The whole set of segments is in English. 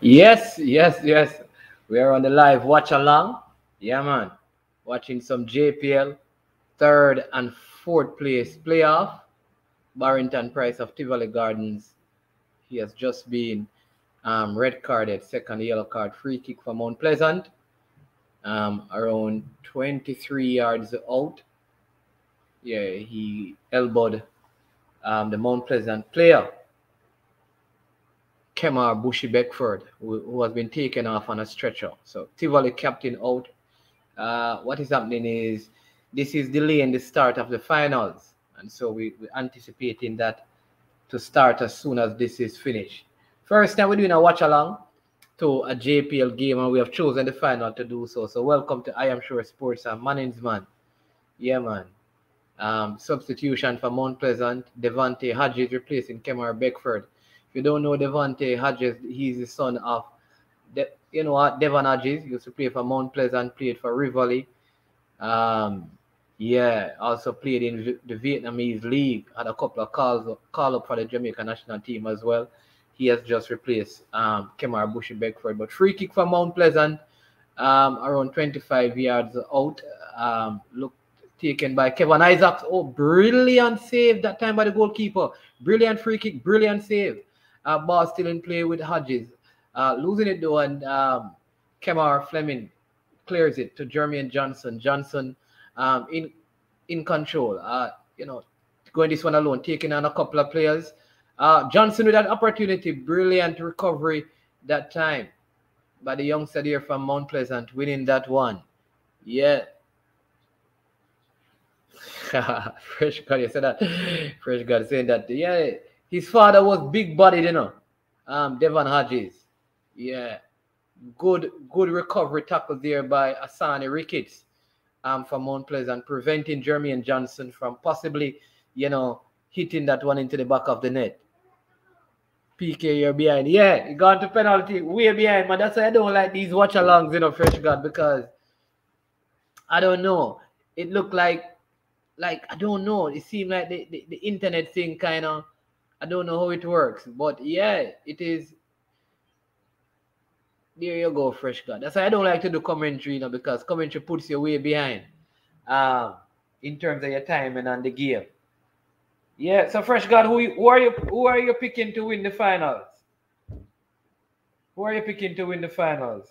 Yes, yes, yes. We are on the live watch along. Yeah, man. Watching some JPL third and fourth place playoff. Barrington Price of Tivoli Gardens. He has just been um, red carded, second yellow card, free kick for Mount Pleasant. Um, around 23 yards out. Yeah, he elbowed um, the Mount Pleasant player. Kemar Bushy Beckford, who, who, has been taken off on a stretcher. So Tivoli captain out. Uh, what is happening is this is delaying the start of the finals. And so we, we're anticipating that to start as soon as this is finished. First time we're doing a watch along to a JPL game and we have chosen the final to do so. So welcome to I Am Sure Sports and Mannings man. Yeah man. Um, substitution for Mount Pleasant, Devante Hodges replacing Kemar Beckford. If you don't know Devante Hodges, he's the son of, De, you know what, Devon Hodges. Used to play for Mount Pleasant, played for Tivoli. Um, yeah, also played in the Vietnamese league. Had a couple of calls call up for the Jamaica national team as well. He has just replaced um, Kemar Bushy Beckford. But free kick for Mount Pleasant, um, around 25 yards out. Um, look taken by Kevin Isaacs. Oh, brilliant save that time by the goalkeeper. Brilliant free kick, brilliant save. Uh, ball still in play with Hodges. Uh, losing it though, and um, Kemar Fleming clears it to Jermaine Johnson. Johnson um, in in control. Uh, you know, going this one alone, taking on a couple of players. Uh, Johnson with an opportunity, brilliant recovery that time by the youngster here from Mount Pleasant, winning that one. Yeah. Fresh God, you said that. Fresh God saying that. Yeah, his father was big bodied, you know. Um, Devon Hodges. Yeah. Good, good recovery tackle there by Asani Ricketts um, from Mount Pleasant, preventing Jermaine Johnson from possibly, you know, hitting that one into the back of the net. PK, you're behind. Yeah, gone to penalty, way behind, man. That's why I don't like these watch alongs, you know, Fresh God, because I don't know. It looked like, like, I don't know. It seemed like the, the, the internet thing kind of, I don't know how it works. But yeah, it is. There you go, Fresh God. That's why I don't like to do commentary, you know, because commentary puts you way behind um, in terms of your timing and on the game. Yeah, so Fresh God, who, who are you who are you picking to win the finals? Who are you picking to win the finals?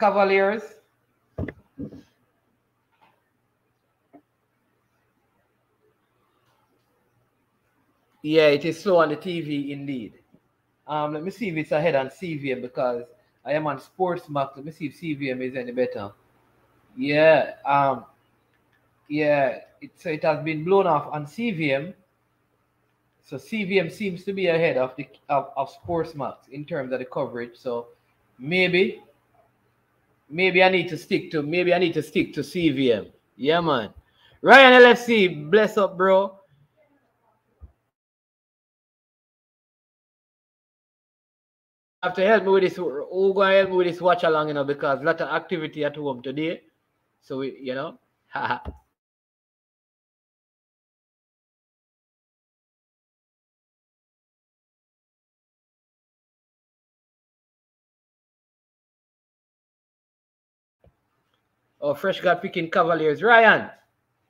Cavaliers. Yeah, it is slow on the TV indeed. Um, let me see if it's ahead on CVM because I am on Sports Sportsmax. Let me see if CVM is any better. Yeah, um, yeah, it, so it has been blown off on CVM. So CVM seems to be ahead of the of, of Sportsmax in terms of the coverage. So maybe, maybe I need to stick to maybe I need to stick to CVM. Yeah, man. Ryan LFC, bless up, bro. Have to help me with this. Who gonna help me with this watch along, you know, because a lot of activity at home today. So we, you know. oh, Fresh God picking Cavaliers. Ryan,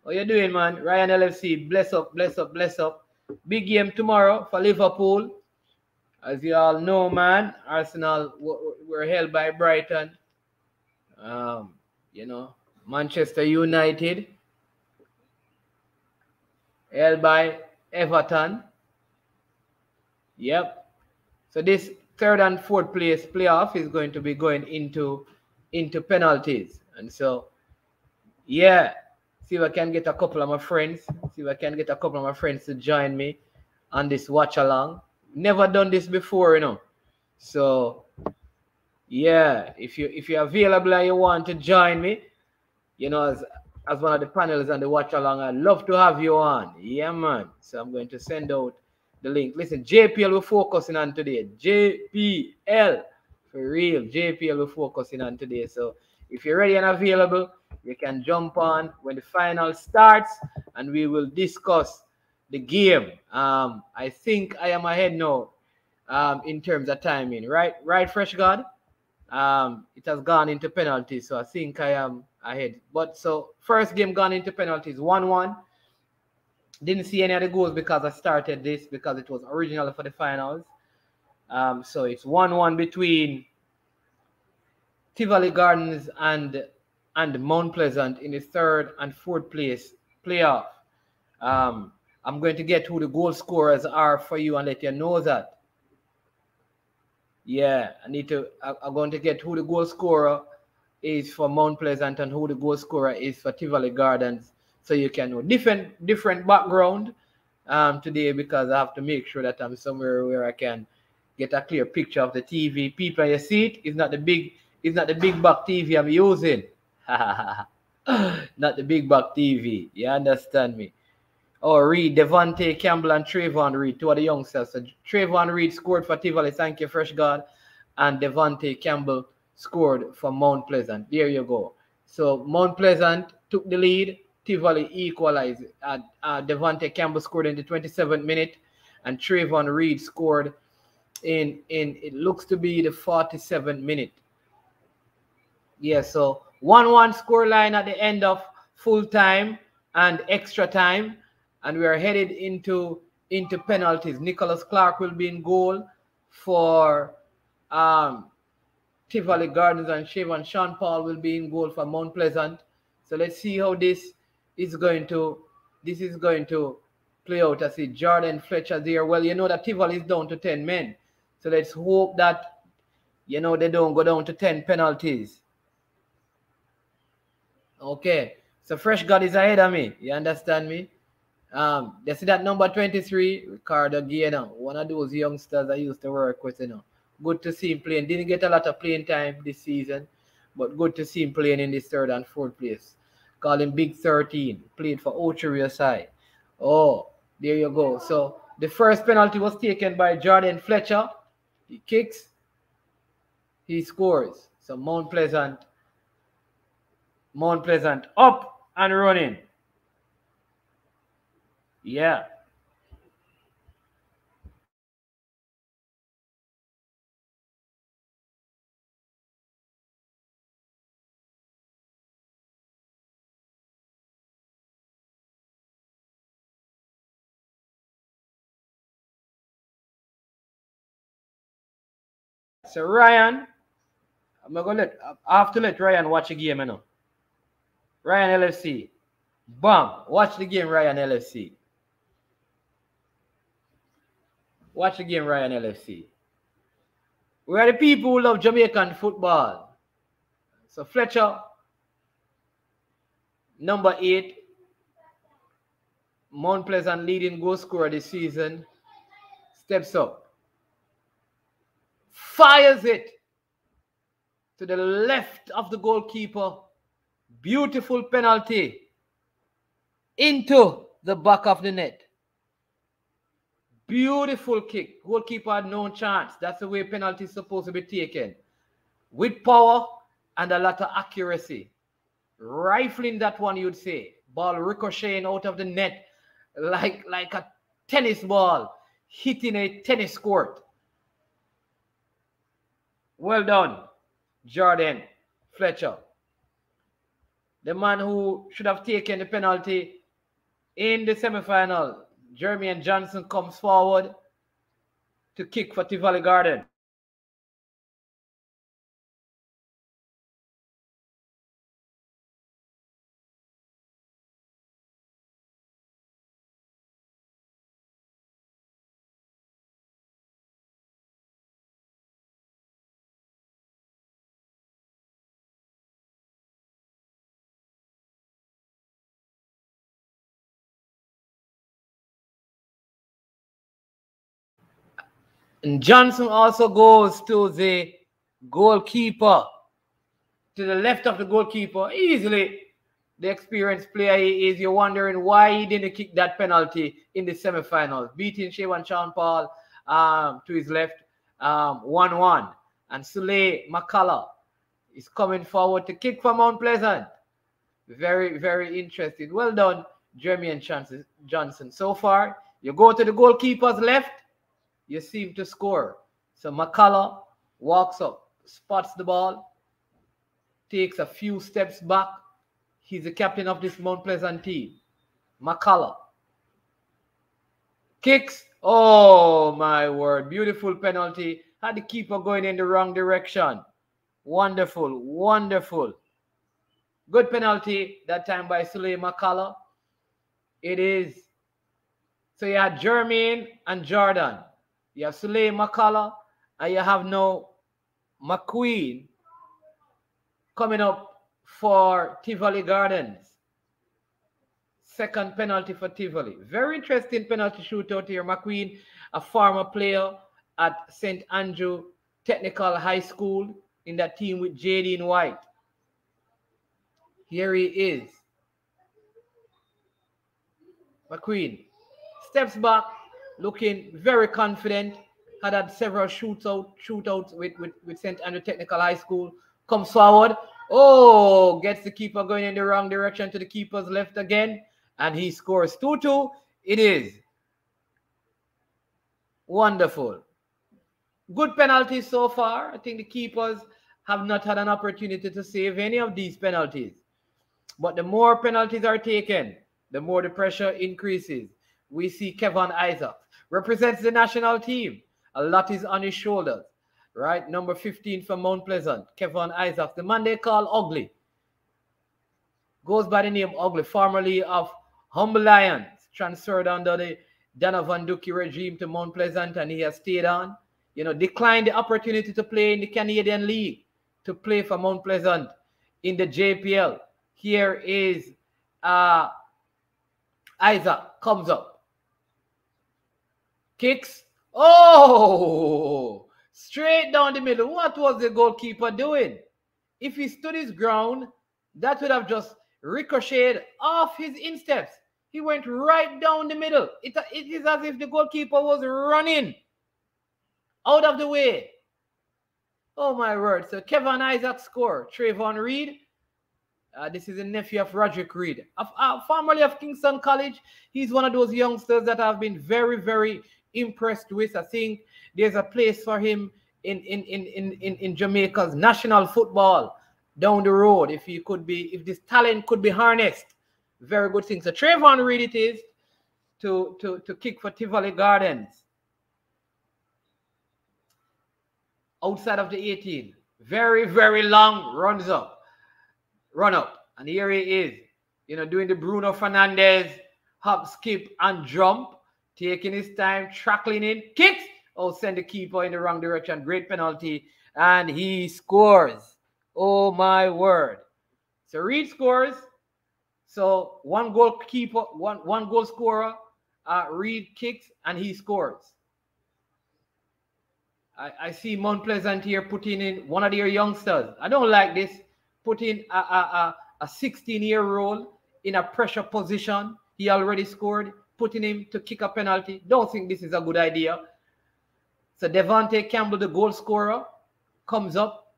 how you doing, man? Ryan LFC, bless up, bless up, bless up. Big game tomorrow for Liverpool. As you all know, man, Arsenal were held by Brighton. Um, you know, Manchester United held by Everton. Yep. So this third and fourth place playoff is going to be going into into penalties. And so, yeah, see if I can get a couple of my friends. See if I can get a couple of my friends to join me on this watch along never done this before, you know. So yeah, if you if you're available and you want to join me, you know, as as one of the panelists and the watch along, I'd love to have you on. Yeah, man. So I'm going to send out the link. Listen, JPL we're focusing on today. JPL for real. JPL we're focusing on today. So if you're ready and available, you can jump on when the final starts and we will discuss the game. Um, I think I am ahead now. um, in terms of timing. Right, right, Fresh God. Um, it has gone into penalties, so I think I am ahead. But so first game gone into penalties, one-one. Didn't see any of the goals because I started this because it was original for the finals. Um, so it's one-one between Tivoli Gardens and and Mount Pleasant in the third and fourth place playoff. Um, I'm going to get who the goal scorers are for you and let you know that. Yeah, I need to. I, am going to get who the goal scorer is for Mount Pleasant and who the goal scorer is for Tivoli Gardens, so you can know different different background um, today because I have to make sure that I'm somewhere where I can get a clear picture of the TV. People, you see it. It's not the big. It's not the big back TV I'm using. not the big back TV. You understand me? Oh, Reed, Devontae Campbell, and Trayvon Reed, two of the youngsters. So Trayvon Reed scored for Tivoli. Thank you, Fresh God. And Devontae Campbell scored for Mount Pleasant. There you go. So Mount Pleasant took the lead. Tivoli equalized. Uh, uh, Campbell scored in the 27th minute, and Trayvon Reed scored in in it looks to be the 47th minute. Yeah, so 1-1 score line at the end of full time and extra time and we are headed into into penalties. Nicholas Clark will be in goal for um, Tivoli Gardens and Shavon Sean Paul will be in goal for Mount Pleasant. So let's see how this is going to this is going to play out. I see Jordan Fletcher there. Well, you know that Tivoli is down to 10 men. So let's hope that you know they don't go down to 10 penalties. Okay. So Fresh God is ahead of me. You understand me? Um, they see that number 23, Ricardo Gainer, one of those youngsters I used to work with, you know. Good to see him playing. Didn't get a lot of playing time this season, but good to see him playing in this third and fourth place. Call him Big 13. Played for Ocho side. Oh, there you go. So the first penalty was taken by Jordan Fletcher. He kicks, he scores. So Mount Pleasant, Mount Pleasant up and running. Yeah. So Ryan, I'm gonna let I have to let Ryan watch a game, you know. Ryan LFC. Bam. Watch the game, Ryan LFC. Watch game, Ryan LFC. We are the people who love Jamaican football. So Fletcher, number eight, Mount Pleasant leading goal scorer this season, steps up, fires it to the left of the goalkeeper. Beautiful penalty into the back of the net. Beautiful kick. Goalkeeper had no chance. That's the way penalty is supposed to be taken. With power and a lot of accuracy. Rifling that one, you'd say. Ball ricocheting out of the net like, like a tennis ball hitting a tennis court. Well done, Jordan Fletcher. The man who should have taken the penalty in the semifinal Jermaine Johnson comes forward to kick for Tivoli Garden. And Johnson also goes to the goalkeeper, to the left of the goalkeeper, easily. The experienced player he is. You're wondering why he didn't kick that penalty in the semifinals, beating Shewan Sean Paul um, to his left, 1 um, 1. And Sule McCullough is coming forward to kick for Mount Pleasant. Very, very interesting. Well done, Jermaine Johnson. So far, you go to the goalkeeper's left, you seem to score. So McCullough walks up, spots the ball, takes a few steps back. He's the captain of this Mount Pleasant team. McCullough kicks. Oh my word! Beautiful penalty. Had the keeper going in the wrong direction. Wonderful, wonderful. Good penalty that time by Sulay McCullough. It is. So you have Jermaine and Jordan. You have Sulay McCullough and you have no McQueen coming up for Tivoli Gardens. Second penalty for Tivoli. Very interesting penalty shootout here. McQueen, a former player at St. Andrew Technical High School in that team with JD White. Here he is. McQueen steps back, looking very confident. Had had several shootout, shootouts with, with, with St. Andrew Technical High School. Comes forward. Oh, gets the keeper going in the wrong direction to the keeper's left again. And he scores 2 2. It is wonderful. Good penalties so far. I think the keepers have not had an opportunity to save any of these penalties. But the more penalties are taken, the more the pressure increases. We see Kevin Isaac represents the national team. A lot is on his shoulders, right? Number 15 from Mount Pleasant, Kevin Isaac, the man they call Ugly. Goes by the name Ugly, formerly of Humble Lions, transferred under the Donovan Duckie regime to Mount Pleasant, and he has stayed on. You know, declined the opportunity to play in the Canadian League, to play for Mount Pleasant in the JPL. Here is uh, Isaac comes up. Kicks. Oh, straight down the middle. What was the goalkeeper doing? If he stood his ground, that would have just ricocheted off his insteps. He went right down the middle. It, it is as if the goalkeeper was running out of the way. Oh my word. So Kevin Isaac score. Trayvon Reed uh, this is a nephew of Roderick Reed, uh, formerly of Kingston College. He's one of those youngsters that I've been very, very impressed with. I think there's a place for him in in in in in, in Jamaica's national football down the road. If he could be, if this talent could be harnessed, very good thing. So Trayvon Reed it is to to to kick for Tivoli Gardens outside of the 18. Very very long runs up run up. And here he is, you know, doing the Bruno Fernandes hop, skip, and jump, taking his time, tackling in, kicks. Oh, send the keeper in the wrong direction. Great penalty. And he scores. Oh, my word. So Reed scores. So one goal keeper, one, one goal scorer, uh, Reed kicks, and he scores. I, I see Mount Pleasant here putting in one of their youngsters. I don't like this putting a, a, a 16 year old in a pressure position. He already scored, putting him to kick a penalty. Don't think this is a good idea. So Devante Campbell, the goal scorer, comes up.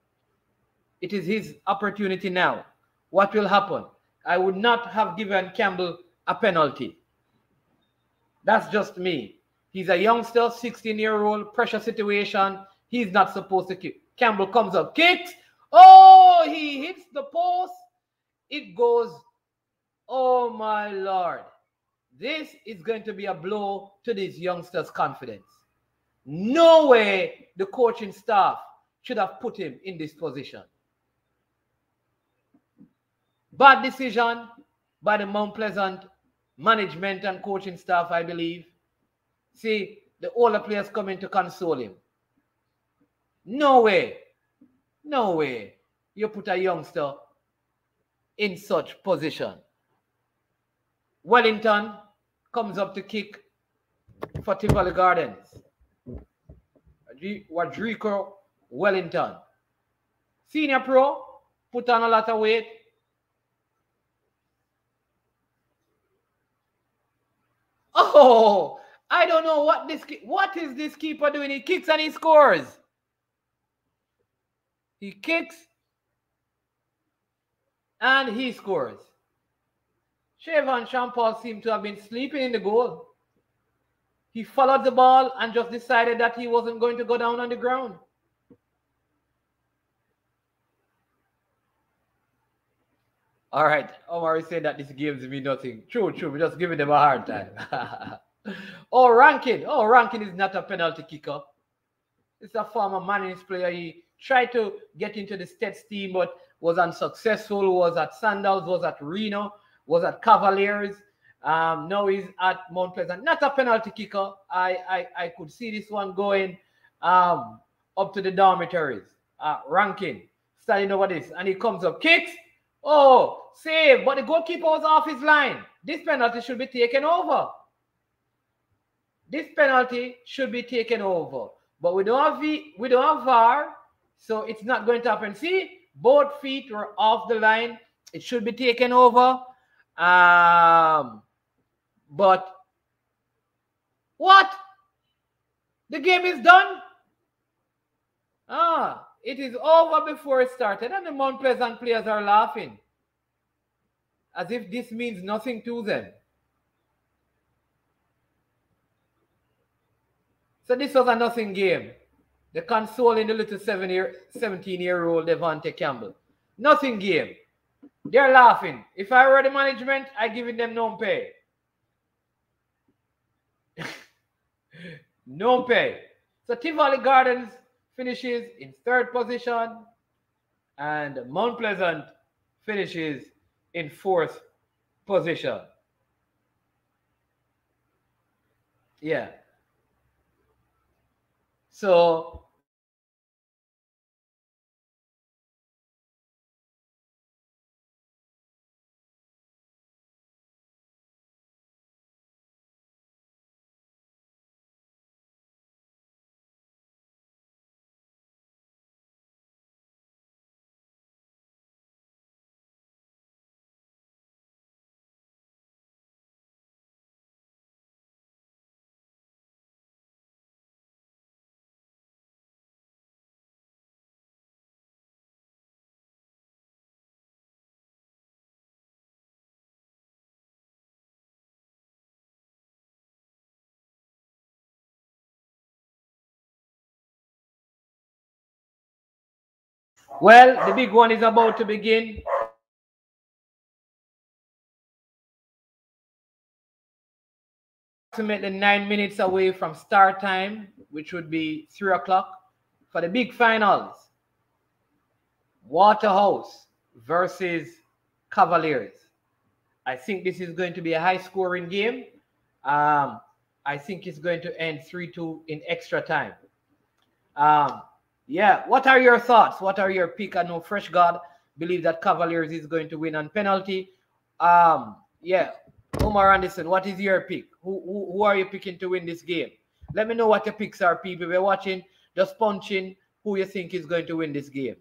It is his opportunity now. What will happen? I would not have given Campbell a penalty. That's just me. He's a youngster, 16 year old, pressure situation. He's not supposed to kick. Campbell comes up, kicks, Oh, he hits the post. It goes, oh my Lord. This is going to be a blow to these youngsters' confidence. No way the coaching staff should have put him in this position. Bad decision by the Mount Pleasant management and coaching staff, I believe. See, the older players coming to console him. No way. No way. You put a youngster in such position. Wellington comes up to kick for Tivoli Gardens. Rodrigo Wellington. Senior pro, put on a lot of weight. Oh, I don't know what this what is this keeper doing. He kicks and he scores. He kicks and he scores. Shavon Sean Paul seemed to have been sleeping in the goal. He followed the ball and just decided that he wasn't going to go down on the ground. All right, Omar is saying that this gives me nothing. True, true. We're just giving them a hard time. oh, Rankin. Oh, Rankin is not a penalty kicker. It's a former Marines player. He tried to get into the States team, but was unsuccessful. Was at Sandals, was at Reno, was at Cavaliers. Um, now he's at Mount Pleasant. Not a penalty kicker. I I, I could see this one going um, up to the dormitories. Uh, Rankin, starting over this, and he comes up, kicks. Oh, save, but the goalkeeper was off his line. This penalty should be taken over. This penalty should be taken over. But we don't have v, we don't have VAR, so it's not going to happen. See, both feet were off the line. It should be taken over. Um, but what? The game is done. Ah, it is over before it started, and the Mount Pleasant players are laughing as if this means nothing to them. So this was a nothing game. The consoling the little seven year, 17 year old Devante Campbell. Nothing game. They're laughing. If I were the management, I give them no pay. no pay. So Tivoli Gardens finishes in third position, and Mount Pleasant finishes in fourth position. Yeah. So Well, the big one is about to begin. Approximately nine minutes away from start time, which would be three o'clock for the big finals. Waterhouse versus Cavaliers. I think this is going to be a high scoring game. Um, I think it's going to end 3 2 in extra time. Um, yeah. What are your thoughts? What are your pick? I know Fresh God believe that Cavaliers is going to win on penalty. Um, yeah. Omar Anderson, what is your pick? Who, who, who are you picking to win this game? Let me know what your picks are, people. We're watching, just punching who you think is going to win this game.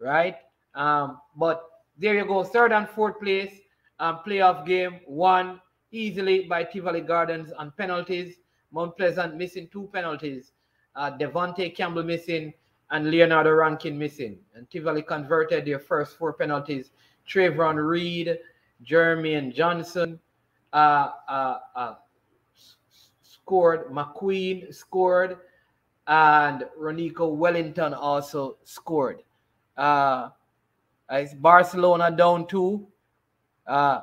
Right? Um, but there you go. Third and fourth place. Um, playoff game won easily by Tivoli Gardens on penalties. Mount Pleasant missing two penalties. Uh, Devonte Campbell missing and Leonardo Rankin missing. And Tivoli converted their first four penalties. Trayvon Reed, Jermaine Johnson uh, uh, uh, scored. McQueen scored. And Ronico Wellington also scored. Uh, it's Barcelona down two. Uh,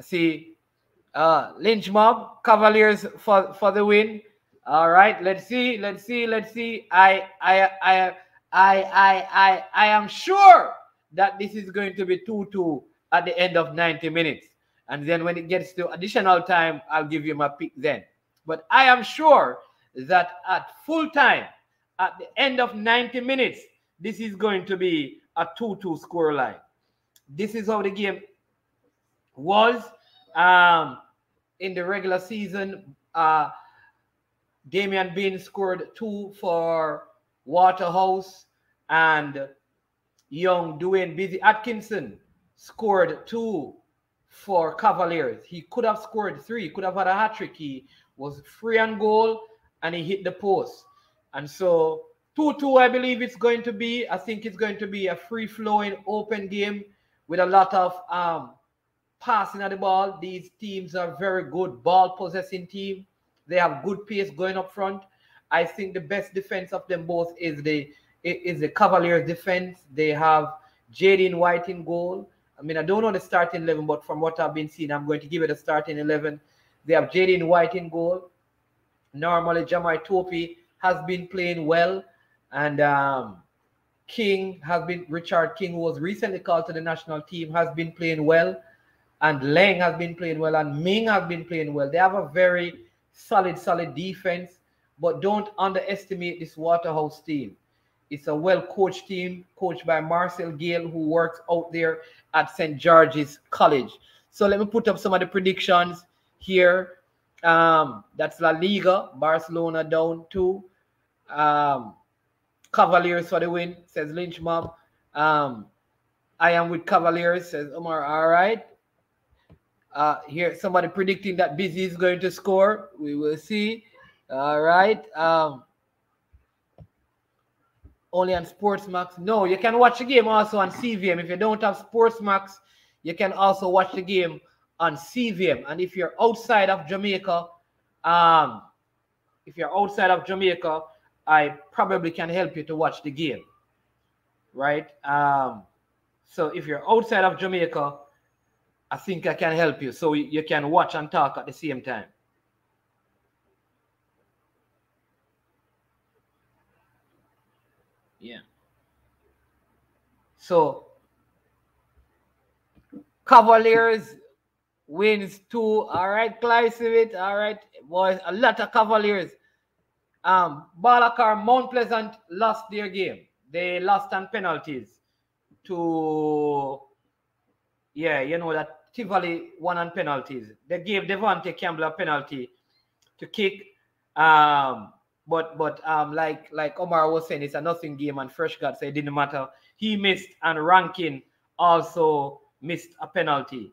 see, uh, Lynch Mob, Cavaliers for, for the win. All right, let's see, let's see, let's see. I, I, I, I, I, I, I am sure that this is going to be 2-2 at the end of 90 minutes. And then when it gets to additional time, I'll give you my pick then. But I am sure that at full time, at the end of 90 minutes, this is going to be a 2-2 score line. This is how the game was um, in the regular season. Uh, Damian Bean scored two for Waterhouse, and young Dwayne Busy Atkinson scored two for Cavaliers. He could have scored three, could have had a hat trick. He was free on goal and he hit the post. And so 2 2, I believe it's going to be. I think it's going to be a free flowing, open game with a lot of um, passing of the ball. These teams are very good ball possessing team. They have good pace going up front. I think the best defense of them both is the is the Cavaliers defense. They have Jaden White in goal. I mean, I don't know the starting 11, but from what I've been seeing, I'm going to give it a starting 11. They have Jaden White in goal. Normally, Jamoi Topey has been playing well. And um, King has been, Richard King, who was recently called to the national team, has been playing well. And Leng has been playing well. And Ming has been playing well. They have a very solid, solid defense. But don't underestimate this Waterhouse team. It's a well coached team, coached by Marcel Gayle, who works out there at St. George's College. So let me put up some of the predictions here. Um, that's La Liga, Barcelona down two. Um, Cavaliers for the win, says Lynch Mob. Um, I am with Cavaliers, says Omar. All right. Uh, here, somebody predicting that Busy is going to score. We will see. All right. Um, only on Sportsmax. No, you can watch the game also on CVM. If you don't have Sportsmax, you can also watch the game on CVM. And if you're outside of Jamaica, um, if you're outside of Jamaica, I probably can help you to watch the game. Right? Um, so if you're outside of Jamaica, I think I can help you. So you can watch and talk at the same time. Yeah. So Cavaliers wins two. All right, Clive it. All right, boys, a lot of Cavaliers. Um, Balakar Mount Pleasant lost their game. They lost on penalties to yeah, you know that Tivoli won on penalties. They gave Devonte Campbell a penalty to kick. Um, but but um like like Omar was saying, it's a nothing game, and Fresh God said it didn't matter. He missed, and Rankin also missed a penalty.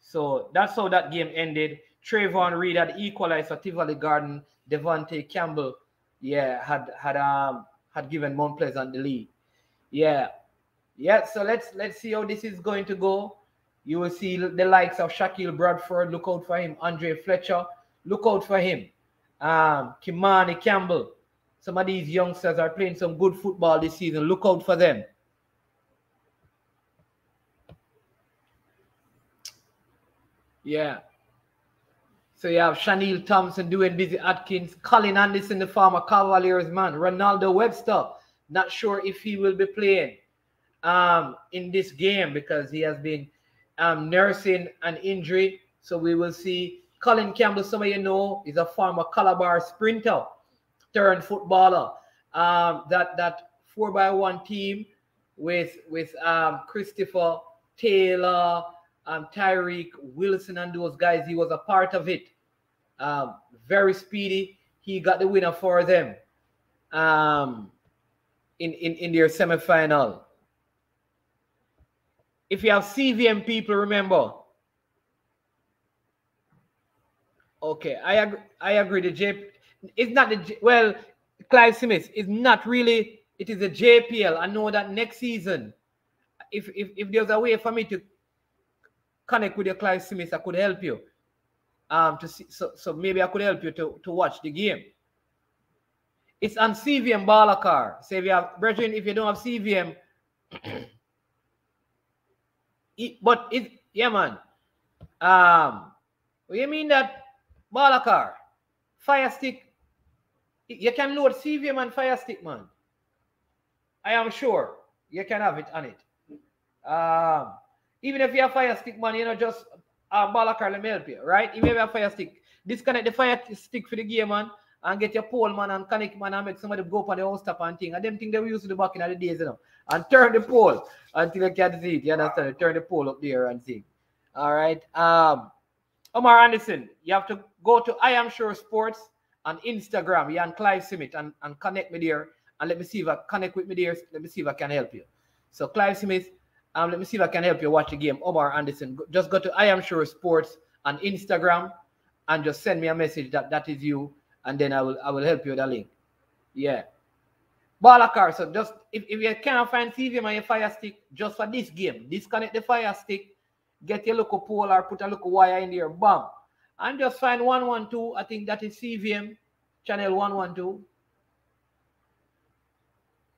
So that's how that game ended. Trayvon Reed had equalized for Tivoli Garden. Devonte Campbell, yeah, had had um had given Mount Pleasant the lead. Yeah, yeah. So let's let's see how this is going to go. You will see the likes of Shaquille Bradford. Look out for him. Andre Fletcher. Look out for him um, Kimani Campbell. Some of these youngsters are playing some good football this season. Look out for them. Yeah. So you have Chanel Thompson doing busy Atkins, Colin Anderson, the former Cavaliers man, Ronaldo Webster. Not sure if he will be playing um, in this game because he has been um, nursing an injury. So we will see Colin Campbell, some of you know, is a former Calabar sprinter turned footballer. Um, that that four by one team with with um, Christopher Taylor, um, Tyreek Wilson, and those guys. He was a part of it. Um, very speedy. He got the winner for them um, in, in, in their semifinal. If you have CVM people, remember Okay, I agree. I agree. The J, it's not the J, well, Clive Smith is not really. It is a JPL. I know that next season, if if if there's a way for me to connect with your Clive Smith, I could help you. Um, to see, so so maybe I could help you to to watch the game. It's on CVM Balakar. Say if you have brethren, if you don't have CVM, but it yeah man. Um, you mean that Balakar, Fire Stick. You can load CVM and Fire Stick, man. I am sure you can have it on it. Um, even if you have Fire Stick, man, you know, just uh, Balakar, let me help you, right? If you have Fire Stick, disconnect the Fire Stick for the game, man, and get your pole, man, and connect, man, and make somebody go up on the house stop and thing. And them thing they were used to do back in the days, you know, and turn the pole until you can see it. You understand? Turn the pole up there and see. All right. Um, Omar Anderson, you have to go to I Am Sure Sports on Instagram. You and Clive Smith and, and connect me there. And let me see if I connect with me there. Let me see if I can help you. So Clive Smith, um, let me see if I can help you watch the game. Omar Anderson, just go to I Am Sure Sports on Instagram and just send me a message that that is you, and then I will I will help you with the link. Yeah. Balakar, so just if, if you can't find CVM on your fire stick, just for this game, disconnect the fire stick get your local pole or put a local wire in there, bam, and just find 112. I think that is CVM channel 112.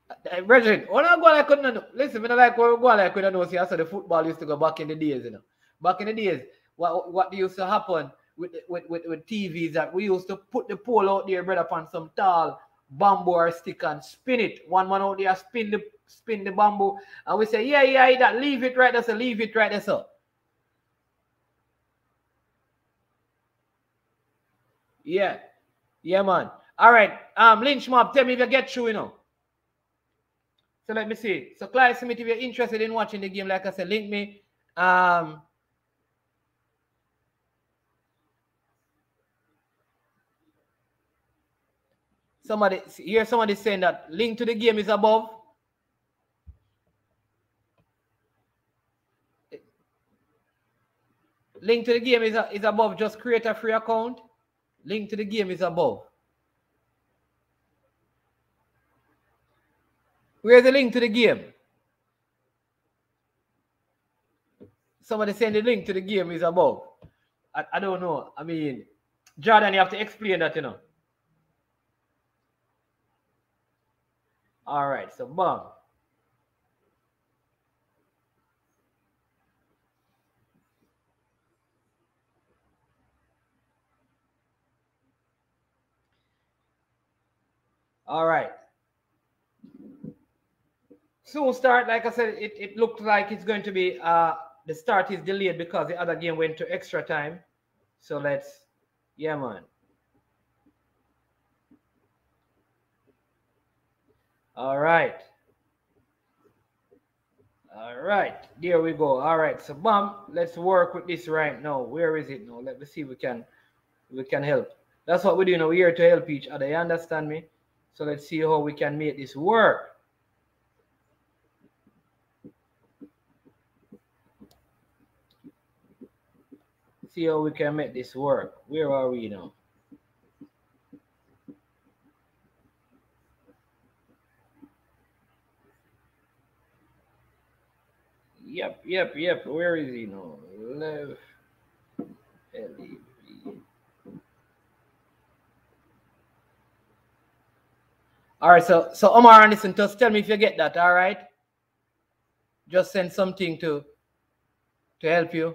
Uh, Brethren, when I go like couldn't know. listen, when I like go like couldn't know see I saw the football used to go back in the days, you know. Back in the days, what what used to happen with with, with, with TVs that we used to put the pole out there, brother, upon some tall bamboo or stick and spin it. One man out there spin the spin the bamboo, and we say, Yeah, yeah, that leave it right there, so leave it right there, so. Yeah. Yeah, man. All right. Um, Lynch Mob, tell me if you get through, you know. So let me see. So Clyde Smith, if you're interested in watching the game, like I said, link me. Um, somebody here, somebody saying that link to the game is above. Link to the game is, is above. Just create a free account. Link to the game is above. Where's the link to the game? Somebody saying the link to the game is above. I, I don't know. I mean, Jordan, you have to explain that, you know. All right, so bum. All right. Soon start, like I said, it, it looked like it's going to be, uh, the start is delayed because the other game went to extra time. So let's, yeah, man. All right. All right, there we go. All right, so bum, let's work with this right now. Where is it now? Let me see we can we can help. That's what we're doing. We're here to help each other. You understand me? So let's see how we can make this work. See how we can make this work. Where are we now? Yep, yep, yep. Where is he now? L-E-V. All right, so so Omar Anderson, just tell me if you get that. All right, just send something to to help you.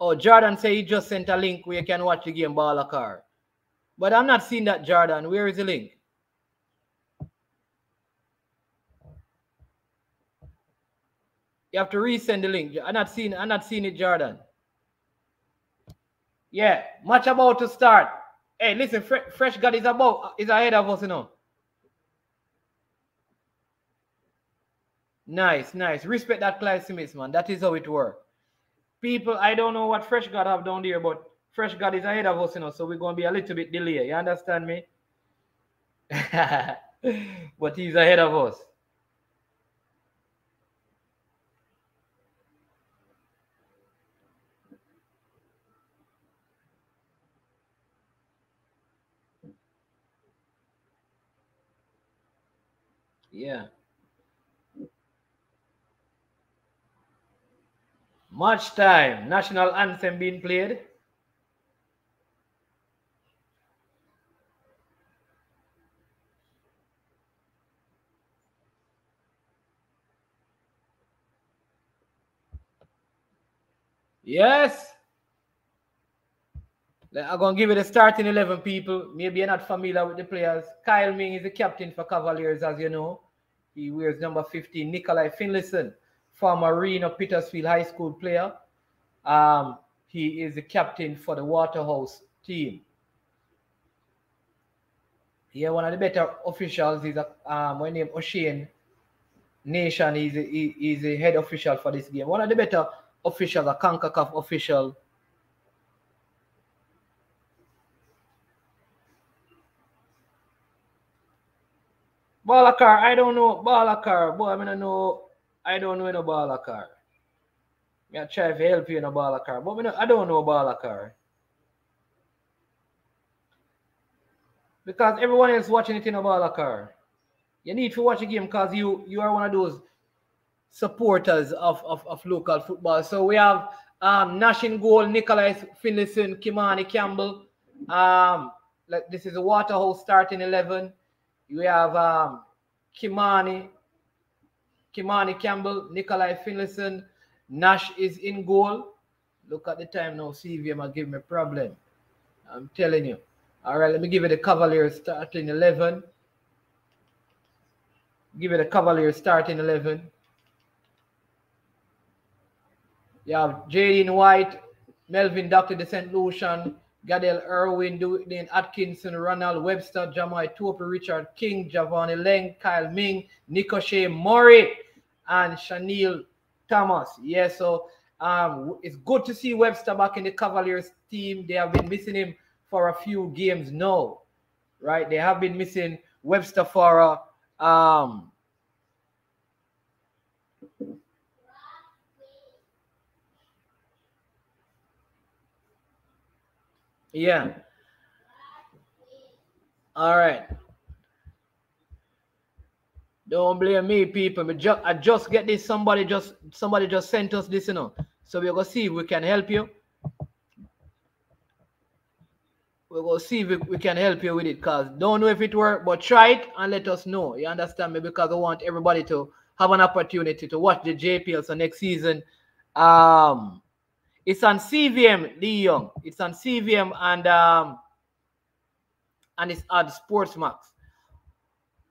Oh, Jordan say he just sent a link where you can watch the game Balakar, but I'm not seeing that. Jordan, where is the link? You have to resend the link. I'm not seeing. I'm not seeing it, Jordan. Yeah, match about to start. Hey, listen, Fre Fresh God is about is ahead of us, you know. Nice, nice. Respect that Smith, man. That is how it works. People, I don't know what Fresh God have down there, but Fresh God is ahead of us, you know. So we're gonna be a little bit delayed. You understand me? but he's ahead of us. Yeah. Much time. National anthem being played. Yes. I'm going to give it a starting 11 people. Maybe you're not familiar with the players. Kyle Ming is the captain for Cavaliers, as you know. He wears number 15. Nikolai Finlayson, former Reno Petersfield High School player. Um, he is the captain for the Waterhouse team. Yeah, one of the better officials is a um, my name O'Shane Nation. He's a, he, he's the head official for this game. One of the better officials, a CONCACAF official. Balakar, I don't know Balakar. Boy, I mean, I know, I don't know no Balakar. I try to help you in a Balakar, but I, mean, I don't know Balakar. Because everyone else watching it in a Balakar. You need to watch a game because you you are one of those supporters of, of, of local football. So we have Um, Nash in goal, Nicholas Finlayson, Kimani Campbell. Um, like this is a Waterhouse starting 11. You have um, Kimani, Kimani Campbell, Nikolai Finlayson, Nash is in goal. Look at the time now. CVM are giving me a problem. I'm telling you. All right, let me give you the Cavaliers starting 11. Give it a Cavaliers starting 11. You have Jaden White, Melvin Dr. De St. Lucian, Gadel Irwin, Dwayne Atkinson, Ronald Webster, Jamoi Topey, Richard King, Javani Leng, Kyle Ming, Nico Murray, and Chanel Thomas. Yeah, so um, it's good to see Webster back in the Cavaliers team. They have been missing him for a few games now, right? They have been missing Webster for a um, Yeah. All right. Don't blame me, people. Just, I just get this. Somebody just somebody just sent us this, you know. So we're gonna see if we can help you. We're gonna see if we, we can help you with it, cause don't know if it work, but try it and let us know. You understand me? Because I want everybody to have an opportunity to watch the JPL. So next season, um, it's on CVM, Lee Young. It's on CVM and um and it's at Sportsmax.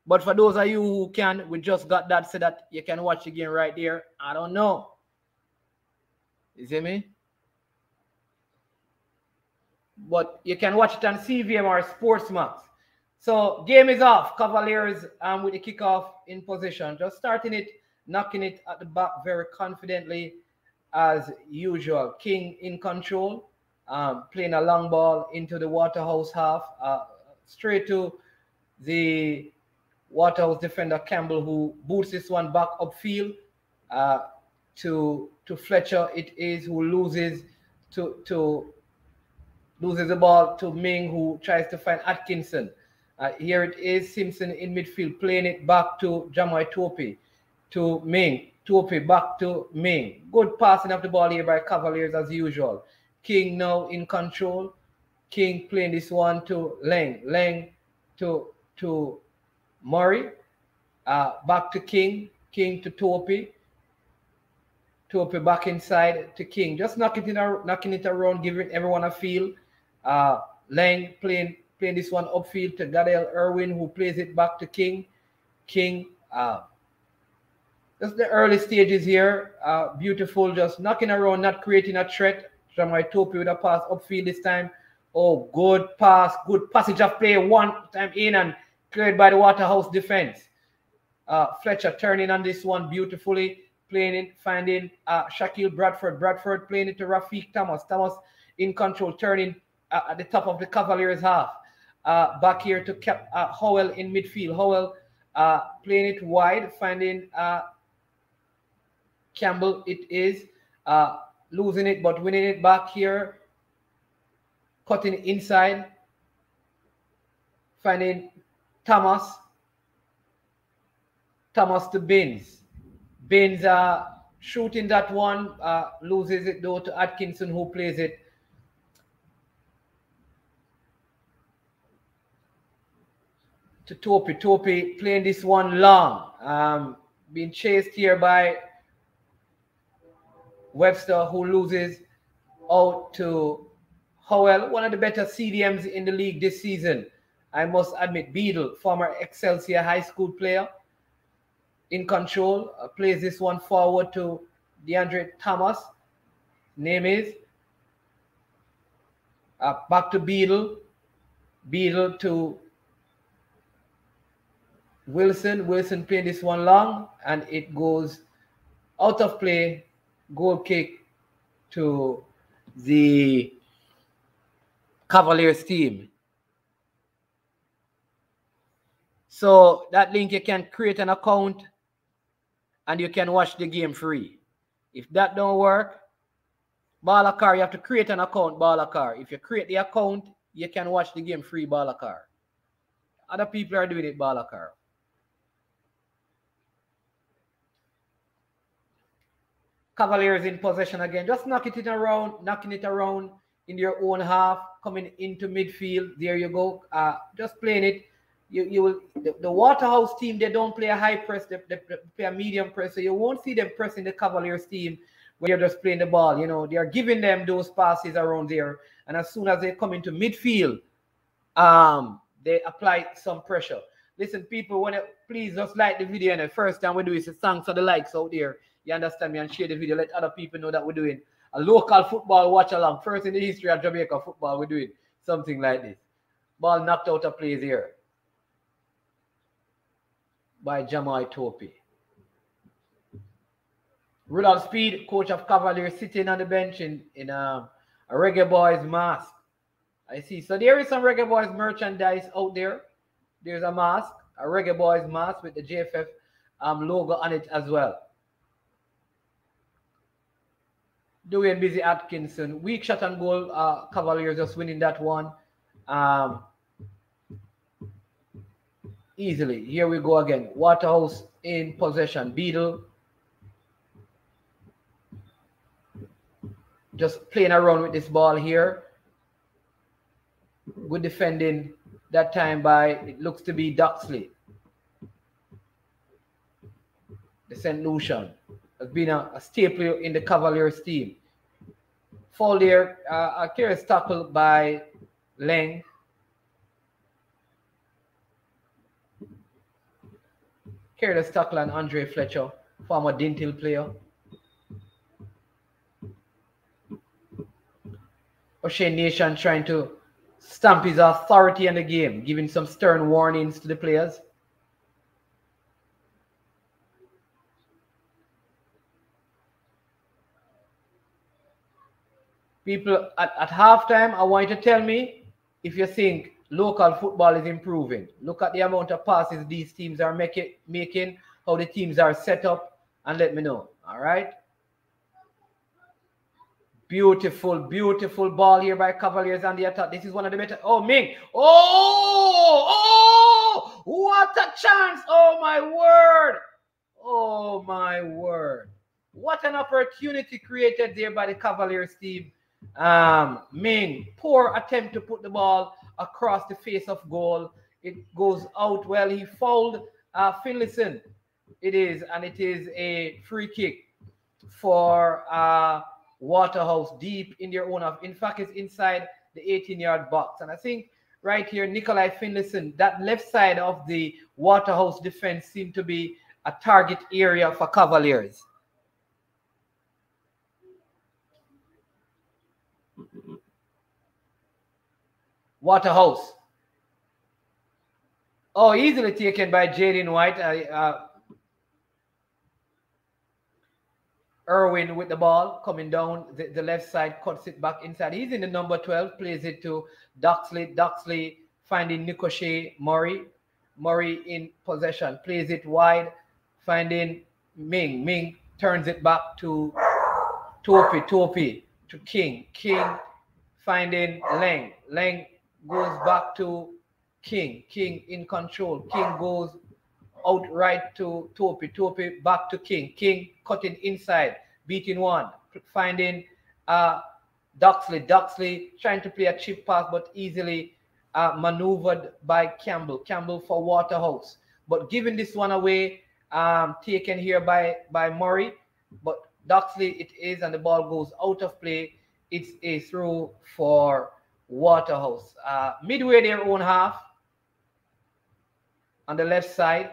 But for those of you who can, we just got that so that you can watch again right there. I don't know. You see me? But you can watch it on CVM or Sportsmax. So game is off. Cavaliers um, with the kickoff in position. Just starting it, knocking it at the back very confidently as usual. King in control, um, playing a long ball into the Waterhouse half, uh, straight to the Waterhouse defender Campbell, who boots this one back upfield uh, to to Fletcher. It is who loses to to loses the ball to Ming, who tries to find Atkinson. Uh, here it is Simpson in midfield, playing it back to Jamoi Topey, to Ming. Topey back to Ming. Good passing of the ball here by Cavaliers as usual. King now in control. King playing this one to Leng. Leng to to Murray. Uh, back to King. King to Topey. Topey back inside to King. Just knocking it, knocking it around, giving everyone a feel. Uh, Leng playing playing this one upfield to Gadel Irwin, who plays it back to King. King uh, just the early stages here. Uh, beautiful, just knocking around, not creating a threat. Jamoi Topey with a pass upfield this time. Oh, good pass, good passage of play. One time in and cleared by the Waterhouse defense. Uh, Fletcher turning on this one beautifully, playing it, finding uh, Shaquille Bradford. Bradford playing it to Rafiq Thomas. Thomas in control, turning uh, at the top of the Cavaliers half. Uh, back here to Cap uh, Howell in midfield. Howell uh, playing it wide, finding uh, Campbell it is uh, losing it but winning it back here cutting inside finding Thomas Thomas to Binns Binns uh, shooting that one uh, loses it though to Atkinson who plays it. To Topey Topey playing this one long. Um, being chased here by Webster, who loses out to Howell, one of the better CDMs in the league this season. I must admit, Beadle, former Excelsior high school player, in control, uh, plays this one forward to DeAndre Thomas. Name is uh, back to Beadle. Beadle to Wilson. Wilson playing this one long, and it goes out of play goal kick to the Cavaliers team. So that link you can create an account and you can watch the game free. If that don't work, Balakar, you have to create an account, Balakar. If you create the account, you can watch the game free, Balakar. Other people are doing it, Balakar. Cavaliers in possession again. Just knocking it around, knocking it around in your own half, coming into midfield. There you go. Uh, just playing it. You you will the, the, Waterhouse team. They don't play a high press. They, they, play a medium press. So you won't see them pressing the Cavaliers team where you're just playing the ball. You know they are giving them those passes around there, and as soon as they come into midfield, um, they apply some pressure. Listen, people, when it, please just like the video. And the first time we do is thanks for the likes out there. You understand me? And share the video. Let other people know that we're doing a local football watch along. First in the history of Jamaica football, we're doing something like this. Ball knocked out of plays here by Jamoi Topey. Rudolph Speid, coach of Cavaliers, sitting on the bench in, in um, a Reggae Boys mask. I see. So there is some Reggae Boys merchandise out there. There's a mask, a Reggae Boys mask with the JFF um, logo on it as well. Dwayne Busy Atkinson, weak shot and goal. Uh, Cavaliers just winning that one. Um, easily. Here we go again. Waterhouse in possession. Beadle. Just playing around with this ball here. Good defending that time by, it looks to be Doxilly. The St. Lucian has been a, a, staple in the Cavaliers team. Fall there, uh, a curious tackle by Leng. Careless tackle on Andre Fletcher, former Dintil player. O'Shane Nation trying to stamp his authority in the game, giving some stern warnings to the players. People at, at halftime, I want you to tell me if you think local football is improving. Look at the amount of passes these teams are making, making how the teams are set up, and let me know. All right. Beautiful, beautiful ball here by Cavaliers on the attack. This is one of the better. Oh, Ming. Oh, oh, what a chance. Oh, my word. Oh, my word. What an opportunity created there by the Cavaliers team. Um, Ming, poor attempt to put the ball across the face of goal. It goes out well. He fouled uh, Finlayson. It is, and it is a free kick for uh, Waterhouse deep in their own half. In fact, it's inside the 18 yard box. And I think right here, Nikolai Finlayson, that left side of the Waterhouse defense seemed to be a target area for Cavaliers. Waterhouse. Oh, easily taken by Jaden White. Uh, uh, Irwin with the ball coming down the, the, left side, cuts it back inside. He's in the number 12, plays it to Doxilly. Doxilly finding Nicoche Murray. Murray in possession, plays it wide, finding Ming. Ming turns it back to Topey. Topey to King. King finding Leng. Leng goes back to King. King in control. King goes out right to Topey. Topey back to King. King cutting inside, beating one, finding uh, Doxilly. Doxilly trying to play a chip pass, but easily uh, maneuvered by Campbell. Campbell for Waterhouse. But giving this one away, um, taken here by, by Murray. But Doxilly it is, and the ball goes out of play. It's a throw for Waterhouse. Uh, midway their own half on the left side.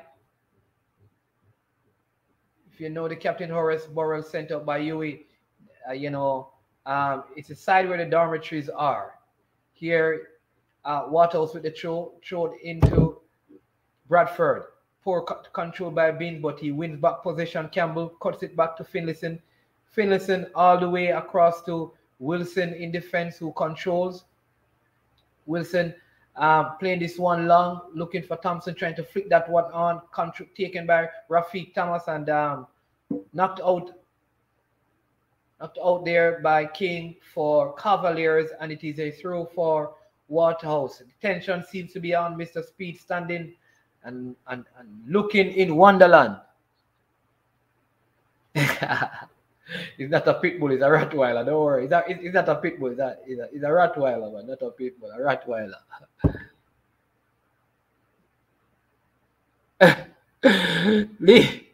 If you know the Captain Horace Burrell sent out by Huey, uh, you know, um, it's a side where the dormitories are. Here, uh, Waterhouse with the throw, throw into Bradford. Poor control by Beans, but he wins back possession. Campbell cuts it back to Finlayson. Finlayson all the way across to Wilson in defense, who controls. Wilson um, playing this one long, looking for Thompson, trying to flick that one on, taken by Rafiq Thomas and um, knocked out knocked out there by King for Cavaliers, and it is a throw for Waterhouse. The tension seems to be on Mr. Speid standing and, and, and looking in Wonderland. It's not a pit bull, it's a Rottweiler. Don't worry. It's, a, it's not a pit bull, it's a, it's a, it's a Rottweiler, man. Not a pit bull, a Rottweiler. Lee.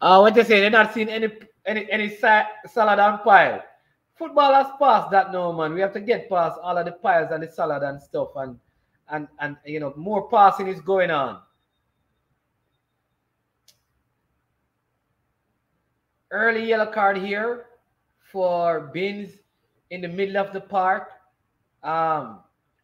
Uh, what you say? They're not seeing any any any sa- salad and pile. Football has passed that no man. We have to get past all of the piles and the salad and stuff, and and and you know more passing is going on. Early yellow card here for Binns in the middle of the park. Um,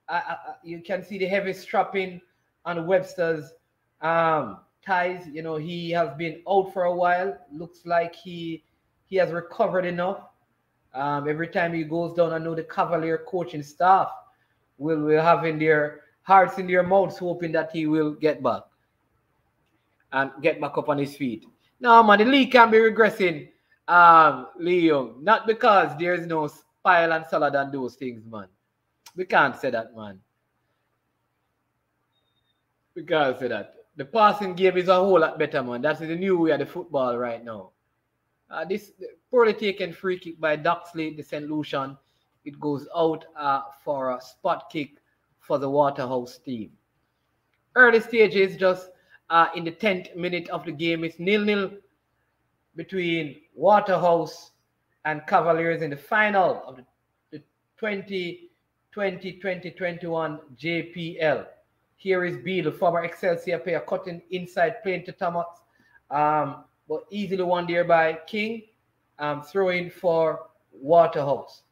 I, I, you can see the heavy strapping on Webster's um, ties. You know, he has been out for a while. Looks like he he has recovered enough. Um, every time he goes down, I know the Cavalier coaching staff will, will have in their hearts in their mouths, hoping that he will get back and get back up on his feet. No, man, the league can be regressing, um, Leo. Not because there's no spile and salad and those things, man. We can't say that, man. We can't say that. The passing game is a whole lot better, man. That's the new way of the football right now. Uh, this poorly taken free kick by Doxilly, the St. Lucian. It goes out uh, for a spot kick for the Waterhouse team. Early stages, just uh, in the 10th minute of the game, it's nil-nil between Waterhouse and Cavaliers in the final of the, the 2020-2021 JPL. Here is Beadle, former Excelsior player, cutting inside, playing to Thomas. Um, but easily won there by King. Um, throwing for Waterhouse.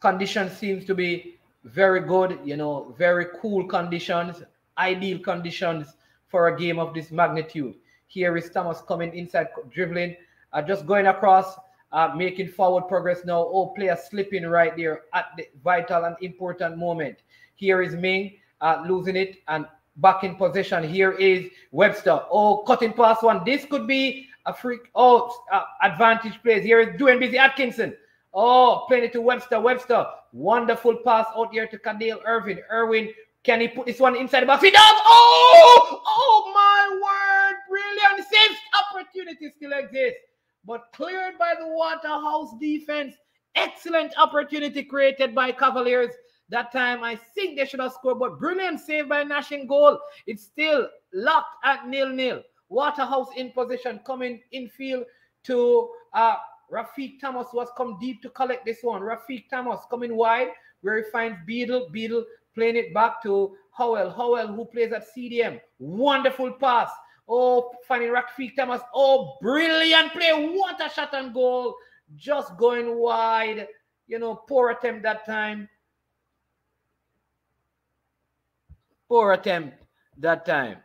Condition seems to be very good, you know, very cool conditions, ideal conditions for a game of this magnitude. Here is Thomas coming inside, dribbling, uh, just going across, uh, making forward progress now. Oh, player slipping right there at the vital and important moment. Here is Ming uh, losing it and back in possession. Here is Webster. Oh, cutting past one. This could be a freak. Oh, uh, advantage plays. Here is doing busy Atkinson. Oh, playing it to Webster. Webster. Wonderful pass out here to Kadale Irvin. Irwin, can he put this one inside the box? He does. Oh, oh my word. Brilliant. Same opportunity still exists, but cleared by the Waterhouse defense. Excellent opportunity created by Cavaliers. That time, I think they should have scored, but brilliant save by Nashing goal. It's still locked at nil-nil. Waterhouse in position, coming infield to uh, Rafiq Thomas was come deep to collect this one. Rafiq Thomas coming wide where he finds Beadle. Beadle playing it back to Howell. Howell who plays at CDM. Wonderful pass. Oh, finding Rafiq Thomas. Oh, brilliant play. What a shot and goal. Just going wide. You know, poor attempt that time. Poor attempt that time.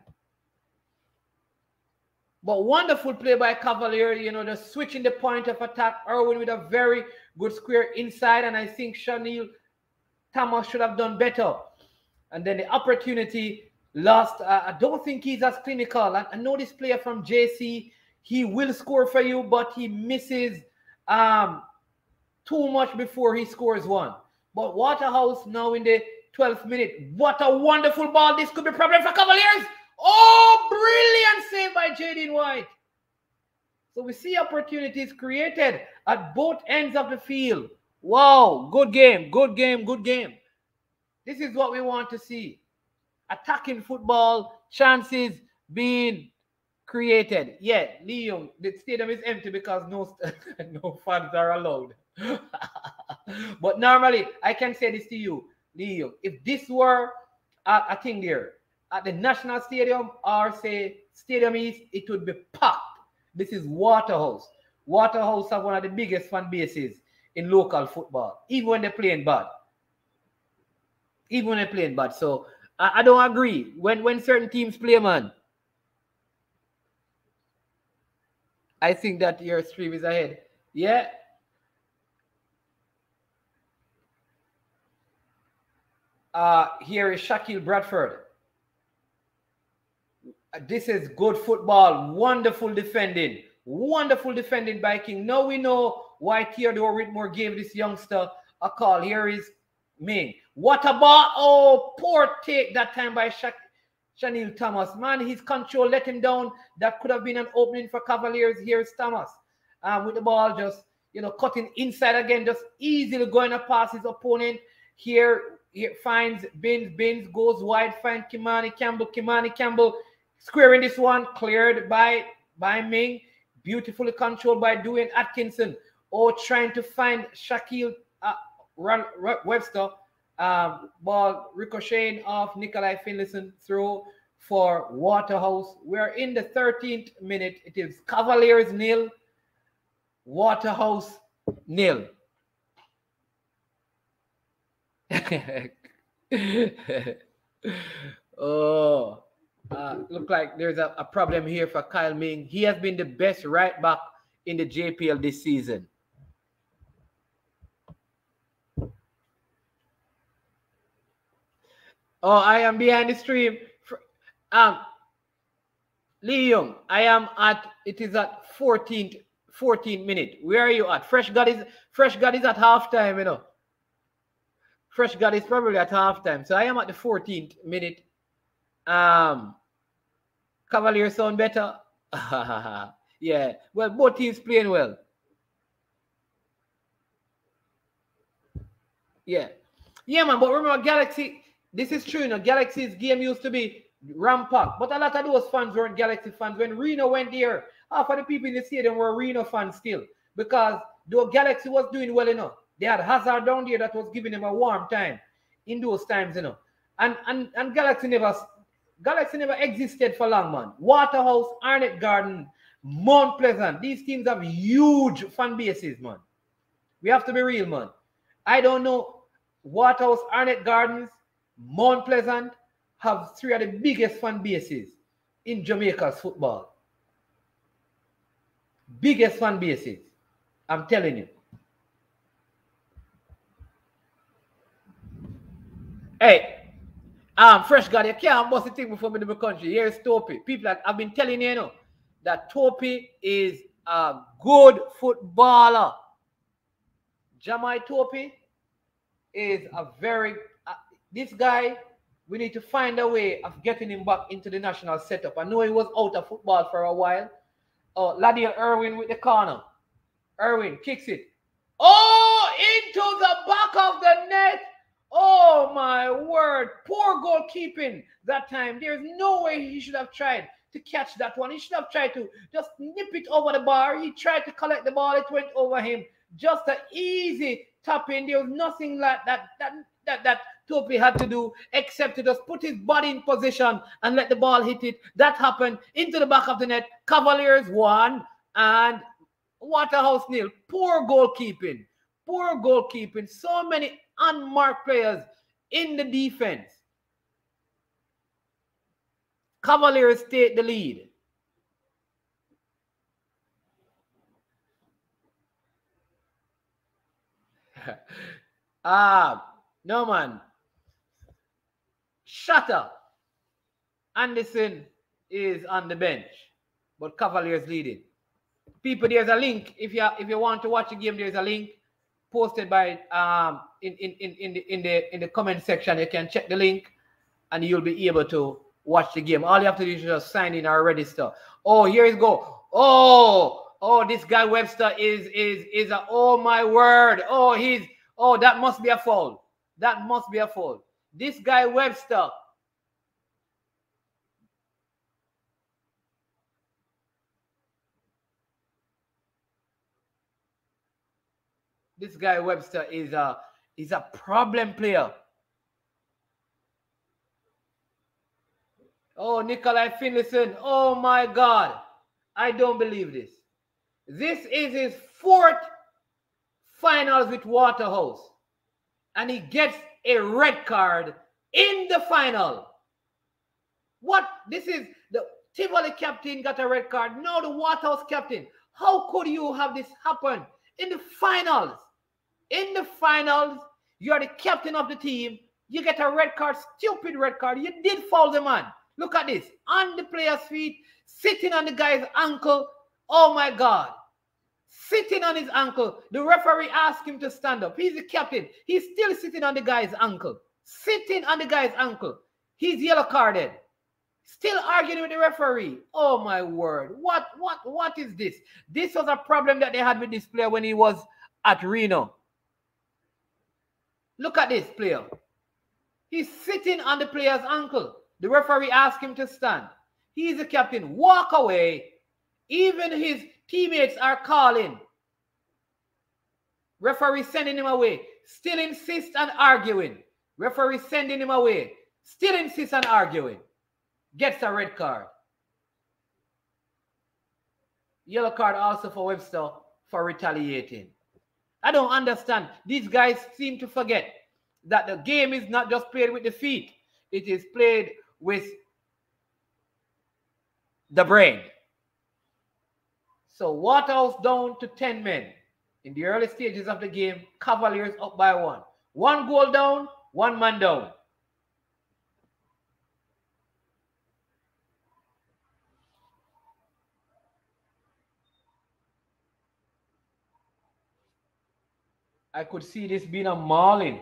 But wonderful play by Cavalier, you know, just switching the point of attack. Irwin with a very good square inside. And I think Chanel Thomas should have done better. And then the opportunity lost. Uh, I don't think he's as clinical. I, I know this player from JC. He will score for you, but he misses um, too much before he scores one. But Waterhouse now in the 12th minute. What a wonderful ball. This could be a problem for Cavaliers. Oh, brilliant save by Jaden White. So we see opportunities created at both ends of the field. Wow, good game, good game, good game. This is what we want to see. Attacking football, chances being created. Yeah, Leo, the stadium is empty because no, no fans are allowed. but normally, I can say this to you, Leo. If this were a, a thing there, at the National Stadium or say Stadium East, it would be packed. This is Waterhouse. Waterhouse have one of the biggest fan bases in local football, even when they're playing bad. Even when they're playing bad. So I, I don't agree. When when certain teams play, man, I think that your stream is ahead. Yeah. Uh, here is Shaquille Bradford. This is good football. Wonderful defending. Wonderful defending by King. Now we know why Theodore Whitmore gave this youngster a call. Here is Ming. What about oh poor take that time by Shaq Shanil Thomas, man, his control let him down. That could have been an opening for Cavaliers. Here's Thomas um, with the ball, just you know, cutting inside again, just easily going past his opponent. Here, here finds Binns, Binns goes wide, find Kimani Campbell, Kimani Campbell squaring this one, cleared by by Ming, beautifully controlled by Dwayne Atkinson, or trying to find Shaquille uh, Webster um, ball ricocheting off Nikolai Finlayson throw for Waterhouse. We're in the 13th minute. It is Cavaliers nil, Waterhouse nil. oh, uh, look like there's a, a problem here for Kyle Ming. He has been the best right back in the JPL this season. Oh, I am behind the stream. Um, Lee Young, I am at, it is at 14th, 14th minute. Where are you at? Fresh God is, Fresh God is at halftime, you know. Fresh God is probably at halftime. So I am at the 14th minute. Um, Cavalier sound better. yeah. Well, both teams playing well. Yeah. Yeah, man. But remember, Galaxy, this is true. You know, Galaxy's game used to be rampant, but a lot of those fans weren't Galaxy fans. When Reno went there, half of the people in the stadium were Reno fans still because though Galaxy was doing well enough, they had Hazard down there that was giving them a warm time in those times, you know. And and and Galaxy never Galaxy never existed for long, man. Waterhouse, Arnett Garden, Mount Pleasant. These teams have huge fan bases, man. We have to be real, man. I don't know Waterhouse, Arnett Gardens, Mount Pleasant have three of the biggest fan bases in Jamaica's football. Biggest fan bases. I'm telling you. Hey, um, fresh guy, you can't bust the thing before me in the country. Here's Topey. People that I've been telling you, you know, that Topey is a good footballer. Jamoi Topey is a very this guy, we need to find a way of getting him back into the national setup. I know he was out of football for a while. Oh, Ladiel Irwin with the corner. Irwin kicks it. Oh, into the back of the net. Oh my word. Poor goalkeeping that time. There's no way he should have tried to catch that one. He should have tried to just nip it over the bar. He tried to collect the ball. It went over him. Just an easy tap in. There was nothing like that. That that that Topey had to do except to just put his body in position and let the ball hit it. That happened into the back of the net. Cavaliers won and Waterhouse nil. Poor goalkeeping. Poor goalkeeping. So many unmarked players in the defense. Cavaliers take the lead. ah, no man. Shut up. Anderson is on the bench, but Cavaliers leading. People, there's a link. If you if you want to watch the game, there's a link posted by um in, in, in, in the in the in the comment section. You can check the link and you'll be able to watch the game. All you have to do is just sign in or register. Oh, here is go. Oh, oh, this guy Webster is is is a oh my word. Oh, he's oh that must be a foul. That must be a foul. This guy Webster. This guy Webster is a is a problem player. Oh, Nikolai Finlayson. Oh my God. I don't believe this. This is his fourth finals with Waterhouse. And he gets a red card in the final. What? This is the Tivoli captain got a red card. Now the Waterhouse captain. How could you have this happen in the finals? In the finals, you are the captain of the team. You get a red card, stupid red card. You did foul the man. Look at this. On the player's feet, sitting on the guy's ankle. Oh my God. Sitting on his ankle. The referee asked him to stand up. He's the captain. He's still sitting on the guy's ankle sitting on the guy's ankle. He's yellow carded. Still arguing with the referee. Oh my word. What what what is this? This was a problem that they had with this player when he was at Reno. Look at this player. He's sitting on the player's ankle. The referee asked him to stand. He's the captain. Walk away. Even his teammates are calling. Referee sending him away. Still insist on arguing. Referee sending him away. Still insist on arguing. Gets a red card. Yellow card also for Webster for retaliating. I don't understand. These guys seem to forget that the game is not just played with the feet, it is played with the brain. So Waterhouse down to 10 men in the early stages of the game, Cavaliers up by one. One goal down, one man down. I could see this being a mauling.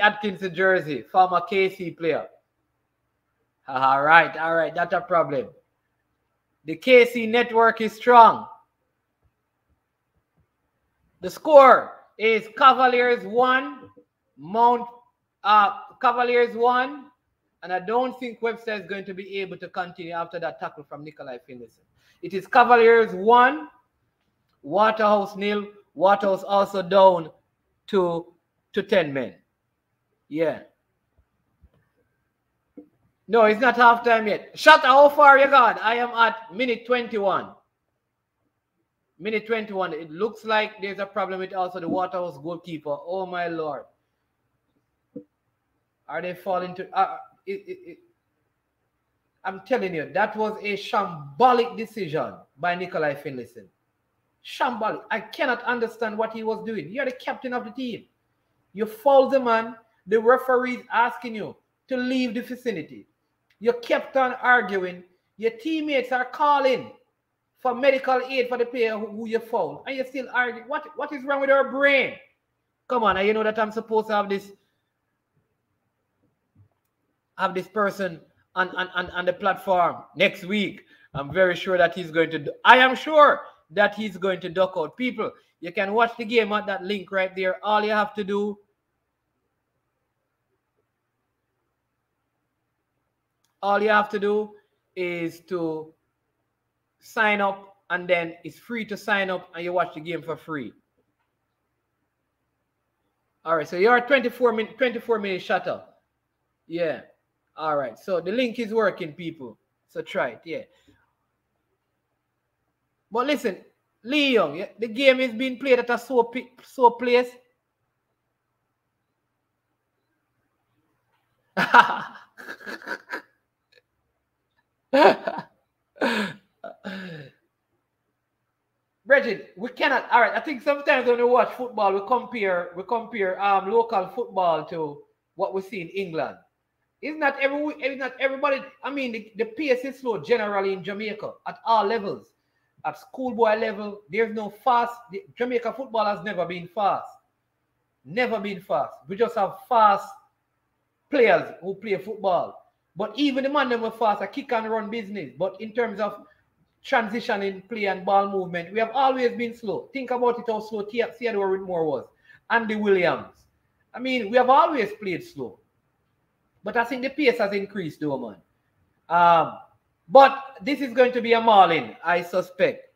Atkinson jersey, former KC player. All right, all right, that's a problem. The KC network is strong. The score is Cavaliers 1, Mount uh, Cavaliers 1, and I don't think Webster is going to be able to continue after that tackle from Nikolai Finlayson. It is Cavaliers 1, Waterhouse nil. Waterhouse also down to, to 10 men. Yeah. No, it's not half time yet. Shut up how far you got? I am at minute 21. Minute 21. It looks like there's a problem with also the Waterhouse goalkeeper. Oh my lord. Are they falling to uh, it, it, it, I'm telling you, that was a shambolic decision by Nikolai Finlayson. Shambolic. I cannot understand what he was doing. You're the captain of the team. You foul the man, the referee is asking you to leave the vicinity. You kept on arguing. Your teammates are calling for medical aid for the player who, who you fouled. And you still argue. What, what is wrong with our brain? Come on, you know that I'm supposed to have this have this person on, on, on, on the platform next week. I'm very sure that he's going to do, I am sure that he's going to duck out. People, you can watch the game at that link right there. All you have to do all you have to do is to sign up and then it's free to sign up and you watch the game for free. All right, so you're 24 minute 24 minute shuttle. Yeah. All right. So the link is working, people. So try it. Yeah. But listen, Lee Young, the game is being played at a so so place. Bridget, we cannot. All right, I think sometimes when we watch football, we compare we compare um local football to what we see in England. It's not every it's not everybody. I mean, the, the pace is slow generally in Jamaica at all levels. At schoolboy level, there's no fast. The, Jamaica football has never been fast. Never been fast. We just have fast players who play football. But even the man them were fast, a kick and run business. But in terms of transitioning play and ball movement. We have always been slow. Think about it how slow Theodore Whitmore was. Andy Williams. I mean, we have always played slow. But I think the pace has increased, though, man. Um, but this is going to be a mauling, I suspect.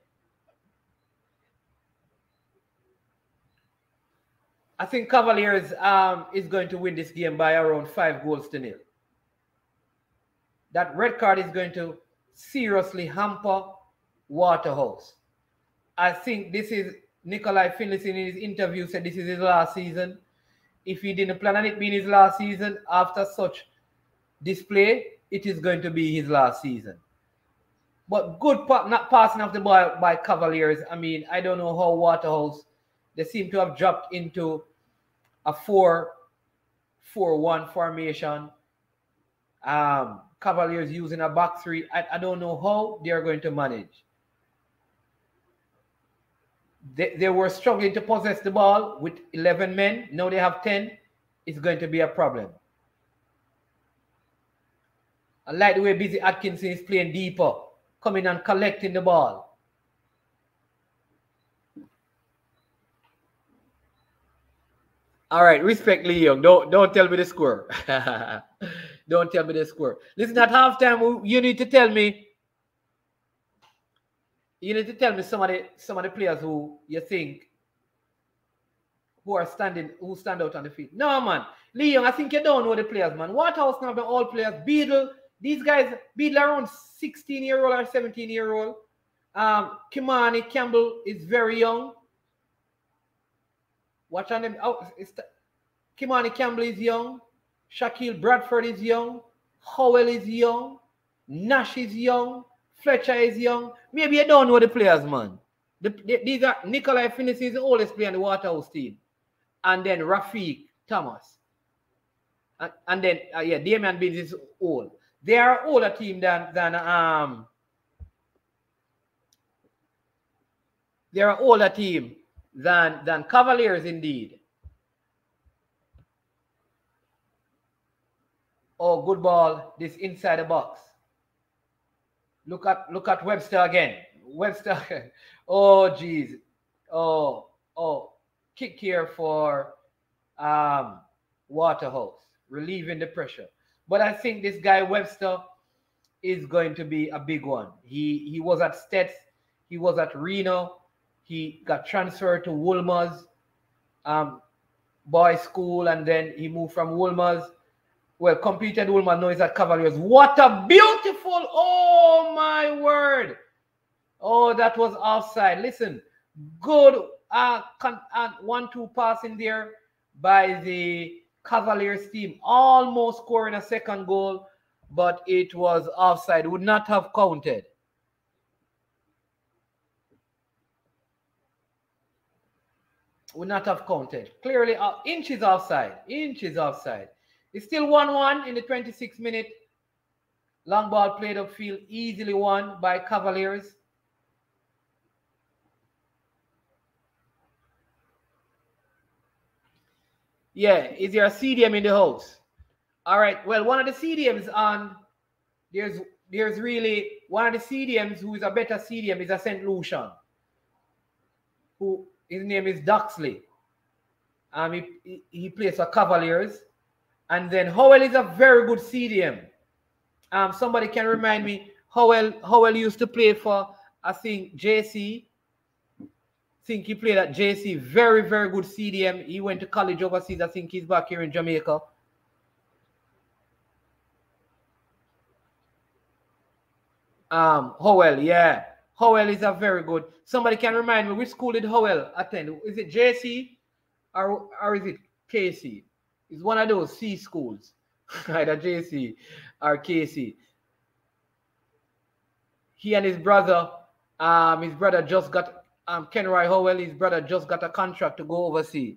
I think Cavaliers um, is going to win this game by around five goals to nil. That red card is going to seriously hamper Waterhouse. I think this is Nikolai Finlayson in his interview said this is his last season. If he didn't plan on it being his last season after such display, it is going to be his last season. But good pa not passing of the ball by Cavaliers. I mean, I don't know how Waterhouse they seem to have dropped into a 4 4 1 formation. Um, Cavaliers using a back three. I, I don't know how they are going to manage. They, they were struggling to possess the ball with 11 men. Now they have 10. It's going to be a problem. I like the way Busy Atkinson is playing deeper, coming and collecting the ball. All right, respect Lee Young. Don't don't tell me the score. don't tell me the score. Listen, at halftime, you need to tell me. You need to tell me some of the some of the players who you think who are standing who stand out on the field. No, man. Lee Young, I think you don't know the players, man. Waterhouse now be all players. Beadle, these guys, Beadle around 16 year old or 17 year old. Um, Kimani Campbell is very young. Watch on them. Oh, it's the, Kimani Campbell is young. Shaquille Bradford is young. Howell is young. Nash is young. Fletcher is young. Maybe you don't know the players, man. The, the, these are Nikolai Finis is the oldest player on the Waterhouse team. And then Rafiq Thomas. And, and then, uh, yeah, Damian Binns is old. They are older team than, than um, they're an older team than, than Cavaliers indeed. Oh, good ball. This inside the box. Look at look at Webster again. Webster. oh, geez. Oh, oh. Kick here for um, Waterhouse, relieving the pressure. But I think this guy Webster is going to be a big one. He he was at STETHS, he was at Reno, he got transferred to Wolmer's um, boys' school, and then he moved from Wolmer's. Well, completed Wolmer's, now he's at Cavaliers. What a beautiful, oh my word. Oh, that was offside. Listen, good uh, uh, one-two pass in there by the Cavaliers team, almost scoring a second goal, but it was offside. Would not have counted. would not have counted. Clearly, uh, inches offside. Inches offside. It's still 1 1 in the 26th minute. Long ball played upfield, easily won by Cavaliers. Yeah, is there a CDM in the house? All right. Well, one of the CDMs on there's there's really one of the CDMs who is a better CDM is a St. Lucian, who his name is Doxilly. Um, he, he plays for Cavaliers. And then Howell is a very good CDM. Um, somebody can remind me, Howell, Howell used to play for, I think, JC. I think he played at JC. Very, very good CDM. He went to college overseas. I think he's back here in Jamaica. Um, Howell, yeah. Howell is a very good. Somebody can remind me which school did Howell attend? Is it JC or, or is it KC? It's one of those C schools, either JC or KC. He and his brother, um, his brother just got um Kenroy Howell, his brother just got a contract to go overseas.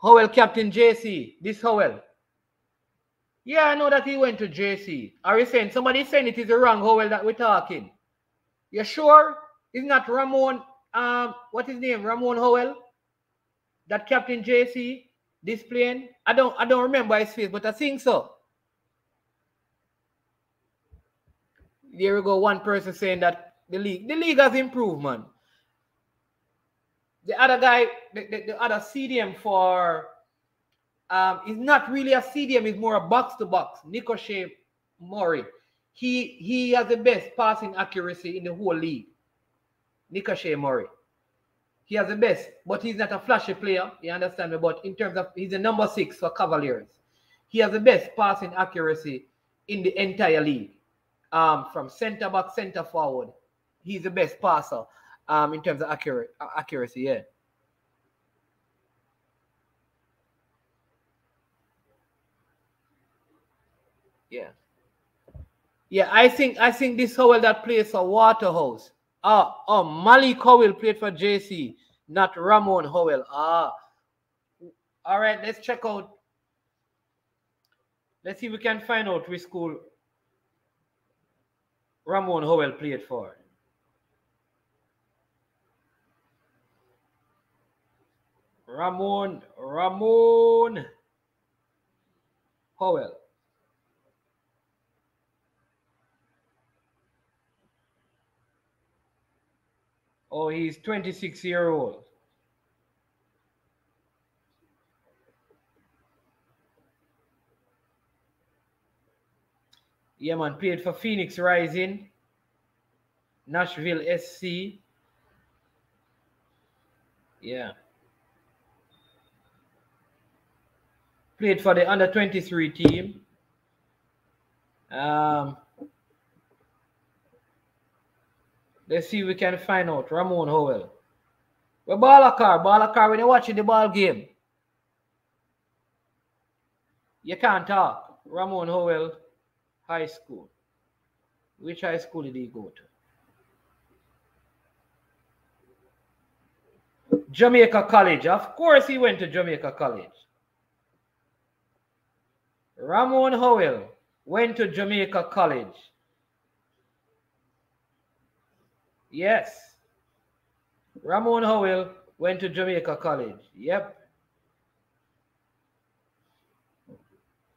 Howell captain JC. This Howell. Yeah, I know that he went to JC. Are you saying somebody saying it is the wrong Howell that we're talking? You sure? Is not Ramon um what is his name? Ramon Howell? that Captain JC displaying? I don't I don't remember his face, but I think so. There we go. One person saying that the league, the league has improved, man. The other guy, the, the, the other CDM for um is not really a CDM, it's more a box to box. Shea Murray. He he has the best passing accuracy in the whole league. Shea Murray. He has the best, but he's not a flashy player. You understand me? But in terms of he's the number six for Cavaliers. He has the best passing accuracy in the entire league. Um, from center back, center forward. He's the best passer um, in terms of accurate accuracy, yeah. Yeah. Yeah, I think I think this Howell that plays for Waterhouse. Oh, oh, Malik Howell played for JC, not Ramon Howell. Ah. All right, let's check out. Let's see if we can find out which school Ramon Howell played for. Ramon, Ramon Howell. Oh, he's 26 year old. Yeah, man, played for Phoenix Rising, Nashville SC. Yeah. Played for the under 23 team. Um, Let's see if we can find out. Ramon Howell. Where Balakar? Balakar, when you're watching the ball game, you can't talk. Ramon Howell High School. Which high school did he go to? Jamaica College. Of course, he went to Jamaica College. Ramon Howell went to Jamaica College. Yes. Ramon Howell went to Jamaica College. Yep.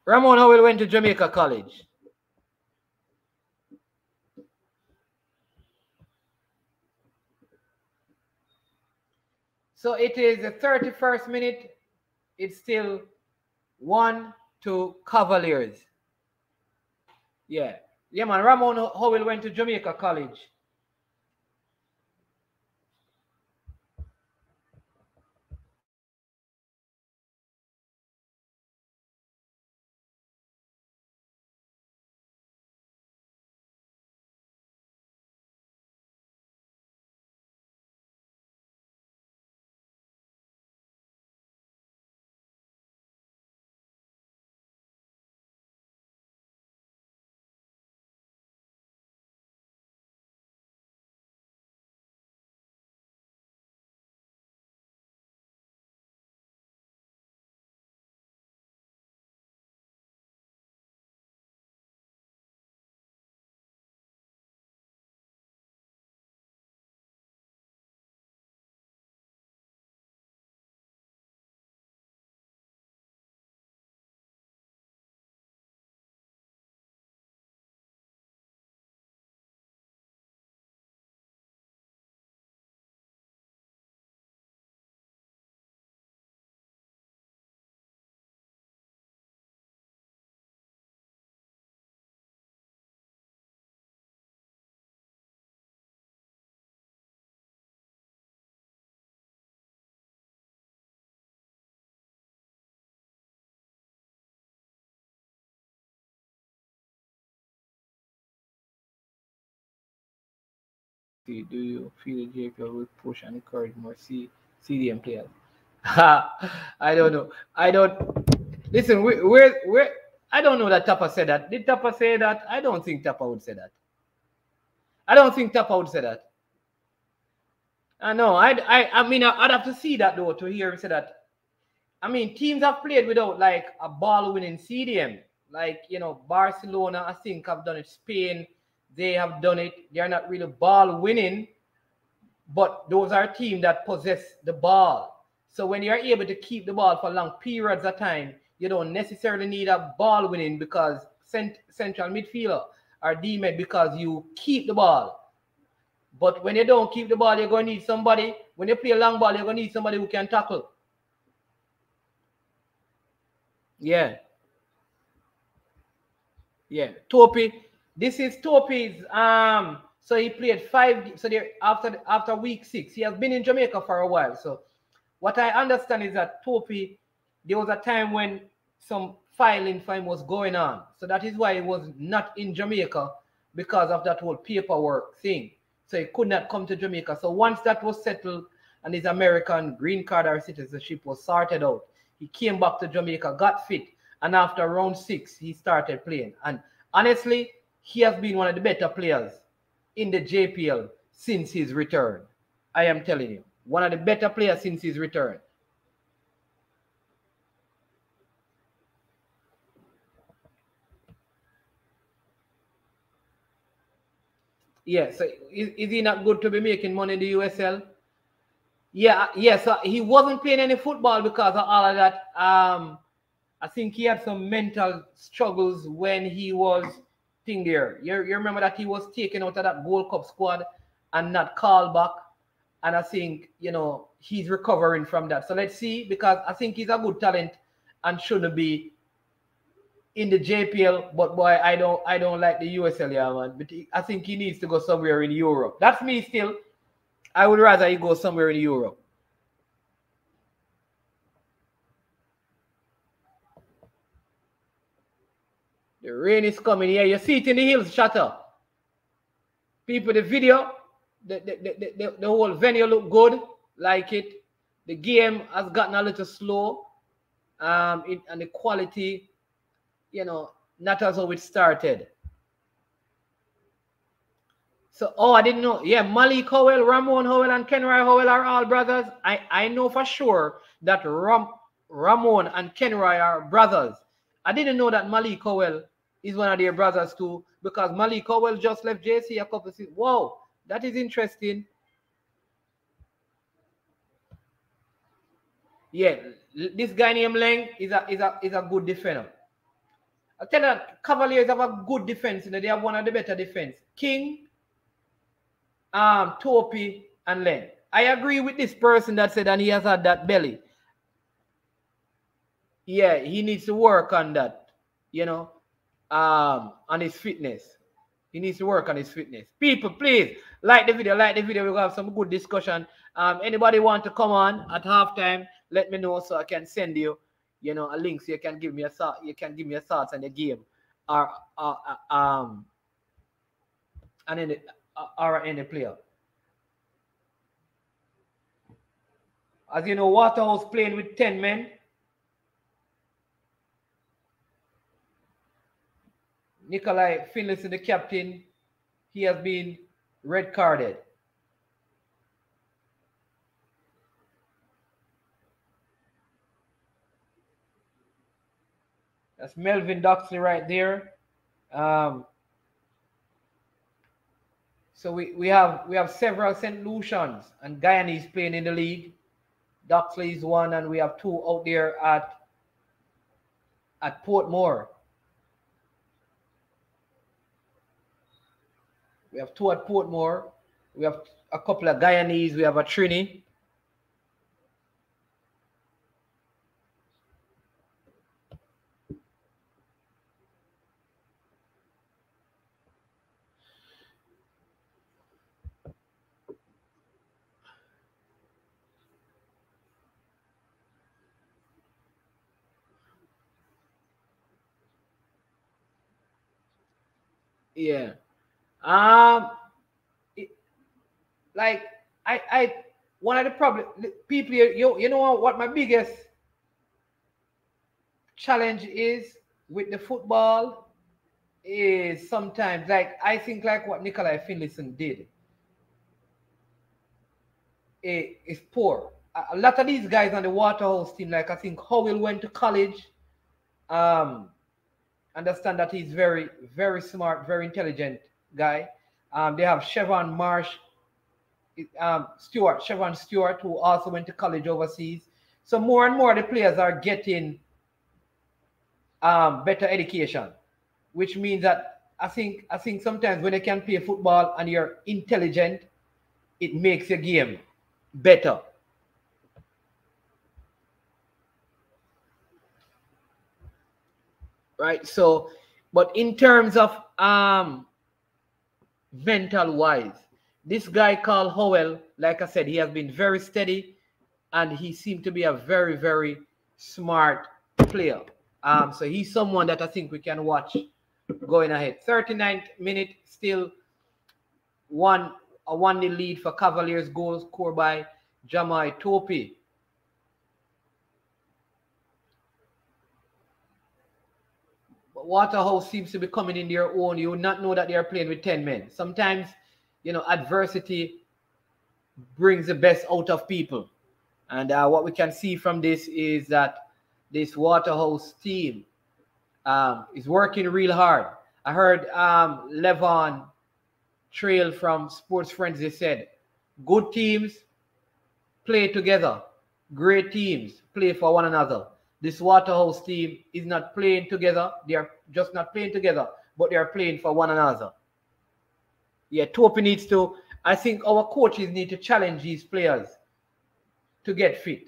Ramon Howell went to Jamaica College. So it is the 31st minute. It's still one to Cavaliers. Yeah. Yeah, man. Ramon Howell went to Jamaica College. Do you feel JPL will push and encourage more C, CDM players? I don't know. I don't listen. Where, where, where? I don't know that Tappa said that. Did Tappa say that? I don't think Tappa would say that. I don't think Tappa would say that. I know. I, I, I mean, I'd have to see that though to hear him say that. I mean, teams have played without like a ball winning CDM. Like, you know, Barcelona, I think, have done it. Spain, they have done it. They are not really ball winning, but those are teams that possess the ball. So when you're able to keep the ball for long periods of time, you don't necessarily need a ball winning because cent- central midfielder or D-mid because you keep the ball. But when you don't keep the ball, you're going to need somebody. When you play a long ball, you're going to need somebody who can tackle. Yeah. Yeah. Topey. This is Topey's. Um, so he played five. So there after after week six, he has been in Jamaica for a while. So what I understand is that Topey, there was a time when some filing for him was going on. So that is why he was not in Jamaica because of that whole paperwork thing. So he could not come to Jamaica. So once that was settled and his American green card or citizenship was sorted out, he came back to Jamaica, got fit, and after round six, he started playing. And honestly, he has been one of the better players in the JPL since his return. I am telling you one of the better players since his return. Yeah, so is, is he not good to be making money in the USL? Yeah, yes, yeah, so he wasn't playing any football because of all of that. Um, I think he had some mental struggles when he was thing there. You, you remember that he was taken out of that Gold Cup squad and not called back and I think you know he's recovering from that. So let's see because I think he's a good talent and shouldn't be in the JPL. But boy, I don't I don't like the USL, yeah, man. But he, I think he needs to go somewhere in Europe. That's me still. I would rather he go somewhere in Europe. The rain is coming here. You see it in the hills, shut up. People, the video the, the, the, the, whole venue look good, like it. The game has gotten a little slow, um, it, and the quality, you know, not as how it started. So, oh, I didn't know. Yeah, Malik Howell, Ramon Howell, and Kenroy Howell are all brothers. I, I know for sure that Ram, Ramon and Kenroy are brothers. I didn't know that Malik Howell is one of their brothers too, because Malik Howell just left JC a couple of seasons. Whoa, that is interesting. Yeah, this guy named Leng is a is a is a good defender. I tell you, Cavaliers have a good defense. You know, they have one of the better defense. King, um, Topey, and Leng. I agree with this person that said, and he has had that belly. Yeah, he needs to work on that, you know, um, on his fitness. He needs to work on his fitness. People, please like the video, like the video. We'll have some good discussion. Um, anybody want to come on at halftime? Let me know so I can send you, you know, a link so you can give me a thought. You can give me a thoughts on the game, or, uh, um, and the uh, or any player. As you know, Waterhouse playing with 10 men. Nikolai Finlayson, the captain, he has been red carded. That's Melvin Doxilly right there. Um, so we, we have we have several St. Lucians and Guyanese playing in the league. Doxilly is one, and we have two out there at at Portmore. We have two at Portmore. We have a couple of Guyanese. We have a Trini. Yeah. Um, it, like I, I, one of the problem people, you, you know what my biggest challenge is with the football is sometimes like I think like what Nikolai Finlayson did. It is poor. A lot of these guys on the Waterhouse team, like I think Howell went to college. Um, understand that he's very, very smart, very intelligent guy. Um, they have Chevron Marsh, um, Stewart, Chevron Stewart, who also went to college overseas. So more and more the players are getting um, better education, which means that I think I think sometimes when you can play football and you're intelligent, it makes your game better. Right. So, but in terms of um mental wise, this guy Carl Howell, like I said, he has been very steady and he seemed to be a very, very smart player. Um, so he's someone that I think we can watch going ahead. 39th minute, still one a one nil lead for Cavaliers. Goals scored by Jamoi Topey. Waterhouse seems to be coming in their own. You would not know that they are playing with 10 men. Sometimes, you know, adversity brings the best out of people. And uh, what we can see from this is that this Waterhouse team um, is working real hard. I heard um, Levon Trail from Sports Friends, they said, good teams play together. Great teams play for one another. This Waterhouse team is not playing together. They are just not playing together, but they are playing for one another. Yeah, Topey needs to, I think our coaches need to challenge these players to get fit.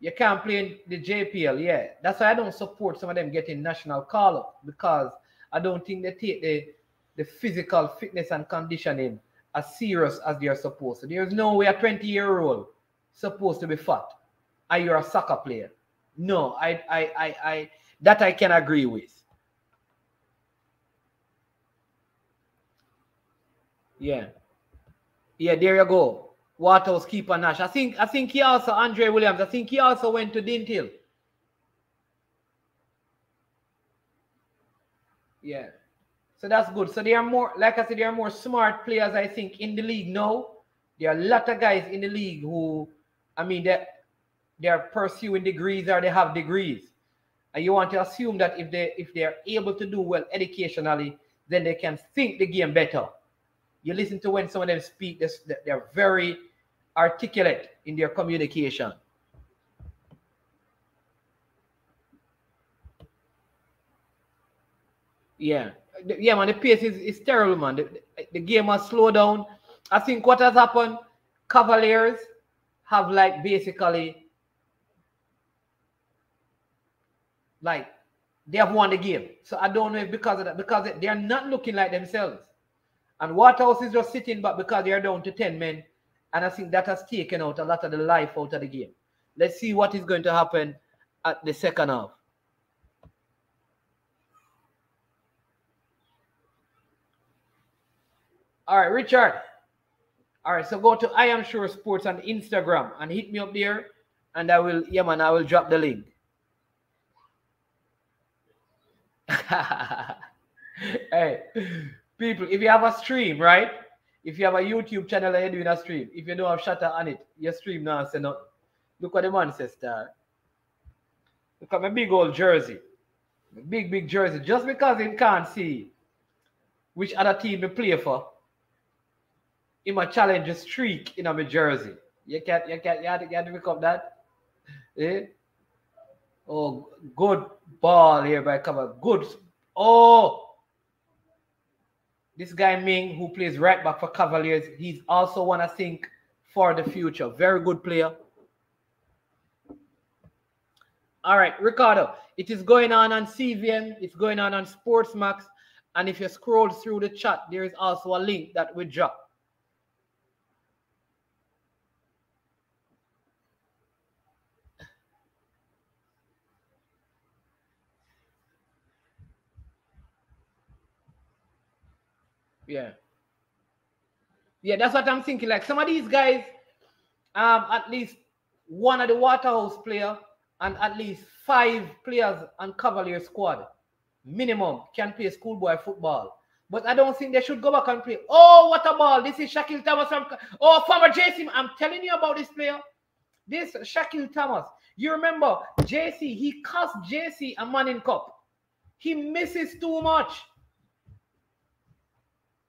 You can't play in the JPL, yeah. That's why I don't support some of them getting national call up because I don't think they take the, the physical fitness and conditioning as serious as they are supposed to. There's no way a 20 year old supposed to be fat and you're a soccer player. No, I, I, I, I, that I can agree with. Yeah. Yeah, there you go. Waterhouse keeper Nash. I think I think he also Andre Williams. I think he also went to Dinthill. Yeah. So that's good. So they are more, like I said, there are more smart players, I think, in the league now. There are a lot of guys in the league who, I mean, they they are pursuing degrees or they have degrees. And you want to assume that if they if they are able to do well educationally, then they can think the game better. You listen to when some of them speak, they're very articulate in their communication. Yeah, yeah, man. The pace is, is terrible, man. The, the game has slowed down. I think what has happened, Cavaliers have like basically like they have won the game. So I don't know if because of that, because they are not looking like themselves. And Waterhouse is just sitting back because they are down to 10 men. And I think that has taken out a lot of the life out of the game. Let's see what is going to happen at the second half. All right, Richard. All right, so go to I am sure sports on Instagram and hit me up there, and I will, yeah, man, I will drop the link. hey, people, if you have a stream, right? If you have a YouTube channel and you're doing a stream, if you don't have shutter on it, your stream now say no. Look what the man says, star. Look at my big old jersey. My big, big jersey. Just because he can't see which other team he play for, he might challenge a streak in my jersey. You can't, you can't, you have to, you have to pick up that. Eh? Oh, good ball here by cover. Good. Oh, this guy Ming, who plays right back for Cavaliers, he's also one I think for the future. Very good player. All right, Ricardo, it is going on on CVM, it's going on on Sportsmax, and if you scroll through the chat, there is also a link that we drop. Yeah. Yeah, that's what I'm thinking. Like some of these guys, um, at least one of the Waterhouse player and at least five players on Cavalier squad minimum can play schoolboy football. But I don't think they should go back and play. Oh, what a ball. This is Shaquille Thomas from Oh, former JC. I'm telling you about this player. This Shaquille Thomas. You remember JC, he cost JC a Manning Cup. He misses too much.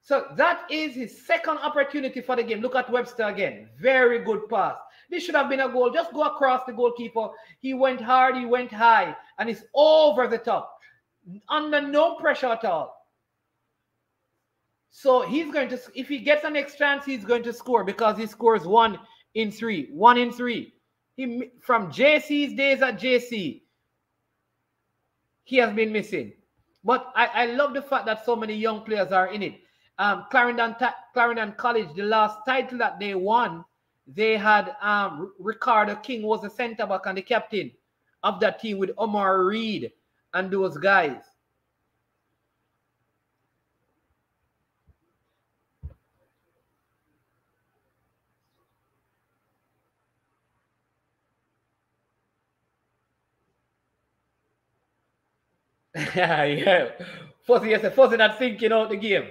So that is his second opportunity for the game. Look at Webster again. Very good pass. This should have been a goal. Just go across the goalkeeper. He went hard, he went high, and it's over the top. Under no pressure at all. So he's going to, if he gets an next chance, he's going to score because he scores one in three. One in three. He from JC's days at JC, he has been missing. But I, I love the fact that so many young players are in it. Um, Clarendon, Clarendon College, the last title that they won, they had um, Ricardo King was the center back and the captain of that team with Omar Reed and those guys. yeah. Fuzzy, yes, Fuzzy not thinking out the game.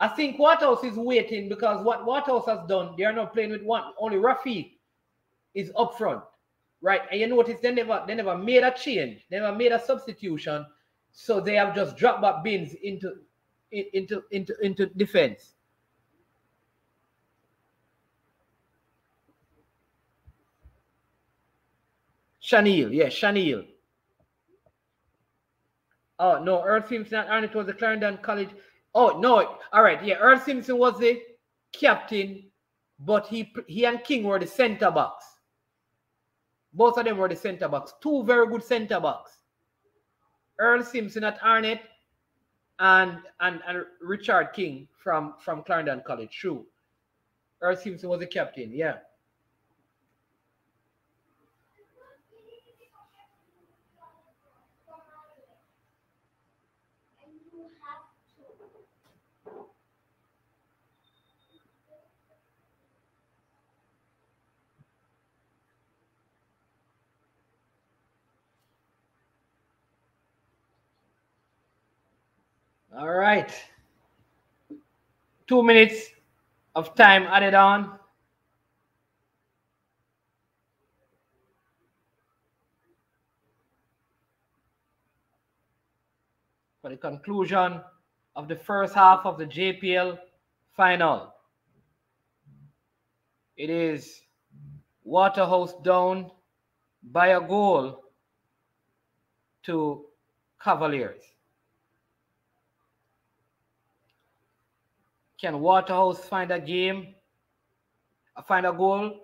I think Waterhouse is waiting because what Waterhouse has done, they are not playing with one. Only Rafi is up front, right? And you notice they never they never made a change, they never made a substitution, so they have just dropped back Binns into into into into defense. Chanel, yeah, Chanel. Oh no, Earl not and it was the Clarendon College. Oh no, all right, yeah. Earl Simpson was the captain, but he he and King were the center backs. Both of them were the center backs. Two very good center backs. Earl Simpson at Arnett and and, and Richard King from from Clarendon College. True. Earl Simpson was the captain. Yeah. All right. Two minutes of time added on. For the conclusion of the first half of the JPL final. It is Waterhouse down by a goal to Cavaliers. Can Waterhouse find a game, uh, find a goal?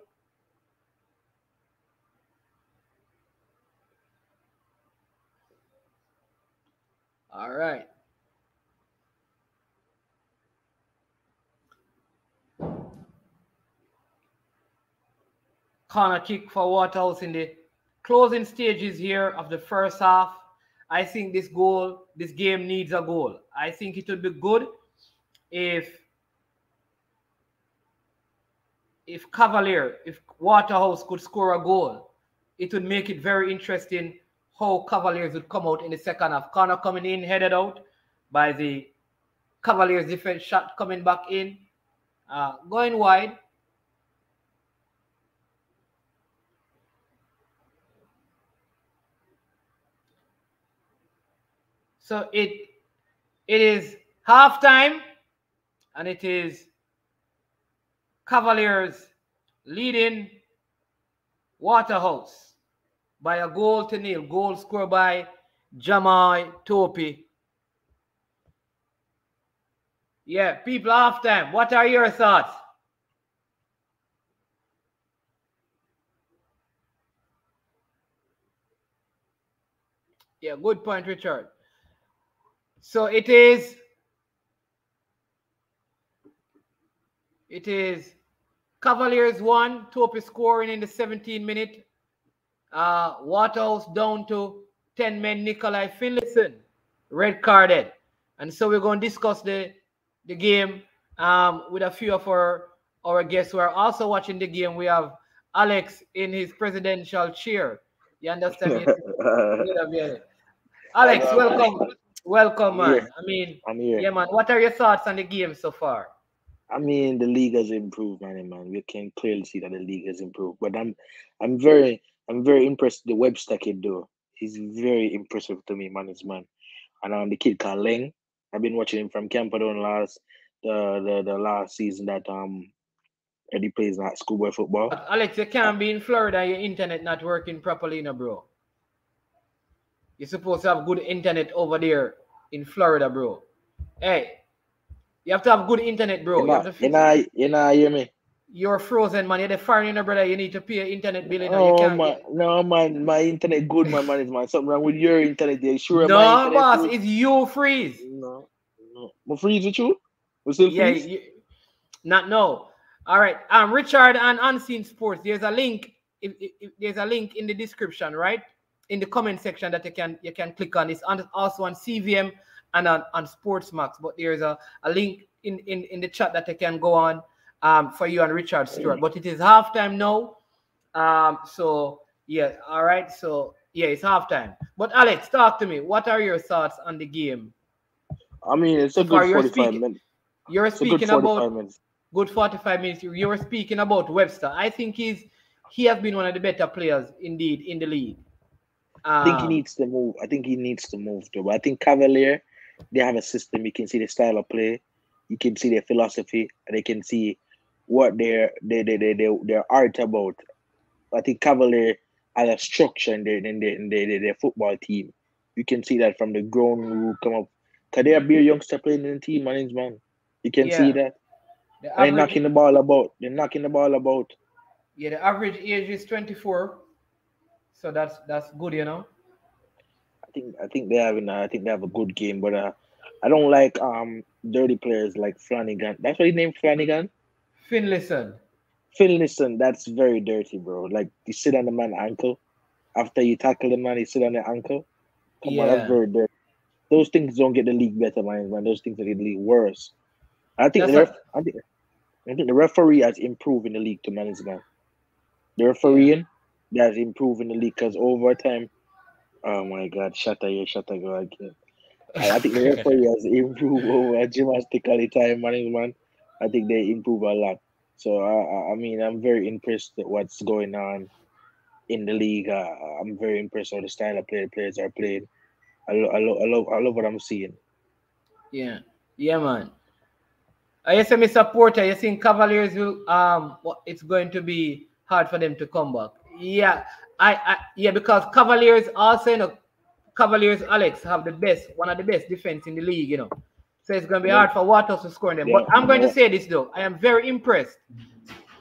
All right. Corner kick for Waterhouse in the closing stages here of the first half. I think this goal, this game needs a goal. I think it would be good if if Cavalier, if Waterhouse could score a goal, it would make it very interesting how Cavaliers would come out in the second half. Corner coming in, headed out by the Cavaliers defense shot coming back in, uh, going wide. So it it is halftime and it is Cavaliers leading Waterhouse by a goal to nil. Goal scored by Jamoi Topey. Yeah, people off them. What are your thoughts? Yeah, good point, Richard. So it is it is Cavaliers one, Topey scoring in the 17 minute. Uh, Waterhouse down to 10 men. Nikolai Finlayson, red carded. And so we're going to discuss the, the game um, with a few of our, our guests who are also watching the game. We have Alex in his presidential chair. You understand? Me? Alex, welcome. Welcome, man. I mean, I'm here. yeah, man. What are your thoughts on the game so far? I mean, the league has improved, man. Man, we can clearly see that the league has improved. But I'm, I'm very, I'm very impressed. The Webster kid, though, he's very impressive to me, man. His man, and um, the kid called Leng. I've been watching him from Camperdown last the the, last season that um Eddie plays that schoolboy football. But Alex, you can't be in Florida, your internet not working properly, no, bro. You're supposed to have good internet over there in Florida, bro. Hey, you have to have good internet, bro. You You you know, you know, hear me? You're frozen, man. You're the foreigner, brother. You need to pay your internet bill. You, know, you Oh can't man, get- no man, my internet good, my man is man. Something wrong with your internet. There, sure, my No, internet boss, good? it's you freeze. No, no. My freeze with you? We still Yeah, freeze? you, not no. All right. Um, Richard and Unseen Sports. There's a link. If, if, if there's a link in the description, right? In the comment section that you can you can click on. It's on, also on CVM and on, on Sportsmax. But there's a, a link in, in, in the chat that you can go on um for you and Richard Stewart. But it is halftime now. Um, so yeah, all right. So yeah, it's halftime. But Alex, talk to me. What are your thoughts on the game? I mean, it's a good you're 45 speaking- minutes. You're It's speaking 45 about minutes. good 45 minutes. You were speaking about Webster. I think he's he has been one of the better players indeed in the league. I think he Um, needs to move. I think he needs to move though. But I think Cavalier, they have a system. You can see the style of play, you can see their philosophy, and they can see what their they they they they their art about. I think Cavalier has a structure in their in their, in their, in their football team. You can see that from the grown who come up. Cause they are beer youngster playing in the team, man, man. You can see that. the they're average, knocking the ball about. They're knocking the ball about. yeah, the average age is 24. So that's that's good, you know. I think I think they have a, I think they have a good game, but uh, I don't like um dirty players like Flanagan. That's what he named Flanagan. Finlayson. Finlayson, that's very dirty, bro. Like you sit on the man ankle after you tackle the man, you sit on the ankle. Come on, that's very dirty. Those things don't get the league better, man. Man, those things get the league worse. I think the ref, I think I think the referee has improved in the league to manage man. The refereeing they has improved in the league because over time, oh my god, Shatter here, Shatter go again. I, I think the referee has improved over gymnastically time management. I think they improve a lot. So I, I- I mean, I'm very impressed with what's going on in the league. Uh, I'm very impressed with the style of play the players are playing. I, lo- I, lo- I love, I love what I'm seeing. Yeah, yeah, man. I say, Mr. Porter, you think Cavaliers will um it's going to be hard for them to come back. Yeah, I, I yeah, because Cavaliers also you know Cavaliers Alex have the best, one of the best defense in the league, you know. So it's gonna be Yeah. hard for Waters to score them. But I'm going to say this though. I am very impressed.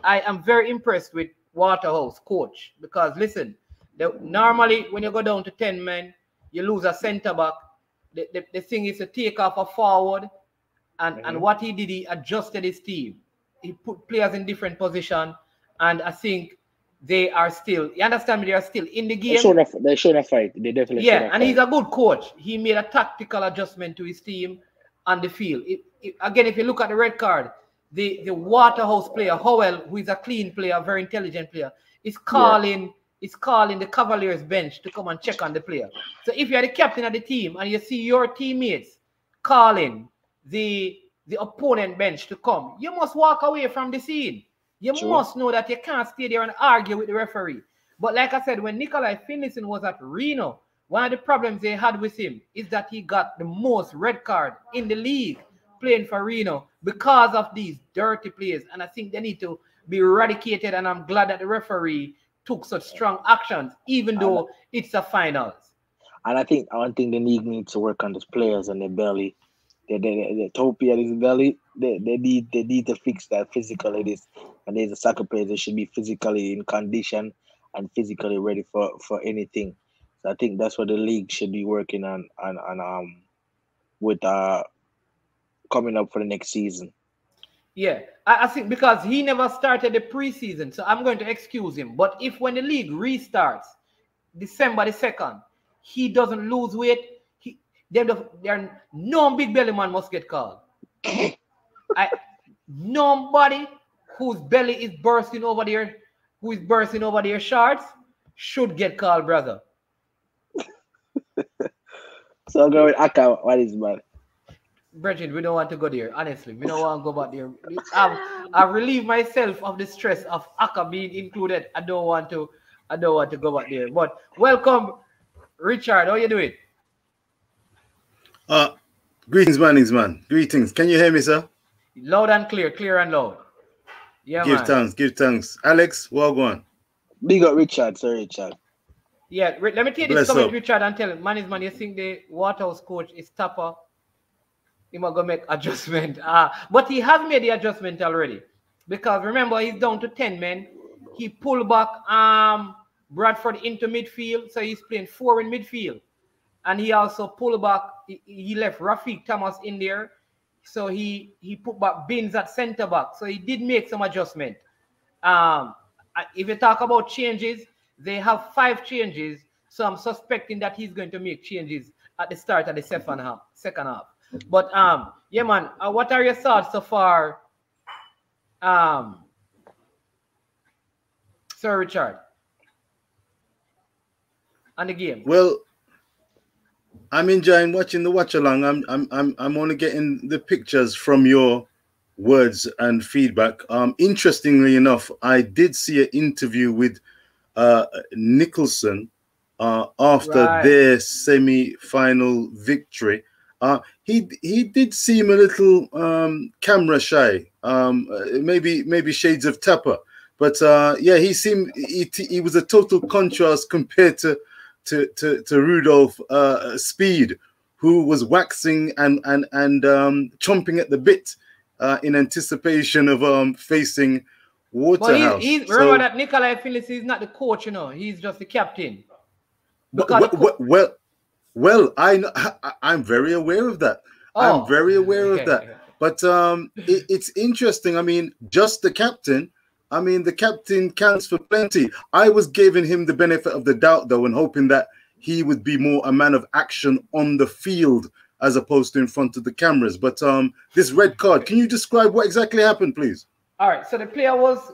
I am very impressed with Waterhouse coach because listen, the, normally when you go down to 10 men, you lose a center back. The, the, the thing is to take off a forward, and, and Mhm. what he did, he adjusted his team. He put players in different position, and I think they are still. You understand me? They are still in the game. showing a, they're showing a fight. They definitely Yeah, a and he's a good coach. He made a tactical adjustment to his team on the field. It- it- again, if you look at the red card, the, the Waterhouse player, Howell, who is a clean player, very intelligent player, is calling is calling the Cavaliers bench to come and check on the player. So if you're the captain of the team and you see your teammates calling the the opponent bench to come, you must walk away from the scene. You True. must know that you can't stay there and argue with the referee. But like I said, when Nikolai Finlayson was at Reno, one of the problems they had with him is that he got the most red card in the league playing for Reno because of these dirty players. And I think they need to be eradicated. And I'm glad that the referee took such strong actions, even though it's a finals. And I think one thing the league needs to work on is players and their belly. The, the, the, the topia is belly. They, they need they need to fix that physically. This and there's a soccer player they should be physically in condition and physically ready for for anything. So I think that's what the league should be working on on, on um with uh coming up for the next season. Yeah, I, I think because he never started the preseason, so I'm going to excuse him. But if when the league restarts December the second, he doesn't lose weight, he there there no big belly man must get called. I nobody whose belly is bursting over their who is bursting over their shorts should get called, brother. So I'll go with Aka. What is man? Bridget, we don't want to go there. Honestly, we don't want to go back there. I've, I've relieved myself of the stress of Aka being included. I don't want to. I don't want to go back there. But welcome, Richard. How you doing? Uh, greetings, mannings, man. Greetings. Can you hear me, sir? Loud and clear, clear and loud. Yeah, give man. thanks, give thanks. Alex, well on. Big up Richard, sir Richard. Yeah, re- let me take this Bless comment, up. Richard, and tell him, man is man, you think the Waterhouse coach is tougher? He might go make adjustment. Uh, but he has made the adjustment already. Because remember, he's down to 10 men. He pulled back um Bradford into midfield, so he's playing four in midfield. And he also pulled back, he, he left Rafiq Thomas in there. So he he put back Binns at centre back. So he did make some adjustment. Um, if you talk about changes, they have five changes. So I'm suspecting that he's going to make changes at the start of the second half. Second half. But um, yeah, man. Uh, what are your thoughts so far? Um, Sir Richard, on the game. Well, I'm enjoying watching the watch along. I'm I'm I'm I'm only getting the pictures from your words and feedback. Um, interestingly enough, I did see an interview with uh, Nicholson uh, after Right. their semi-final victory. Uh, he he did seem a little um, camera shy, um, maybe maybe shades of Tappa, but uh, yeah, he seemed he, he was a total contrast compared to to to, to Rudolph uh, Speid, who was waxing and and and um, chomping at the bit uh, in anticipation of um, facing But Waterhouse. he's, he's So- remember that Nikolai Phillips is not the coach, you know. He's just the captain. Well, Because well, well, well, I, I'm very aware of that. Oh. I'm very aware of that. But um, it, it's interesting. I mean, just the captain. I mean, the captain counts for plenty. I was giving him the benefit of the doubt, though, and hoping that he would be more a man of action on the field as opposed to in front of the cameras. But um, this red card, can you describe what exactly happened, please? All right, so the player was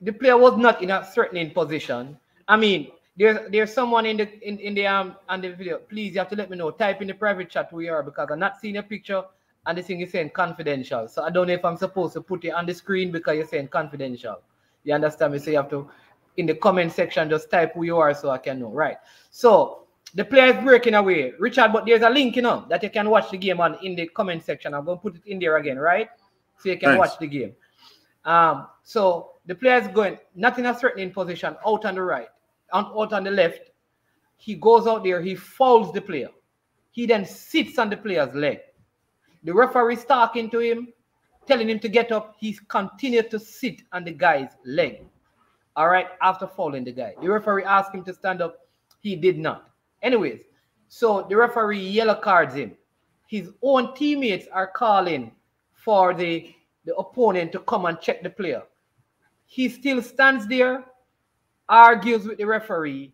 the player was not in a threatening position. I mean, there's there's someone in the in, in the um on the video. Please, you have to let me know. Type in the private chat who you are because I'm not seeing a picture and the thing is saying confidential. So I don't know if I'm supposed to put it on the screen because you're saying confidential. You understand me? So you have to in the comment section just type who you are so I can know. Right. So the player is breaking away, Richard. But there's a link, you know, that you can watch the game on in the comment section. I'm gonna put it in there again, right? So you can Thanks. watch the game. Um, so the player is going not in a threatening position, out on the right, out, out on the left. He goes out there, he fouls the player. He then sits on the player's leg. The referee is talking to him, telling him to get up. He's continued to sit on the guy's leg. All right, after fouling the guy. The referee asked him to stand up. He did not. Anyways, so the referee yellow cards him. His own teammates are calling for the, the opponent to come and check the player. He still stands there, argues with the referee,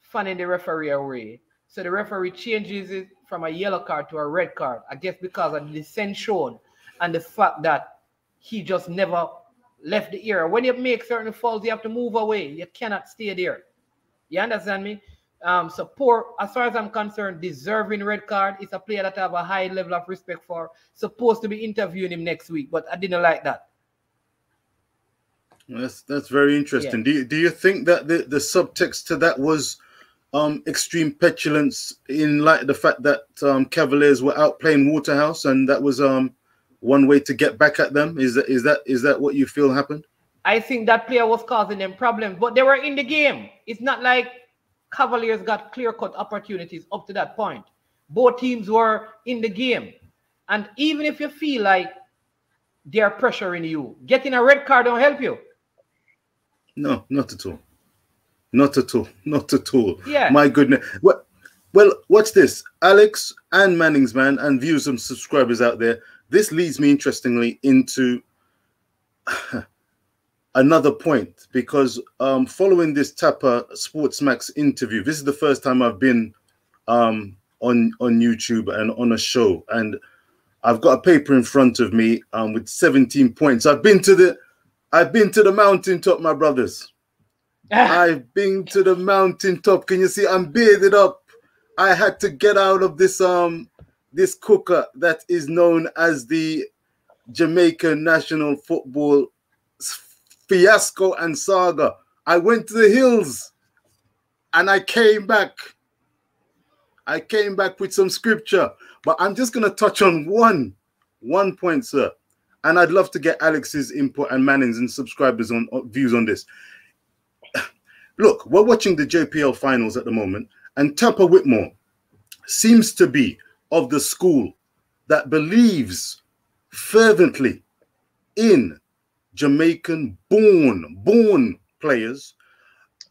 fanning the referee away. So the referee changes it from a yellow card to a red card. I guess because of the dissent shown and the fact that he just never left the area. When you make certain fouls, you have to move away. You cannot stay there. You understand me? Um, so poor, as far as I'm concerned, deserving red card. It's a player that I have a high level of respect for. Supposed to be interviewing him next week, but I didn't like that. That's that's very interesting. Do you, do you think that the, the subtext to that was um extreme petulance in light of the fact that um Cavaliers were outplaying Waterhouse and that was um one way to get back at them? Is that is that is that what you feel happened? I think that player was causing them problems, but they were in the game. It's not like Cavaliers got clear cut opportunities up to that point. Both teams were in the game. And even if you feel like they're pressuring you, getting a red card don't help you. No, not at all. Not at all. Not at all. Yeah. My goodness. Well, well, what's this? Alex and Manning's man and views and subscribers out there. This leads me interestingly into another point because um, following this Tappa Sports Max interview, this is the first time I've been um, on on YouTube and on a show, and I've got a paper in front of me um, with 17 points. I've been to the I've been to the mountaintop, my brothers. I've been to the mountaintop. Can you see? I'm bearded up. I had to get out of this um this cooker that is known as the Jamaican national football fiasco and saga. I went to the hills and I came back. I came back with some scripture, but I'm just gonna touch on one one point, sir. and I'd love to get Alex's input and Manning's and subscribers on views on this. Look, we're watching the JPL finals at the moment, and Tappa Whitmore seems to be of the school that believes fervently in Jamaican born, born players,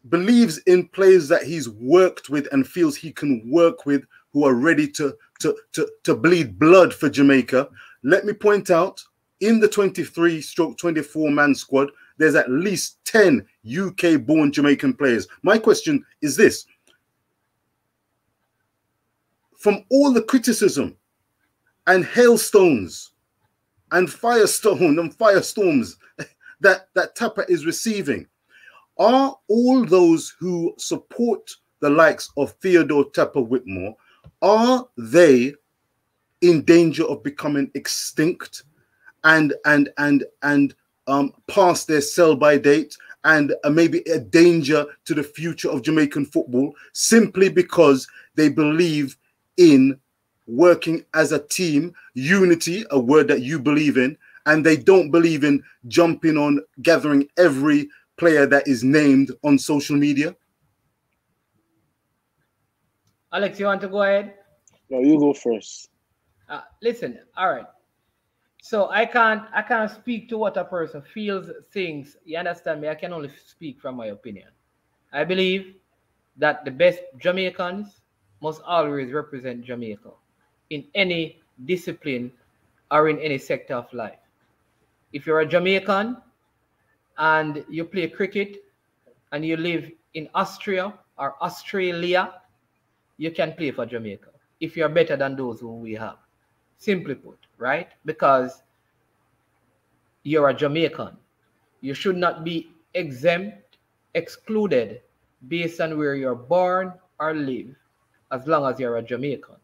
believes in players that he's worked with and feels he can work with who are ready to, to, to, to bleed blood for Jamaica. Let me point out in the 23 stroke 24 man squad, there's at least 10 UK born Jamaican players. My question is this from all the criticism and hailstones and firestone and firestorms that that Tappa is receiving, are all those who support the likes of Theodore Tappa Whitmore, are they in danger of becoming extinct and and and and um, past their sell by date and uh, maybe a danger to the future of Jamaican football simply because they believe in working as a team, unity, a word that you believe in, and they don't believe in jumping on gathering every player that is named on social media? Alex, you want to go ahead? No, you go first. Uh, listen, all right. So I can't I can't speak to what a person feels, thinks. You understand me? I can only speak from my opinion. I believe that the best Jamaicans must always represent Jamaica in any discipline or in any sector of life. If you're a Jamaican and you play cricket and you live in Austria or Australia, you can play for Jamaica if you're better than those who we have. Simply put, right? Because you're a Jamaican. You should not be exempt, excluded based on where you're born or live, as long as you're a Jamaican.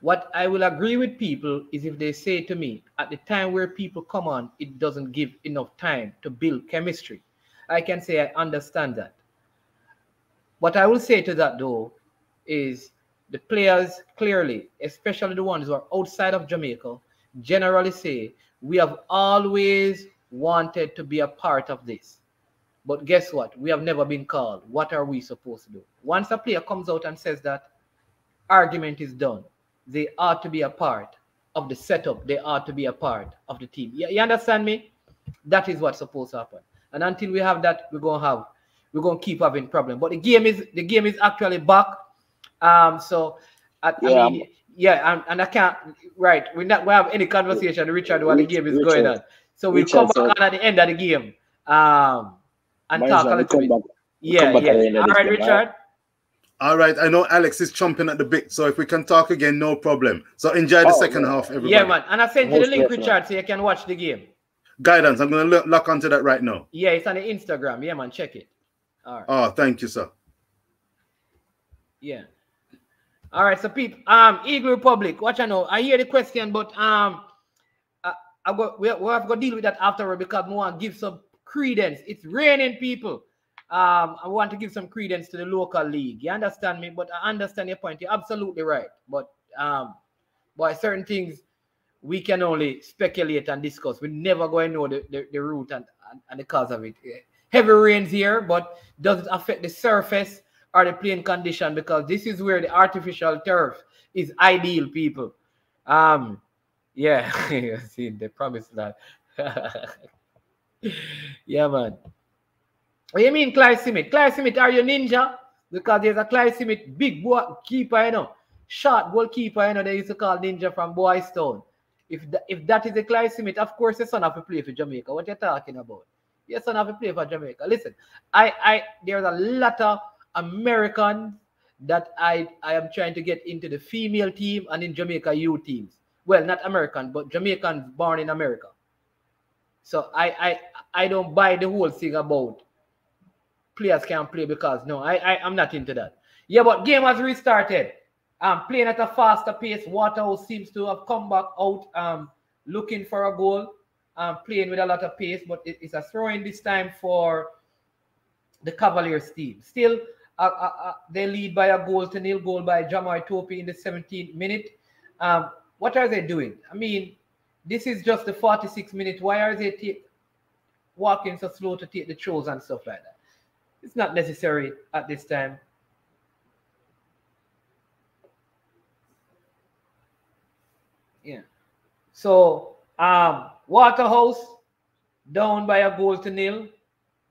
What I will agree with people is if they say to me, at the time where people come on, it doesn't give enough time to build chemistry. I can say I understand that. What I will say to that though is the players clearly, especially the ones who are outside of Jamaica, generally say we have always wanted to be a part of this. But guess what? We have never been called. What are we supposed to do? Once a player comes out and says that, argument is done they ought to be a part of the setup. They ought to be a part of the team. You, you understand me? That is what's supposed to happen. And until we have that, we're gonna have we're gonna keep having problem. But the game is the game is actually back. Um, so I, yeah, I mean, yeah, and, and I can't right. We're not we have any conversation, Richard, while the game is Richard, going on. So we come back on at the end of the game. Um and talk a little bit. Yeah, yeah. All right, Richard. All right, I know Alex is chomping at the bit, so if we can talk again, no problem. So enjoy the oh, second half, everybody. Yeah, man. And I sent you the link, Richard, so you can watch the game. Guidance, I'm gonna lock onto that right now. Yeah, it's on the Instagram. Yeah, man, check it. All right. Oh, thank you, sir. Yeah. All right, so people, um, Eagle Republic, watch I know. I hear the question, but um, I, I go, we, we have to deal with that afterward because we want to give some credence. It's raining, people um, I want to give some credence to the local league. You understand me? But I understand your point. You're absolutely right. But um, by certain things we can only speculate and discuss. We're never going to know the, the, the root and, and, and, the cause of it. Heavy rains here, but does it affect the surface or the playing condition? Because this is where the artificial turf is ideal, people. Um, yeah, see, they promise that. yeah, man. What you mean Clive Simmet? Clive Simmet, are you ninja? Because there's a Clive Simmet, big boy keeper, you know. Short goalkeeper, you know, they used to call ninja from Boys Town. If, the, if that is a Clive Simmet, of course the son have to play for Jamaica. What you talking about? Your son have to play for Jamaica. Listen, I, I, there's a lot of Americans that I, I am trying to get into the female team and in Jamaica U teams. Well, not American, but Jamaicans born in America. So I, I, I don't buy the whole thing about players can't play because no, I, I I'm not into that. Yeah, but game has restarted. Um, playing at a faster pace. Waterhouse seems to have come back out, um, looking for a goal, um, playing with a lot of pace, but it, it's a throwing this time for the Cavaliers team. Still, uh, uh, uh, they lead by a goal to nil, goal by Jamoi Topey in the 17th minute. Um, what are they doing? I mean, this is just the 46 minutes. Why are they take, walking so slow to take the throws and stuff like that? It's not necessary at this time. Yeah. So um Waterhouse down by a goal to nil,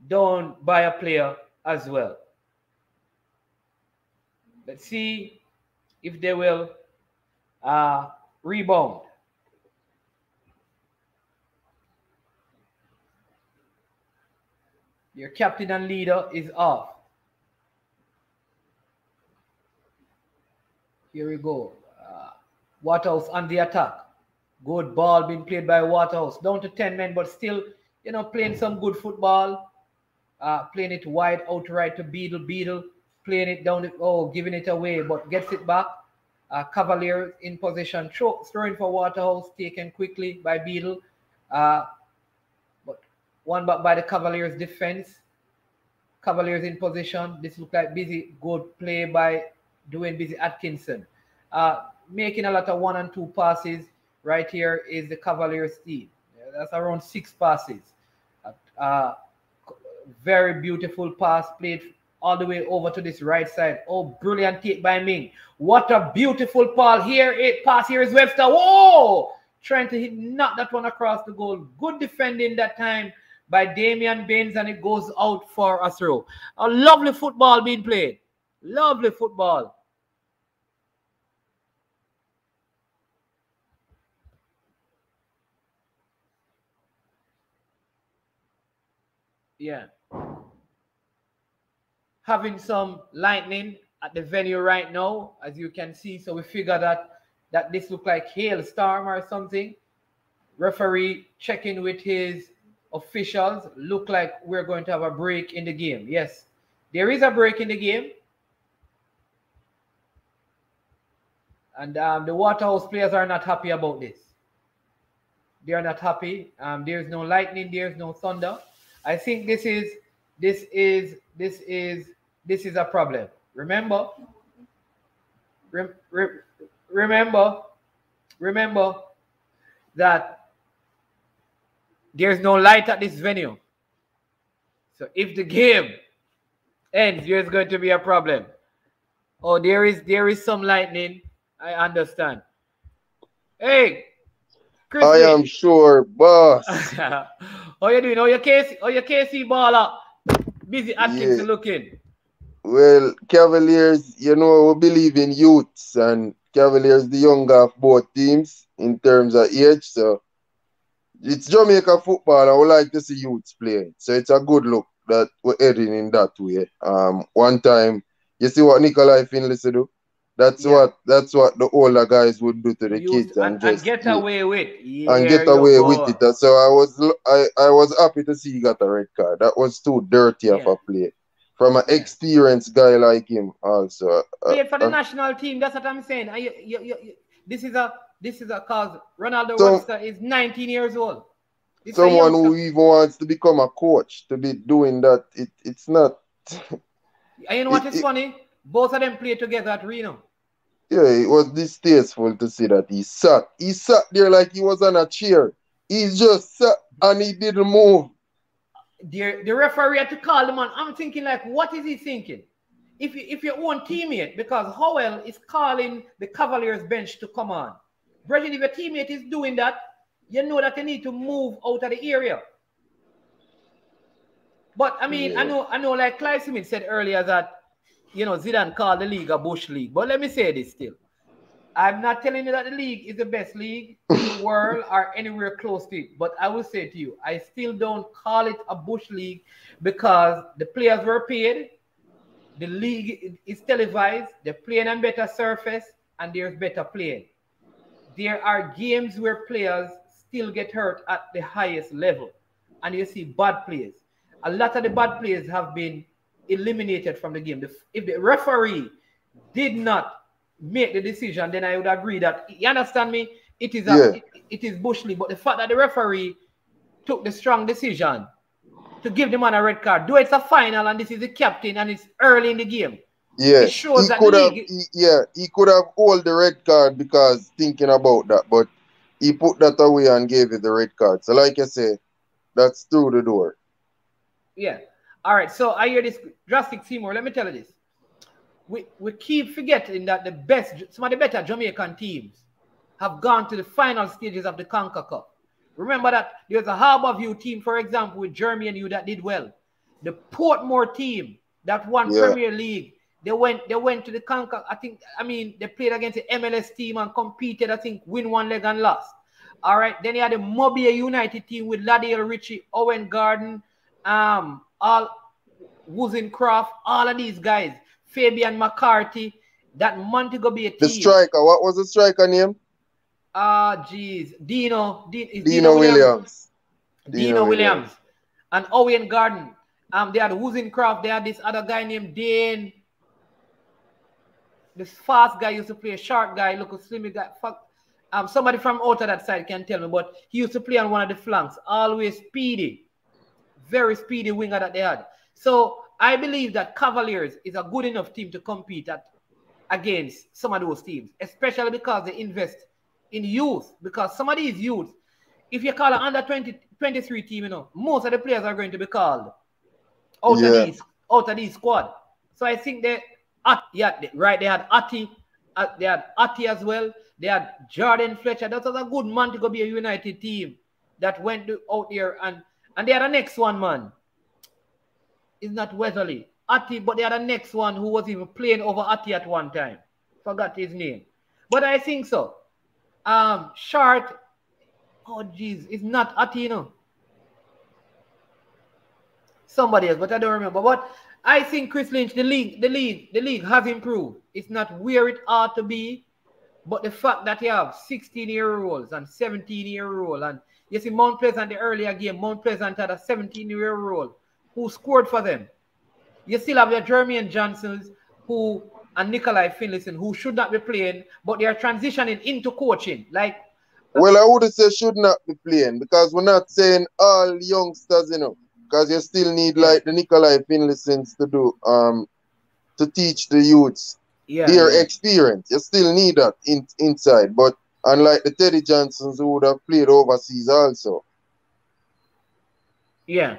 down by a player as well. Let's see if they will uh, rebound. Your captain and leader is off. Here we go. Uh, Waterhouse on the attack. Good ball being played by Waterhouse. Down to 10 men, but still, you know, playing some good football. Uh, playing it wide out right to Beadle. Beadle playing it down, the, oh, giving it away, but gets it back. Uh, Cavalier in position, throw, throwing for Waterhouse, taken quickly by Beadle. Uh, but one back by the Cavaliers defense. Cavaliers in position. This looks like busy, good play by doing busy Atkinson. Uh, making a lot of one and two passes. Right here is the Cavaliers team. That's around six passes. Uh, very beautiful pass played all the way over to this right side. Oh, brilliant take by Ming. What a beautiful ball here. It pass here is Webster. Whoa! Trying to hit knock that one across the goal. Good defending that time by Damian Baines, and it goes out for a throw. A lovely football being played. Lovely football. Yeah. Having some lightning at the venue right now, as you can see. So we figure that that this look like hailstorm or something. Referee checking with his officials. Look like we're going to have a break in the game. Yes, there is a break in the game. And um, the Waterhouse players are not happy about this. They are not happy. Um, there's no lightning, there's no thunder. I think this is this is this is this is a problem. Remember, re, re, remember, remember that there's no light at this venue. So if the game ends, there's going to be a problem. Oh, there is there is some lightning. I understand. Hey, Chris I am sure, boss. How you doing? How you KC? How you KC baller? Busy Atkins yeah. looking. Well, Cavaliers, you know, we believe in youths, and Cavaliers the younger of both teams in terms of age. So it's Jamaica football. I would like to see youths playing. So it's a good look that we're heading in that way. Um, one time, you see what Nicholy Finlay do? That's yeah. what that's what the older guys would do to the Use, kids and, and, just and get away with yeah, and get away with it. So I was I, I was happy to see he got a red card. That was too dirty yeah. of a play from an experienced guy like him. Also, uh, played for the uh, national team. That's what I'm saying. You, you, you, this is a this is a cause Ronaldo so, is 19 years old. This someone who even wants to become a coach to be doing that, it, it's not. and you know what it, is it, funny? Both of them played together at Reno. Yeah, it was distasteful to see that he sat. He sat there like he was on a chair. He just sat and he didn't move. The, the referee had to call the man. I'm thinking, like, what is he thinking? If, you, if your own teammate, because Howell is calling the Cavaliers bench to come on. Brethren, if your teammate is doing that, you know that you need to move out of the area. But I mean, yeah. I know, I know, like Clyde Smith said earlier that you know, Zidane called the league a bush league. But let me say this still. I'm not telling you that the league is the best league in the world or anywhere close to it. But I will say to you, I still don't call it a bush league because the players were paid, the league is televised, they're playing on better surface, and there's better playing. There are games where players still get hurt at the highest level, and you see bad players. A lot of the bad players have been eliminated from the game. If the referee did not make the decision, then I would agree that you understand me. It is a, yeah. it, it is Bush League, but the fact that the referee took the strong decision to give the man a red card, do it's a final and this is the captain and it's early in the game. Yeah, it shows he could have, he, yeah, he could have hold the red card because thinking about that, but he put that away and gave it the red card. So, like I say, that's through the door. Yeah. All right. So I hear this drastic Seymour. Let me tell you this. We we keep forgetting that the best, some of the better Jamaican teams have gone to the final stages of the Conca Cup. Remember that there's a Harbour View team, for example, with Jeremy and you that did well. The Portmore team that won Yeah. Premier League. They went they went to the Conca. I think I mean they played against the MLS team and competed, I think, win one leg and lost. All right. Then you had the MoBay United team with Ladiel Richie, Owen Garden, um, all Wozencroft, all of these guys, Fabian McCarthy, that Montego Bay team. The striker, what was the striker name? Ah, jeez. Dino, Dino, is Dino Williams. Dino, Dino Williams. Williams. and Owen Garden. Um, they had Wozencroft. They had this other guy named Dane. This fast guy used to play a short guy, look a slimmy guy. Fuck. Um, somebody from out of that side can tell me, but he used to play on one of the flanks. Always speedy, very speedy winger that they had. So I believe that Cavaliers is a good enough team to compete at against some of those teams, especially because they invest in youth. Because some of these youth, if you call an under 20, 23 team, you know, most of the players are going to be called out Yeah. of these out of these squad. So I think they, At, yeah, right. They had Ati, uh, they had Ati as well. They had Jordan Fletcher. That was a good man to go be a United team that went out there and and they had the next one man. It's not Weatherly. Ati, but they had a next one who was even playing over Ati at one time. Forgot his name. But I think so. Um, short. Oh, jeez, it's not Ati, you know. Somebody else, but I don't remember. But I think Chris Lynch, the league, the league, the league has improved. It's not where it ought to be, but the fact that you have 16 year olds and 17 year old, and you see Mount Pleasant the earlier game, Mount Pleasant had a 17 year old who scored for them. You still have your Jermaine Johnsons who and Nicholy Finlayson who should not be playing, but they are transitioning into coaching. Like Well, I would say should not be playing because we're not saying all youngsters, you know, because you still need like the Nicholy Finlaysons to do um to teach the youths yeah, their yeah. experience. You still need that in, inside, but unlike the Teddy Johnsons who would have played overseas also. Yeah.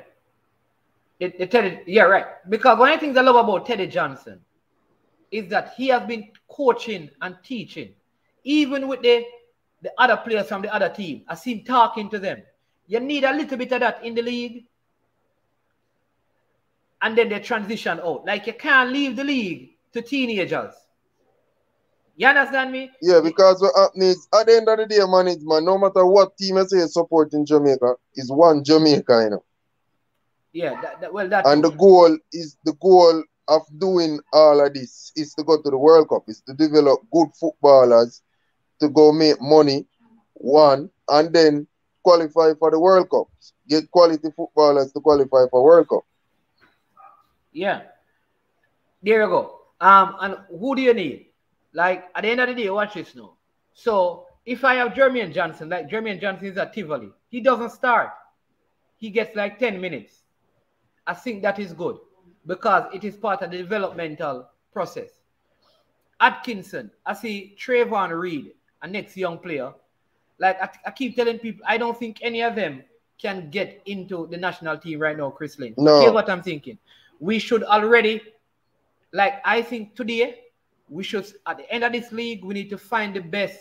It, it Teddy, yeah, right. Because one of the things I love about Teddy Johnson is that he has been coaching and teaching, even with the, the other players from the other team. I see him talking to them. You need a little bit of that in the league. And then they transition out. Like you can't leave the league to teenagers. You understand me? Yeah, because what happens is at the end of the day, management, no matter what team I say supporting Jamaica, is one Jamaica, you know. Yeah, that, that, well, that's And the goal is the goal of doing all of this is to go to the World Cup, is to develop good footballers to go make money, one, and then qualify for the World Cup. Get quality footballers to qualify for World Cup. Yeah. There you go. Um, and who do you need? Like at the end of the day, watch this now. So if I have Jermaine Johnson, like Jermaine Johnson is at Tivoli, he doesn't start. He gets like 10 minutes. I think that is good because it is part of the developmental process. Atkinson, I see Trayvon Reed, a next young player. Like I, I keep telling people, I don't think any of them can get into the national team right now, Chris Lynch. No. Here's what I'm thinking. We should already, like I think today, we should at the end of this league, we need to find the best,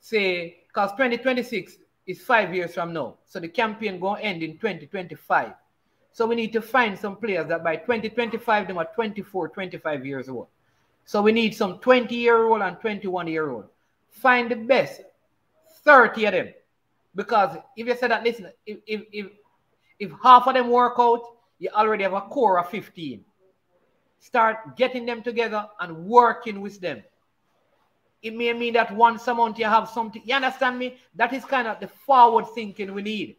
say, because 2026 is five years from now. So the campaign gonna end in 2025. So we need to find some players that by 2025 them are 24, 25 years old. So we need some 20 year old and 21 year old. Find the best 30 of them. Because if you say that, listen, if, if, if, if half of them work out, you already have a core of 15. Start getting them together and working with them. It may mean that once a month you have something. You understand me? That is kind of the forward thinking we need.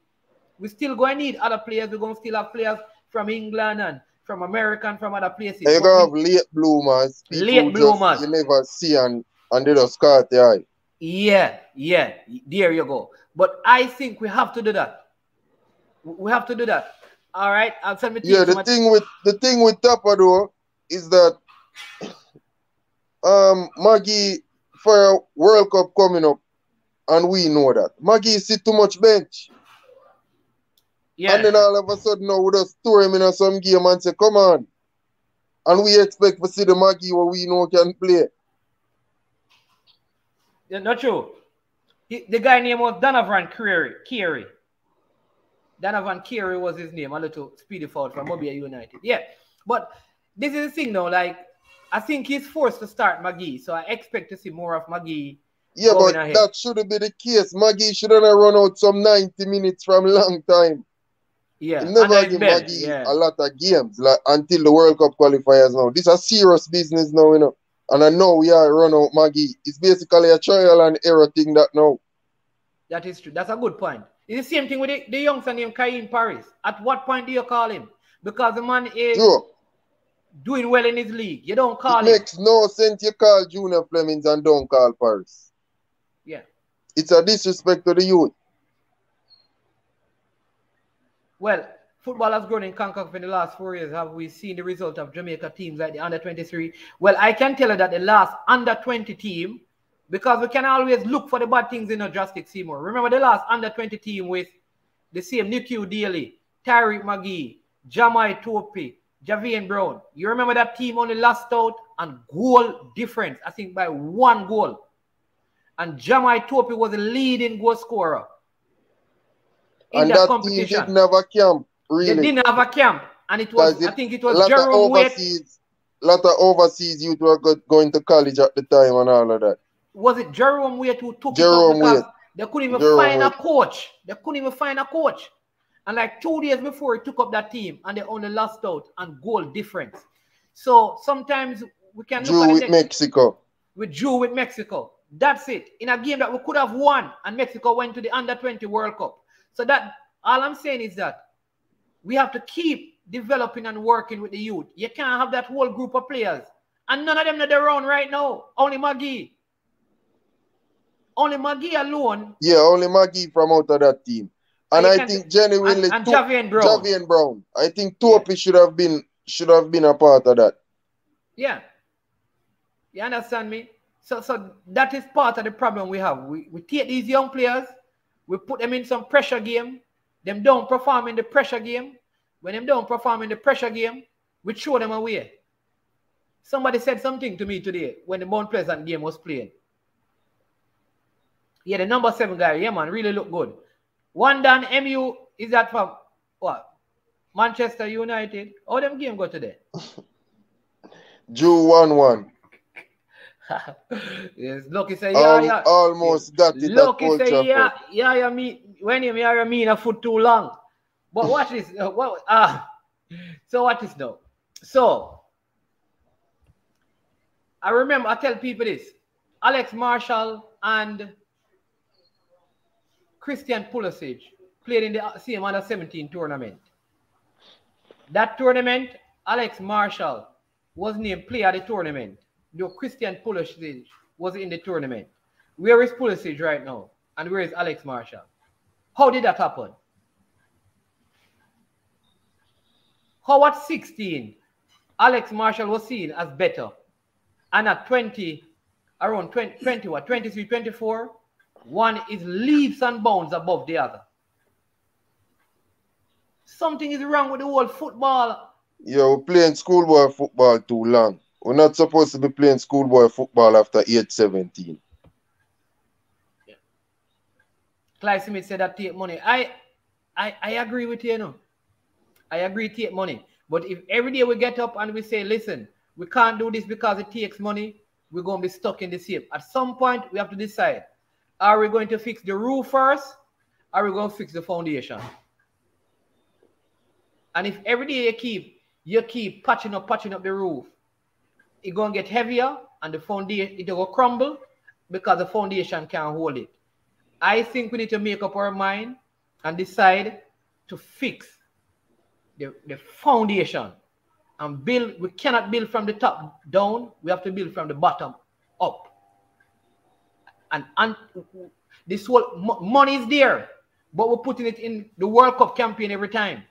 We still going to need other players. We're going to still have players from England and from America and from other places. You But gonna have late bloomers, people Late who just bloomers. you never see and, and they just caught the eye. Yeah, yeah, there you go. But I think we have to do that. We have to do that. All right, I'll send me. Yeah, the thing with the thing with Tappa though is that um Maggie for World Cup coming up, and we know that. Maggie sit too much bench. Yeah. And then all of a sudden now we just throw him in some game and say, come on. And we expect to see the Maggie where we know can play. Yeah, not true. He- the guy name was Donovan Carey. Carey. Donovan Carey was his name. A little speedy forward from MoBay United. Yeah. But this is the thing now. Like, I think he's forced to start Magee. So I expect to see more of Magee. Yeah, but ahead. that shouldn't be the case. Maggie shouldn't have run out some 90 minutes from long time. Yeah. Never give Maggie Yeah. a lot of games like, until the World Cup qualifiers now. This is a serious business now, you know. And I know we are run out Maggie. It's basically a trial and error thing that now. That is true. That's a good point. It's the same thing with the, the youngster named Kaim Paris. At what point do you call him? Because the man is Joe, doing well in his league. You don't call it him. makes no sense you call Junior Flemings and don't call Paris. Yeah. It's a disrespect to the youth. Well, football has grown in Concord in the last four years. Have we seen the result of Jamaica teams like the under 23? Well, I can tell you that the last under 20 team, because we can always look for the bad things in a drastic Seymour. Remember the last under 20 team with the same Nicky Daly, Tyreek Magee, Jamoi Topey, Javian Brown. You remember that team only lost out and goal difference, I think by one goal. And Jamoi Topey was the leading goal scorer in and that, that team didn't have a camp, They really. didn't have a camp, and it was, Because I think it was lot of Jerome overseas, lot of overseas youth were go- going to college at the time and all of that. Was it Jerome Waite who took Jerome it they couldn't even Jerome find a coach. They couldn't even find a coach. And like two days before he took up that team, and they only lost out on goal difference. So sometimes we can look Drew at with it next- Mexico. we drew with Mexico. That's it. In a game that we could have won, and Mexico went to the under 20 World Cup. So that all I'm saying is that we have to keep developing and working with the youth. You can't have that whole group of players. And none of them are around right now. Only Maggie. Only Maggie alone. Yeah, only Maggie from out of that team. And And I think genuinely And, and To- Javian Brown. Javian Brown. I think Topey should have been should have been a part of that. Yeah. You understand me? So so that is part of the problem we have. We, we take these young players, we put them in some pressure game, them don't perform in the pressure game. When them don't perform in the pressure game, we throw them away. Somebody said something to me today when the Mount Pleasant game was playing. Yeah, the number seven guy, yeah, man, really look good. One down MU is that from what? Manchester United. How them game go today? Drew 1 1. Yes, lucky say yeah, Al- yeah. almost got it Lucky Old say yeah, yeah, yeah, me when you yeah, me in a foot too long. But watch this. Uh, what ah so what is now? So I remember I tell people this. Alex Marshall and Christian Pulisic played in the same under 17 tournament. That tournament, Alex Marshall was named player of the tournament, though Christian Pulisic was in the tournament. Where is Pulisic right now? And where is Alex Marshall? How did that happen? How at 16, Alex Marshall was seen as better. And at 20, around 20, 20 what, 23, 24, one is leaps and bounds above the other. Something is wrong with the whole football. We're playing schoolboy football too long. We're not supposed to be playing schoolboy football after age 17. Clyde Smith said that take money. I, I, I agree with you, you know. I agree take money. But if every day we get up and we say, listen, we can't do this because it takes money, we're going to be stuck in the same. At some point, we have to decide, are we going to fix the roof first? Are we going to fix the foundation? And if every day you keep you keep patching up, patching up the roof, it's gonna get heavier and the foundation it will crumble because the foundation can't hold it. I think we need to make up our mind and decide to fix the, the foundation and build. We cannot build from the top down, we have to build from the bottom up. And, and this whole money is there, but we're putting it in the World Cup campaign every time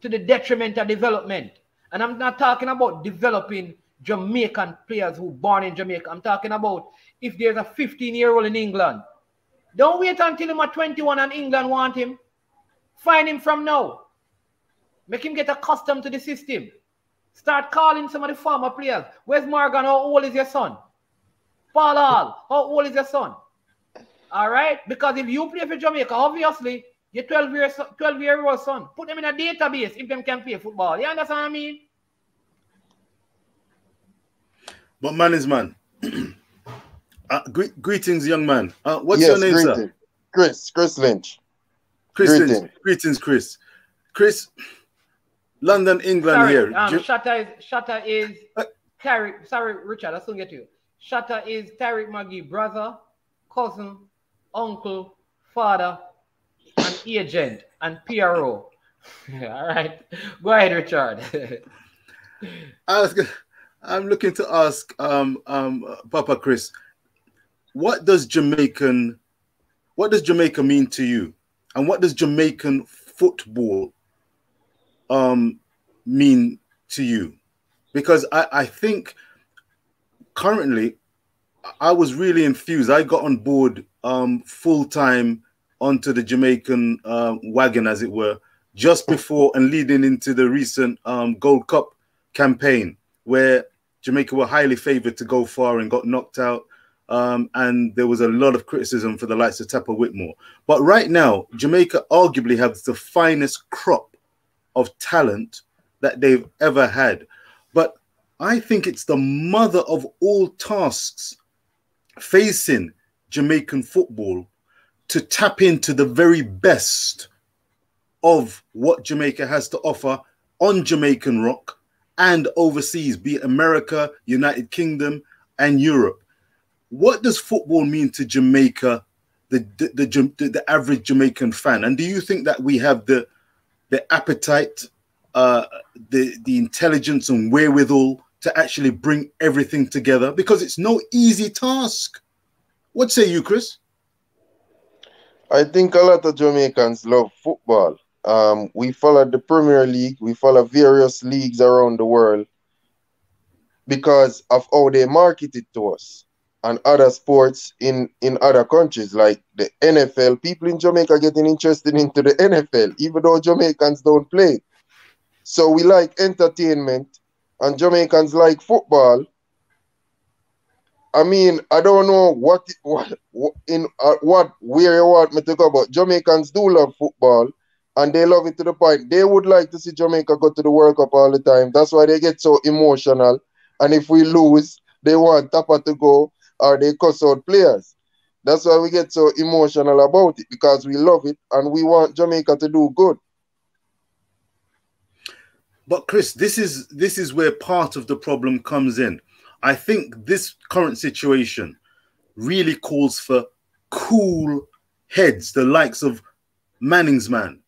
to the detriment of development. And I'm not talking about developing Jamaican players who born in Jamaica. I'm talking about if there's a 15 year old in England Don't wait until him at 21 and England want him. Find him from now. Make him get accustomed to the system. Start calling some of the former players. Where's Morgan? How old is your son? Paul Hall, how old is your son? All right? Because if you play for Jamaica, obviously, your 12 year 12 year old son, put them in a database if them can play football. You understand what I mean? But man is man. uh, gre- greetings, young man. Uh, what's Yes, your name, greeting. sir? Chris, Chris Lynch. Chris. Greetings, Greeting. greetings, Chris. Chris, London, England Sorry, here. um, Ju- Shatta is Shatta is Uh, Carrie. Sorry, Richard, I still get you. Shatta is Tyreek Magee, brother, cousin, uncle, father, and agent and PRO. All right, go ahead, Richard. I was gonna, I'm looking to ask um, um, Papa Chris, what does Jamaican, what does Jamaica mean to you, and what does Jamaican football um, mean to you? Because I, I think currently I was really enthused. I got on board um, full time onto the Jamaican uh, wagon, as it were, just before and leading into the recent um, Gold Cup campaign, where Jamaica were highly favored to go far and got knocked out. Um, and there was a lot of criticism for the likes of Tappa Whitmore. But right now, Jamaica arguably has the finest crop of talent that they've ever had. But I think it's the mother of all tasks facing Jamaican football to tap into the very best of what Jamaica has to offer on Jamaican rock and overseas, be it America, United Kingdom, and Europe. What does football mean to Jamaica, the the, the, the, average Jamaican fan? And do you think that we have the the appetite, uh, the the intelligence and wherewithal to actually bring everything together? Because it's no easy task. What say you, Chris? I think a lot of Jamaicans love football. Um, we follow the Premier League, we follow various leagues around the world because of how they market it to us and other sports in, in other countries like the NFL. People in Jamaica getting interested into the NFL, even though Jamaicans don't play. So we like entertainment and Jamaicans like football. I mean, I don't know what what, what in uh, what where you want me to go, but Jamaicans do love football, and they love it to the point they would like to see Jamaica go to the World Cup all the time. That's why they get so emotional. And if we lose, they want Tappa to go, or they cuss out players. That's why we get so emotional about it because we love it and we want Jamaica to do good. But Chris, this is this is where part of the problem comes in. I think this current situation really calls for cool heads, the likes of Manning's man,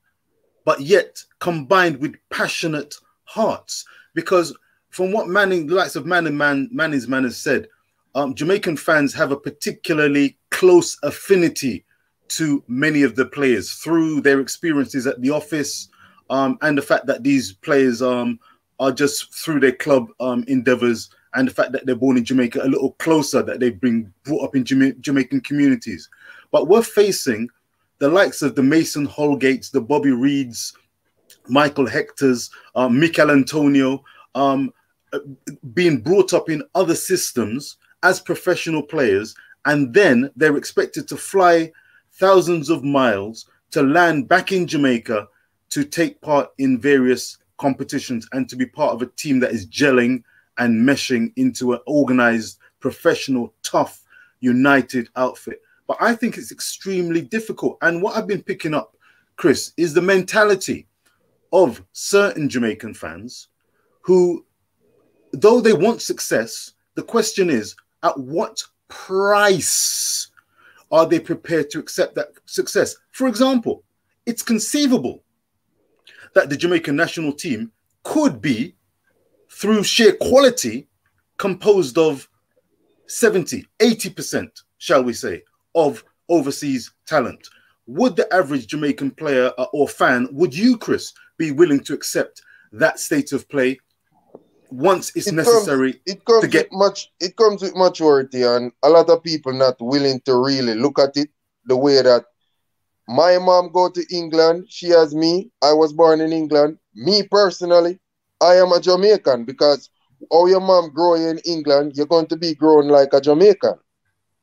but yet combined with passionate hearts. Because from what Manning, the likes of Manning man, Manning's man has said, um, Jamaican fans have a particularly close affinity to many of the players through their experiences at the office, um, and the fact that these players um, are just through their club um, endeavors and the fact that they're born in Jamaica a little closer, that they've been brought up in Jama- Jamaican communities. But we're facing the likes of the Mason Holgates, the Bobby Reids, Michael Hectors, uh, Michail Antonio, um, uh, being brought up in other systems as professional players, and then they're expected to fly thousands of miles to land back in Jamaica to take part in various competitions and to be part of a team that is gelling and meshing into an organized, professional, tough, united outfit. But I think it's extremely difficult. And what I've been picking up, Chris, is the mentality of certain Jamaican fans who, though they want success, the question is at what price are they prepared to accept that success? For example, it's conceivable that the Jamaican national team could be, through sheer quality, composed of 70, 80%, shall we say, of overseas talent. Would the average Jamaican player or fan, would you, Chris, be willing to accept that state of play once it's It necessary comes, it comes to get much it comes with maturity and a lot of people not willing to really look at it the way that my mom go to England, she has me. I was born in England. Me personally, I am a Jamaican because how your mom grow in England, you're going to be grown like a Jamaican.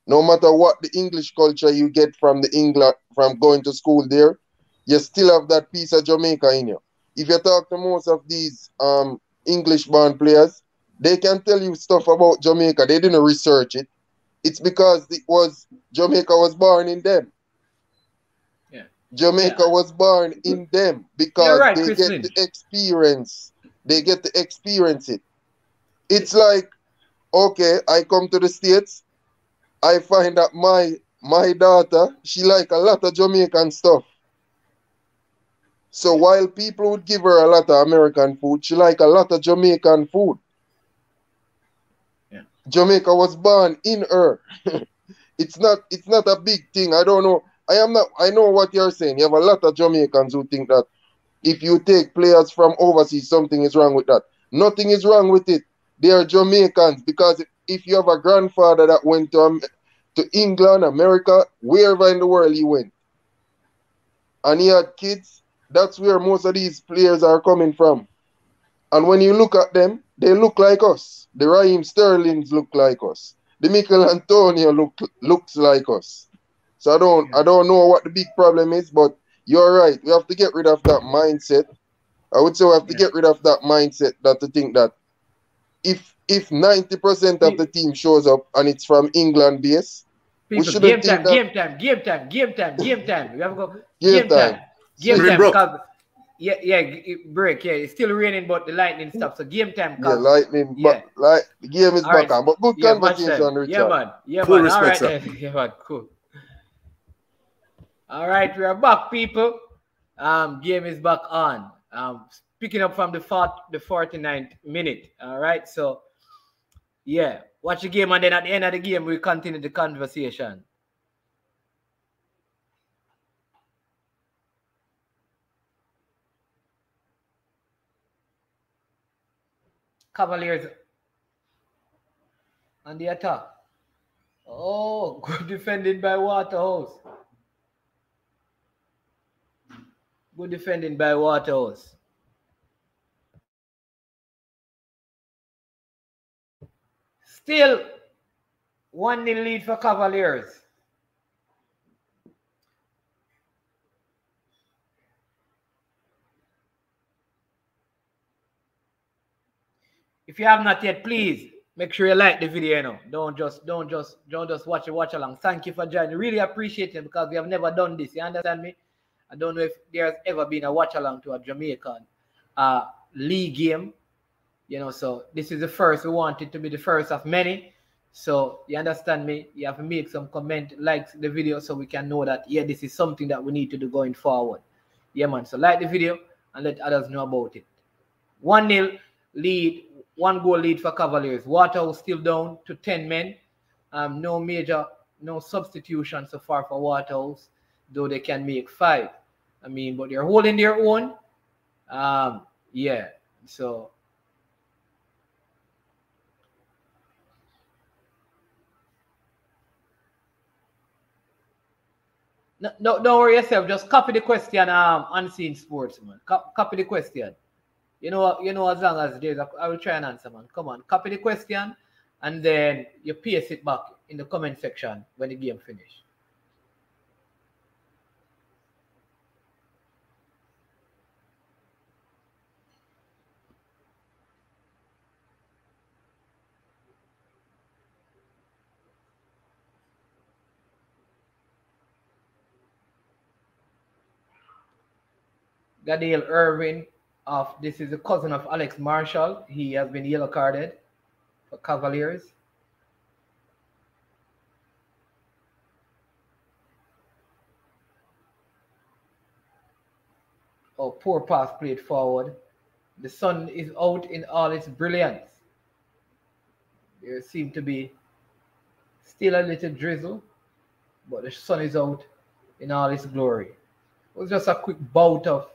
No matter what the English culture you get from the England from going to school there, you still have that piece of Jamaica in you. If you talk to most of these um, English born players, they can tell you stuff about Jamaica. They didn't research it. It's because it was Jamaica was born in them. Yeah. Jamaica Yeah. was born in them because right, they Chris get Lynch. the experience. They get to experience it. It's like, okay, I come to the States, I find that my my daughter, she like a lot of Jamaican stuff. So while people would give her a lot of American food, she like a lot of Jamaican food. Yeah. Jamaica was born in her. it's not it's not a big thing. I don't know. I am not I know what you're saying. You have a lot of Jamaicans who think that if you take players from overseas, something is wrong with that. Nothing is wrong with it. They are Jamaicans because if you have a grandfather that went to, Am- to England, America, wherever in the world he went, and he had kids, that's where most of these players are coming from. And when you look at them, they look like us. The Raheem Sterlings look like us. The Michail Antonio look looks like us. So I don't I don't know what the big problem is, but you're right. We have to get rid of that mm-hmm. mindset. I would say we have to Yeah. get rid of that mindset that to think that if if 90% of the team shows up and it's from England base, We shouldn't game time, that- game time, game time, game time, game time. We have to go Game game, time. time. Game Spring time break. because yeah, yeah, g- break. Yeah, it's still raining, but the lightning stopped. So game time. yeah, 'cause- lightning Yeah. but like the game is All back right. on. But good yeah, much conversation. Richard. Yeah, man. Yeah, Full man. All right, respect, then. Yeah, man. Cool. All right, we are back, people. Um, game is back on. Um, picking up from the fort, the 49th minute. All right, so yeah, watch the game, and then at the end of the game, we continue the conversation. Cavaliers on the attack. Oh, good defending by Waterhouse. Good defending by Waterhouse. Still, one nil lead for Cavaliers. If you have not yet, please make sure you like the video. You know, don't just don't just don't just watch it, watch along. Thank you for joining. Really appreciate it because we have never done this. You understand me? I don't know if there's ever been a watch along to a Jamaican uh, league game. You know, so this is the first. We want it to be the first of many. So you understand me? You have to make some comment, like the video, so we can know that yeah, this is something that we need to do going forward. Yeah, man. So like the video and let others know about it. One nil lead, one goal lead for Cavaliers. Waterhouse still down to 10 men. Um, no major, no substitution so far for Waterhouse, though they can make five. I mean, but they're holding their own. Um, yeah. So no, no, don't worry yourself. Just copy the question. Um, unseen sportsman. Co- copy the question. You know, you know, as long as there's, a, I will try and answer, man. Come on, copy the question, and then you paste it back in the comment section when the game finish. Gadiel Irvin of this is a cousin of Alex Marshall. He has been yellow carded for Cavaliers. Oh, poor pass played forward. The sun is out in all its brilliance. There seemed to be still a little drizzle, but the sun is out in all its glory. It was just a quick bout of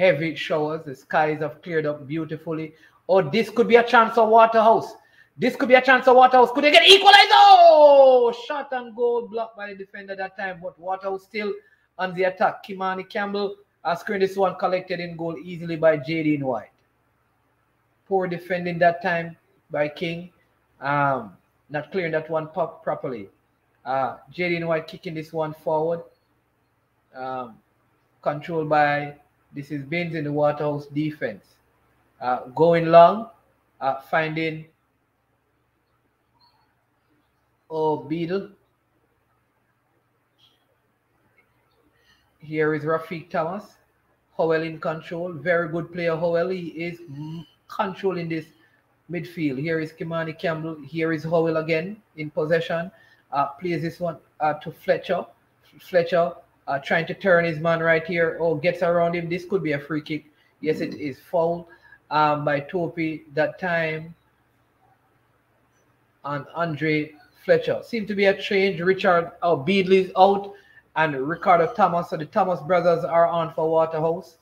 heavy showers. The skies have cleared up beautifully. Oh, this could be a chance for Waterhouse. This could be a chance for Waterhouse. Could they get equalized? Oh, shot and goal blocked by the defender that time, but Waterhouse still on the attack. Kimani Campbell uh, screen this one collected in goal easily by Jaden White. Poor defending that time by King. Um, not clearing that one pop properly. Uh, Jaden White kicking this one forward. Um, controlled by this is Baines in the Waterhouse defense. Uh, going long, uh, finding oh Beadle. Here is Rafiq Thomas. Howell in control. Very good player. Howell he is controlling this midfield. Here is Kimani Campbell. Here is Howell again in possession. Uh, plays this one uh, to Fletcher. Fletcher uh, trying to turn his man right here. Oh, gets around him. This could be a free kick. Yes, it is foul um, by Topey that time. And Andre Fletcher. Seemed to be a change. Richard oh, Beadley's out and Ricardo Thomas. So the Thomas brothers are on for Waterhouse.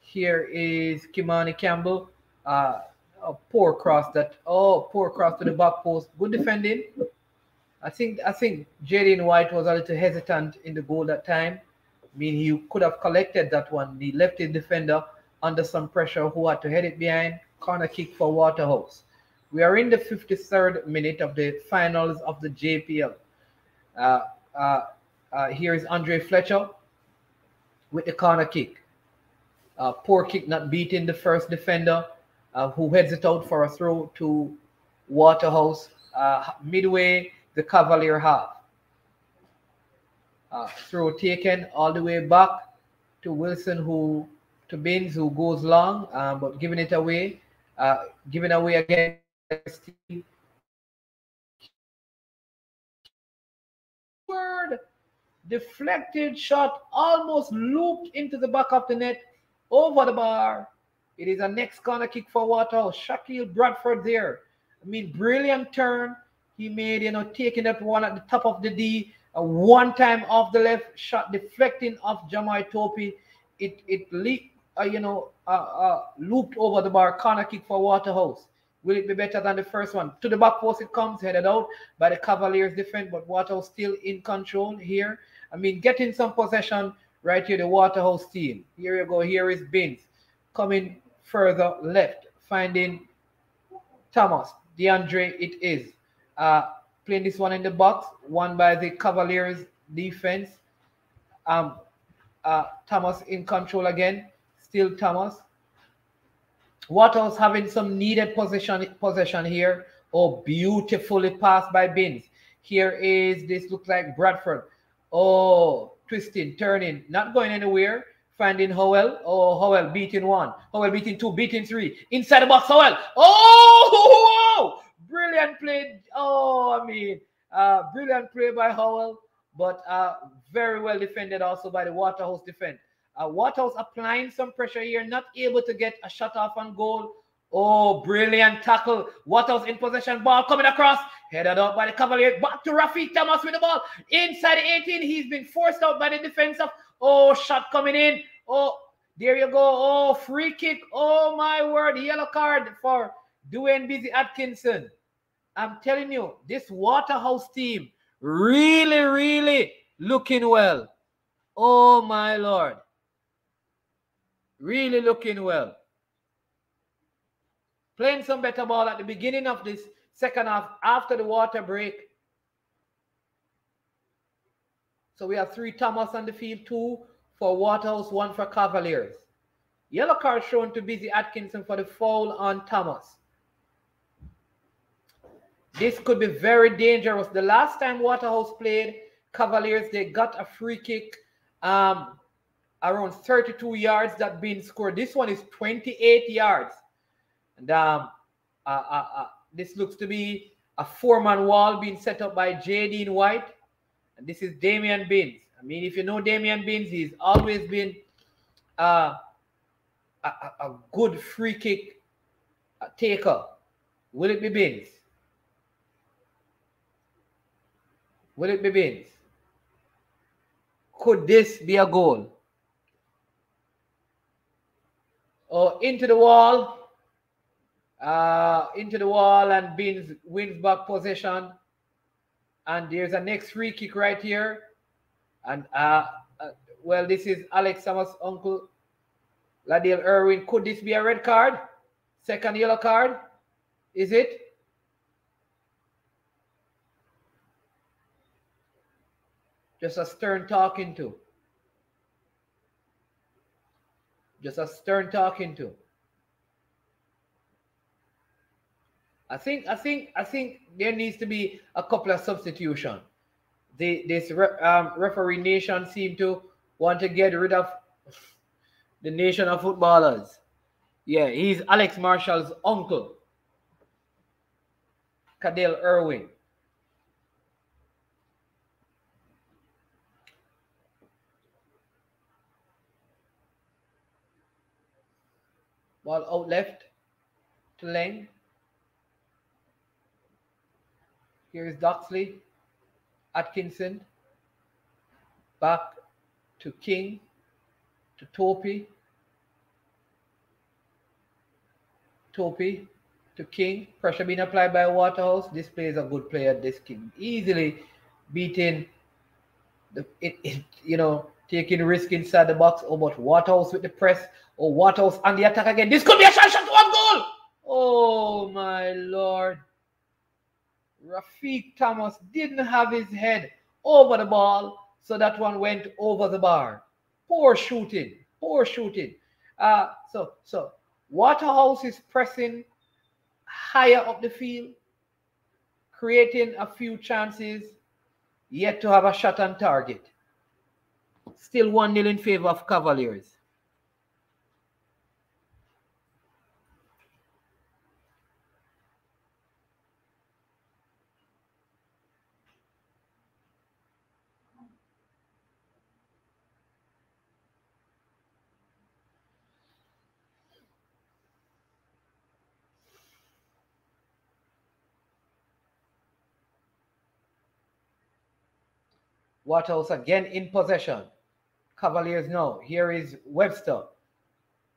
Here is Kimani Campbell. Uh, a poor cross that oh poor cross to the back post. Good defending. I think I think Jaden White was a little hesitant in the goal that time. I mean he could have collected that one. He left his defender under some pressure who had to head it behind. Corner kick for Waterhouse. We are in the 53rd minute of the finals of the JPL. Uh, uh, uh, here is Andre Fletcher with the corner kick. Poor kick not beating the first defender uh, who heads it out for a throw to Waterhouse. Uh, midway, the Cavalier half. Uh, throw taken all the way back to Wilson, who to Baines, who goes long, um, but giving it away, uh, giving away again. Word deflected shot almost looped into the back of the net over the bar. It is a next corner kick for Waterhouse. Shaquille Bradford there. I mean, brilliant turn. He made, you know, taking that one at the top of the D. A one time off the left shot deflecting off Jamoi Topey. It it leaked, uh, you know, uh, uh, looped over the bar. Corner kick for Waterhouse. Will it be better than the first one? To the back post it comes, headed out by the Cavaliers defense, but Waterhouse still in control here. I mean, getting some possession right here, the Waterhouse team. Here you go. Here is Baines coming further left, finding Thomas. DeAndre, it is. Uh, playing this one in the box, won by the Cavaliers defense. Um, uh, Thomas in control again. Still Thomas. Waterhouse having some needed possession possession here. Oh, beautifully passed by Baines. Here is this looks like Bradford. Oh, twisting, turning, not going anywhere. Finding Howell. Oh, Howell beating one. Howell beating two, beating three. Inside the box, Howell. Oh, brilliant play. Oh, I mean, uh, brilliant play by Howell, but uh, very well defended also by the Waterhouse defense. Uh, Waterhouse applying some pressure here, not able to get a shot off on goal. Oh, brilliant tackle. Waterhouse in possession, ball coming across, headed out by the Cavalier. Back to Rafiq Thomas with the ball inside the 18. He's been forced out by the defense of. Oh, shot coming in. Oh, there you go. Oh, free kick. Oh, my word. Yellow card for Dwayne Busy Atkinson. I'm telling you, this Waterhouse team really, really looking well. Oh, my Lord. Really looking well. Playing some better ball at the beginning of this second half after the water break. So we have three Thomas on the field, two for Waterhouse, one for Cavaliers. Yellow card shown to Busy Atkinson for the foul on Thomas. This could be very dangerous. The last time Waterhouse played Cavaliers, they got a free kick um, around 32 yards that being scored. This one is 28 yards. And um, uh, uh, uh, this looks to be a four-man wall being set up by Jaden White. And this is Damian Baines. I mean, if you know Damian Baines, he's always been uh, a, a, good free kick taker. Will it be Baines? Will it be Baines? Could this be a goal? Or into the wall? uh, into the wall and Binns wins back possession. And there's a next free kick right here. And uh, uh well, this is Alex Thomas' uncle, Ladiel Irwin. Could this be a red card? Second yellow card? Is it? Just a stern talking to. Just a stern talking to. I think I think I think there needs to be a couple of substitution. The this re, um, referee nation seem to want to get rid of the nation of footballers. Yeah, he's Alex Marshall's uncle, Cadell Irwin. Ball out left to Lane. Here is Doxilly, Atkinson, back to King, to Topey, Topey to King. Pressure being applied by Waterhouse. This player is a good player. This King easily beating the it, it you know taking risk inside the box. Oh, but Waterhouse with the press. Oh, Waterhouse on the attack again. This could be a shot, shot, one goal. Oh my lord. Rafiq Thomas didn't have his head over the ball, so that one went over the bar. Poor shooting, poor shooting. Uh, so so Waterhouse is pressing higher up the field, creating a few chances, yet to have a shot on target. Still 1 0 in favor of Cavaliers. Waterhouse again in possession. Cavaliers now. Here is Webster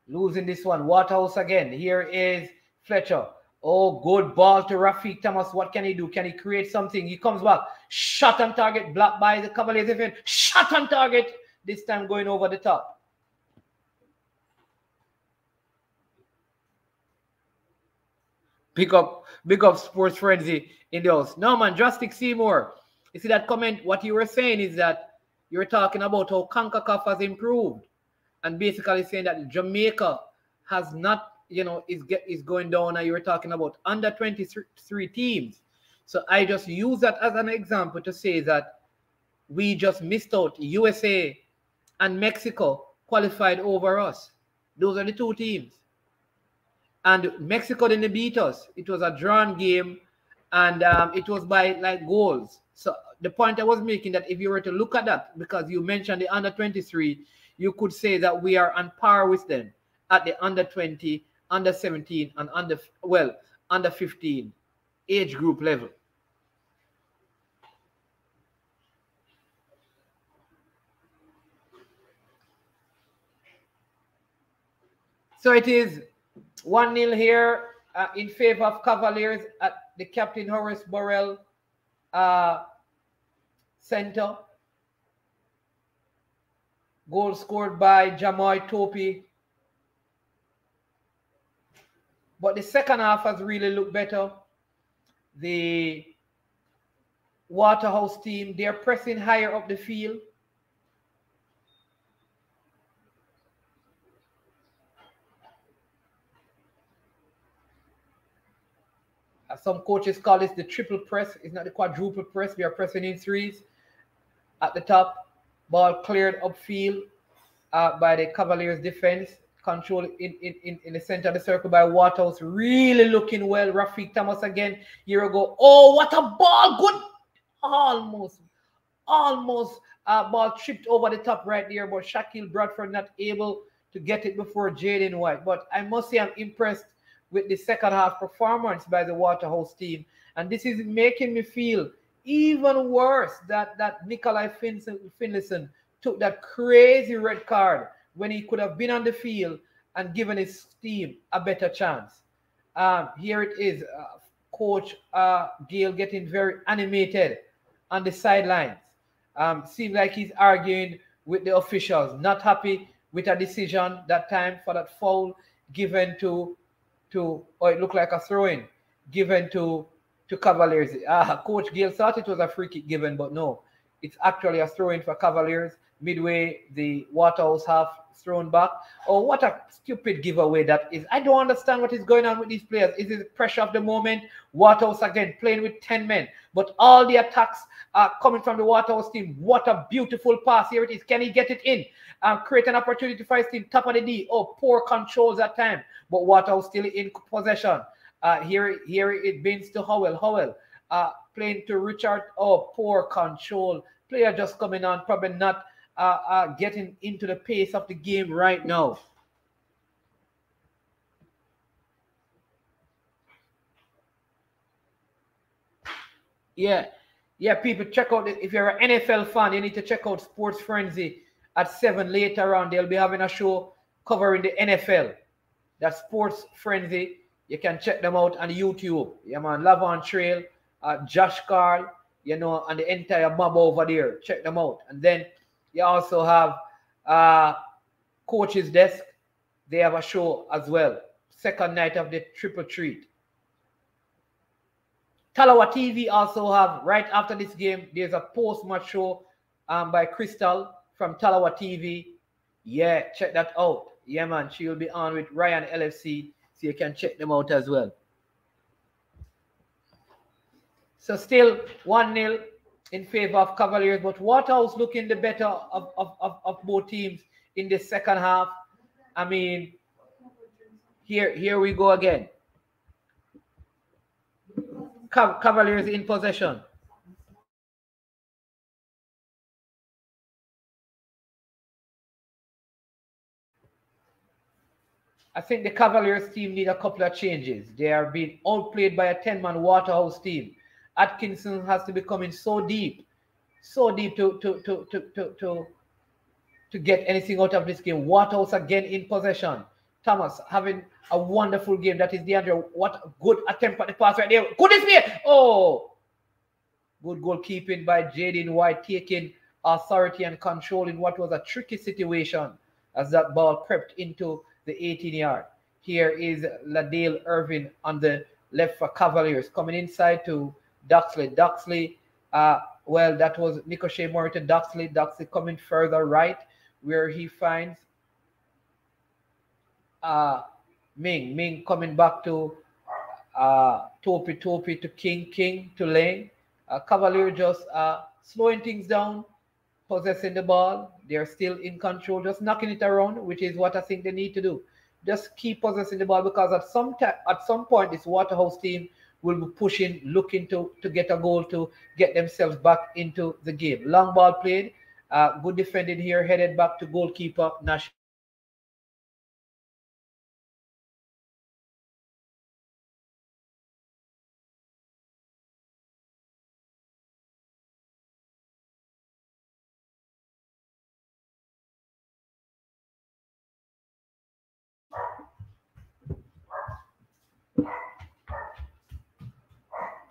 losing this one. Waterhouse again. Here is Fletcher. Oh, good ball to Rafiq Thomas. What can he do? Can he create something? He comes back. Shot on target. Blocked by the Cavaliers defense. Shot on target. This time going over the top. Big up, big up Sports Frenzy in the house. No man, Drastic Seymour. You see that comment? What you were saying is that you were talking about how CONCACAF has improved and basically saying that Jamaica has not, you know, is get is going down. And you were talking about under 23 teams. So I just use that as an example to say that we just missed out. USA and Mexico qualified over us. Those are the two teams. And Mexico didn't beat us. It was a drawn game and um, it was by like goals. So the point I was making that if you were to look at that, because you mentioned the under 23, you could say that we are on par with them at the under 20, under 17, and under well, under 15 age group level. So it is 1 0 here uh, in favor of Cavaliers at the captain Horace Burrell uh, center. Goal scored by Jamoi Topey. But the second half has really looked better. The Waterhouse team, they're pressing higher up the field. some coaches call this the triple press. It's not the quadruple press. We are pressing in threes at the top. Ball cleared upfield uh, by the Cavaliers defense. Control in, in, in, in the center of the circle by Waterhouse. Really looking well. Rafiq Thomas again. Year ago. Oh, what a ball. Good. Almost. Almost. Uh, ball tripped over the top right there. But Shaquille Bradford not able to get it before Jaden White. But I must say I'm impressed with the second half performance by the Waterhouse team. And this is making me feel even worse that, that Nicholy Finlayson took that crazy red card when he could have been on the field and given his team a better chance. Um, here it is, uh, Coach uh, Gayle getting very animated on the sidelines. Um, seems like he's arguing with the officials, not happy with a decision that time for that foul given to to or it looked like a throw-in given to to Cavaliers. Uh, Coach Gayle thought it was a free kick given, but no, it's actually a throw-in for Cavaliers. Midway, the Waterhouse half thrown back. Oh, what a stupid giveaway that is. I don't understand what is going on with these players. Is it pressure of the moment? Waterhouse again playing with 10 men, but all the attacks are coming from the Waterhouse team. What a beautiful pass. Here it is. Can he get it in? Um, create an opportunity for his team. Top of the D. Oh, poor controls at time, but Waterhouse still in possession. Uh, here, here it bends to Howell. Howell uh, playing to Richard. Oh, poor control. Player just coming on, probably not uh, uh, getting into the pace of the game right now. Yeah, yeah, people check out if you're an NFL fan, you need to check out Sports Frenzy at seven later on. They'll be having a show covering the NFL. That's Sports Frenzy. You can check them out on YouTube. Yeah, man, Lavon Trail, uh, Josh Carl, you know, and the entire mob over there. Check them out. And then you also have uh, Coach's Desk. They have a show as well. Second night of the triple treat. Talawa TV also have right after this game. There's a post-match show um, by Crystal from Talawa TV. Yeah, check that out. Yeah, man, she will be on with Ryan LFC, so you can check them out as well. So still one 0 in favor of Cavaliers, but Waterhouse looking the better of, of, of, of both teams in the second half. I mean, here here we go again. Cavaliers in possession. I think the Cavaliers team need a couple of changes. They are being outplayed by a 10-man Waterhouse team. Atkinson has to be coming so deep, so deep to to to to to to, to get anything out of this game. Waterhouse again in possession. Thomas having a wonderful game. That is DeAndre. What a good attempt at the pass right there. Goodness me! Oh, good goalkeeping by Jaden White, taking authority and control in what was a tricky situation as that ball crept into the 18 yard. Here is Ladale Irvin on the left for Cavaliers coming inside to Doxilly. Doxilly, uh, well, that was Ricochet Morton Doxilly. Doxilly coming further right where he finds uh, Ming. Ming coming back to uh, Topey Topey to King King to Lane. Uh, Cavalier just uh, slowing things down, possessing the ball. They're still in control, just knocking it around, which is what I think they need to do. Just keep possessing the ball because at some time, at some point, this Waterhouse team will be pushing, looking to, to get a goal to get themselves back into the game. Long ball played. Uh, good defending here, headed back to goalkeeper Nash.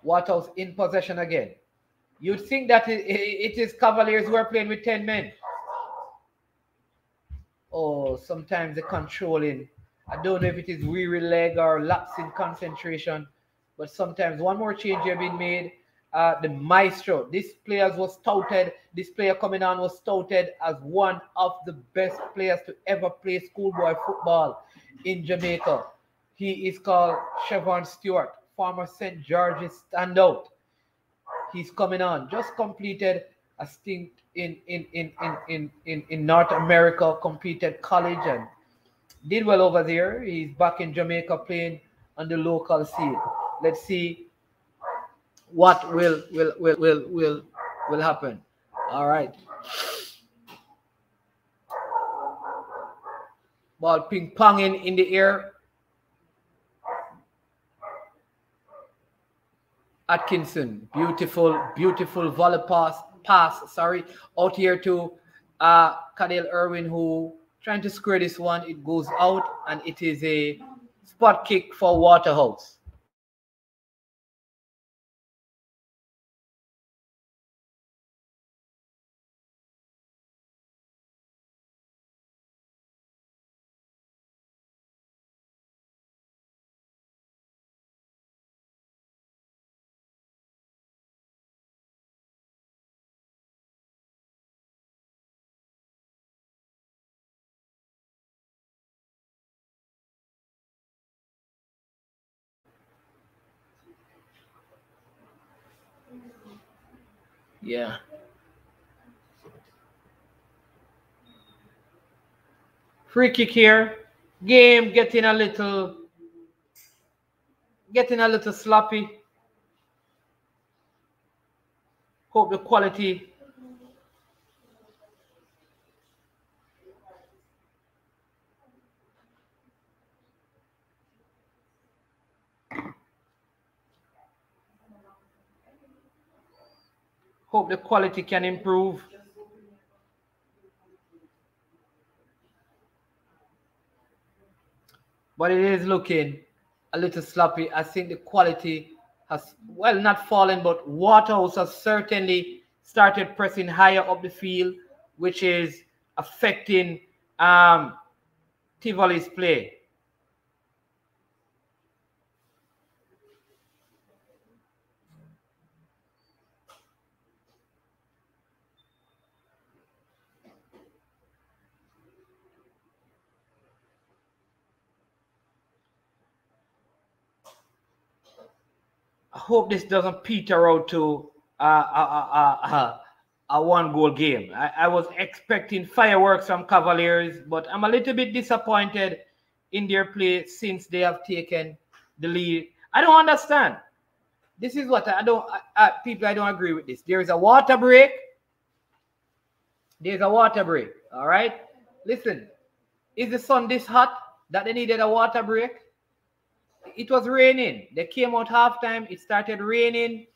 Waterhouse in possession again. You'd think that it, it is Cavaliers who are playing with 10 men. Oh, sometimes the controlling. I don't know if it is weary leg or lapse in concentration, but sometimes one more change have been made. Uh, the maestro, this player was touted, this player coming on was touted as one of the best players to ever play schoolboy football in Jamaica. He is called Chevron Stewart former St. George's standout. He's coming on. Just completed a stint in in in in in in, in North America, competed college and did well over there. He's back in Jamaica playing on the local scene. Let's see what will will will will will, will happen. All right. Ball ping ponging in the air. Atkinson, beautiful, beautiful volley pass, pass, sorry, out here to uh Cadell Irwin who trying to square this one. It goes out and it is a spot kick for Waterhouse. Yeah. Free kick here. Game getting a little getting a little sloppy. Hope the quality Hope the quality can improve. But it is looking a little sloppy. I think the quality has, well, not fallen, but Waterhouse has certainly started pressing higher up the field, which is affecting um, Tivoli's play. I hope this doesn't peter out to uh, a, a, a, a one goal game. I, I, was expecting fireworks from Cavaliers, but I'm a little bit disappointed in their play since they have taken the lead. I don't understand. This is what I don't, I, people, I don't agree with this. There is a water break. There's a water break. All right. Listen, is the sun this hot that they needed a water break? It was raining. They came out halftime. It started raining.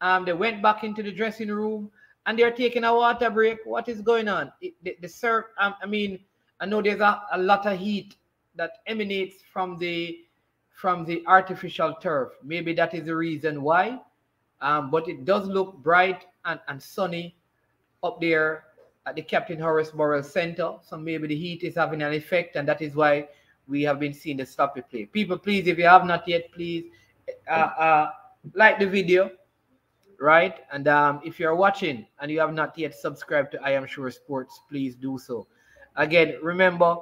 Um, they went back into the dressing room and they're taking a water break. What is going on? It, the, the serve. Um, I mean, I know there's a, a lot of heat that emanates from the from the artificial turf. Maybe that is the reason why. Um, but it does look bright and, and sunny up there at the Captain Horace Burrell Center. So maybe the heat is having an effect, and that is why we have been seeing the sloppy play. People, please, if you have not yet, please uh, uh, like the video, right? And um, if you're watching and you have not yet subscribed to I Am Sure Sports, please do so. Again, remember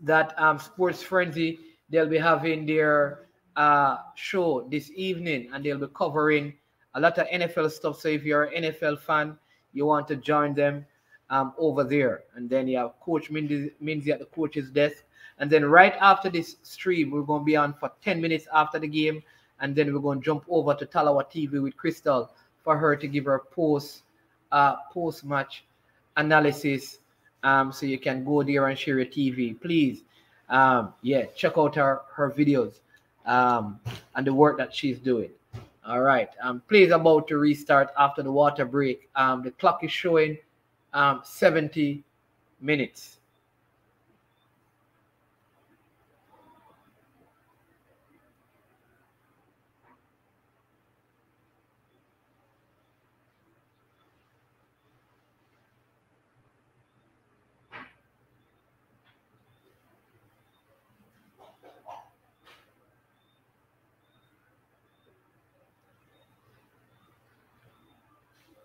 that um, Sports Frenzy, they'll be having their uh, show this evening and they'll be covering a lot of NFL stuff. So if you're an NFL fan, you want to join them, um, over there. And then you have Coach Minzy, at the coach's desk. And then right after this stream, we're going to be on for 10 minutes after the game. And then we're going to jump over to Talawa TV with Crystal for her to give her post uh, post match analysis. Um, so you can go there and share your TV. Please, um, yeah, check out her, her videos um, and the work that she's doing. All right. Um, please about to restart after the water break. Um, the clock is showing um, 70 minutes.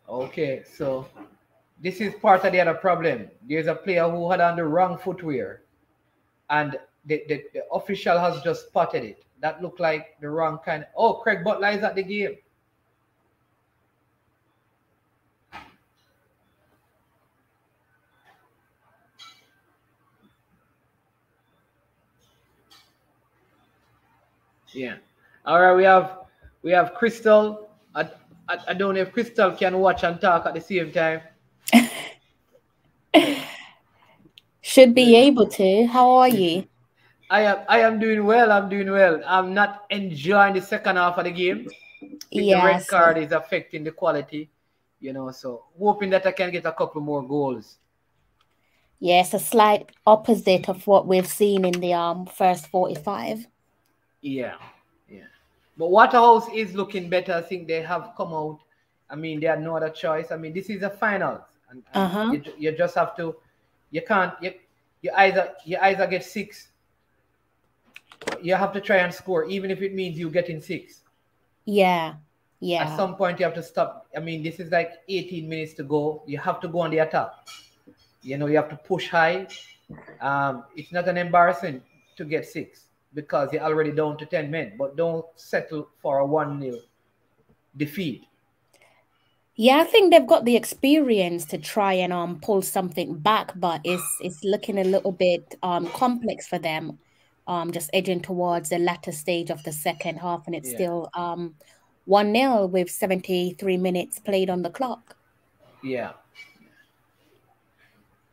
Okay, so this is part of the other problem. There's a player who had on the wrong footwear, and the, the, the official has just spotted it. That looked like the wrong kind. Oh, Craig Butler is at the game. Yeah. All right, we have we have Crystal. I, I, I don't know if Crystal can watch and talk at the same time. Should be able to. How are you? I am I am doing well. I'm doing well. I'm not enjoying the second half of the game. Yeah, the red card is affecting the quality, you know. So hoping that I can get a couple more goals. Yes, a slight opposite of what we've seen in the um first 45. Yeah, yeah. But Waterhouse is looking better. I think they have come out. I mean, they had no other choice. I mean, this is a finals, and, and Uh-huh. you, you just have to. You can't. You, you either you either get six. You have to try and score, even if it means you getting six. Yeah. Yeah. At some point, you have to stop. I mean, this is like 18 minutes to go. You have to go on the attack. You know, you have to push high. Um, it's not an embarrassing to get six because you're already down to 10 men, but don't settle for a one nil defeat. Yeah, I think they've got the experience to try and um pull something back, but it's it's looking a little bit um complex for them. Um, just edging towards the latter stage of the second half, and it's Yeah. still um one 0 with seventy three minutes played on the clock. Yeah.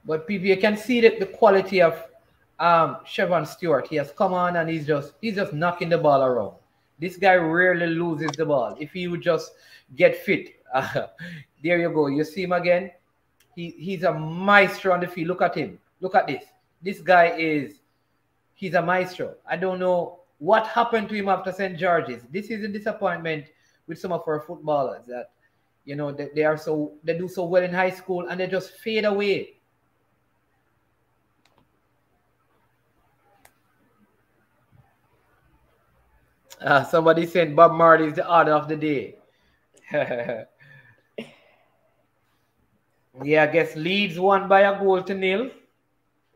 But people, you can see that the quality of um Chevron Stewart. He has come on and he's just he's just knocking the ball around. This guy rarely loses the ball. If he would just get fit, uh, there you go. You see him again. He he's a maestro on the field. Look at him. Look at this. This guy is he's a maestro. I don't know what happened to him after St. George's. This is a disappointment with some of our footballers that you know they, they are so they do so well in high school and they just fade away. Uh, somebody said Bob Marley is the order of the day. yeah, I guess Leeds won by a goal to nil.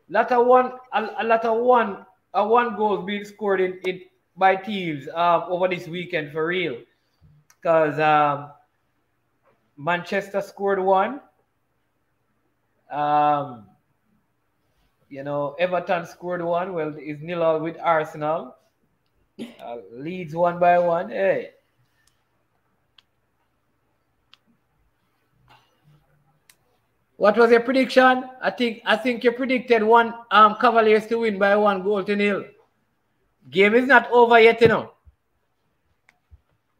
Lot of one, a, a lot of one, a one goals being scored in, in by teams um, over this weekend for real. Because um, Manchester scored one. Um, you know, Everton scored one. Well, it's nil all with Arsenal. Uh, Leeds one by one. Hey. What was your prediction? I think I think you predicted one um Cavaliers to win by one goal to nil. Game is not over yet, you know.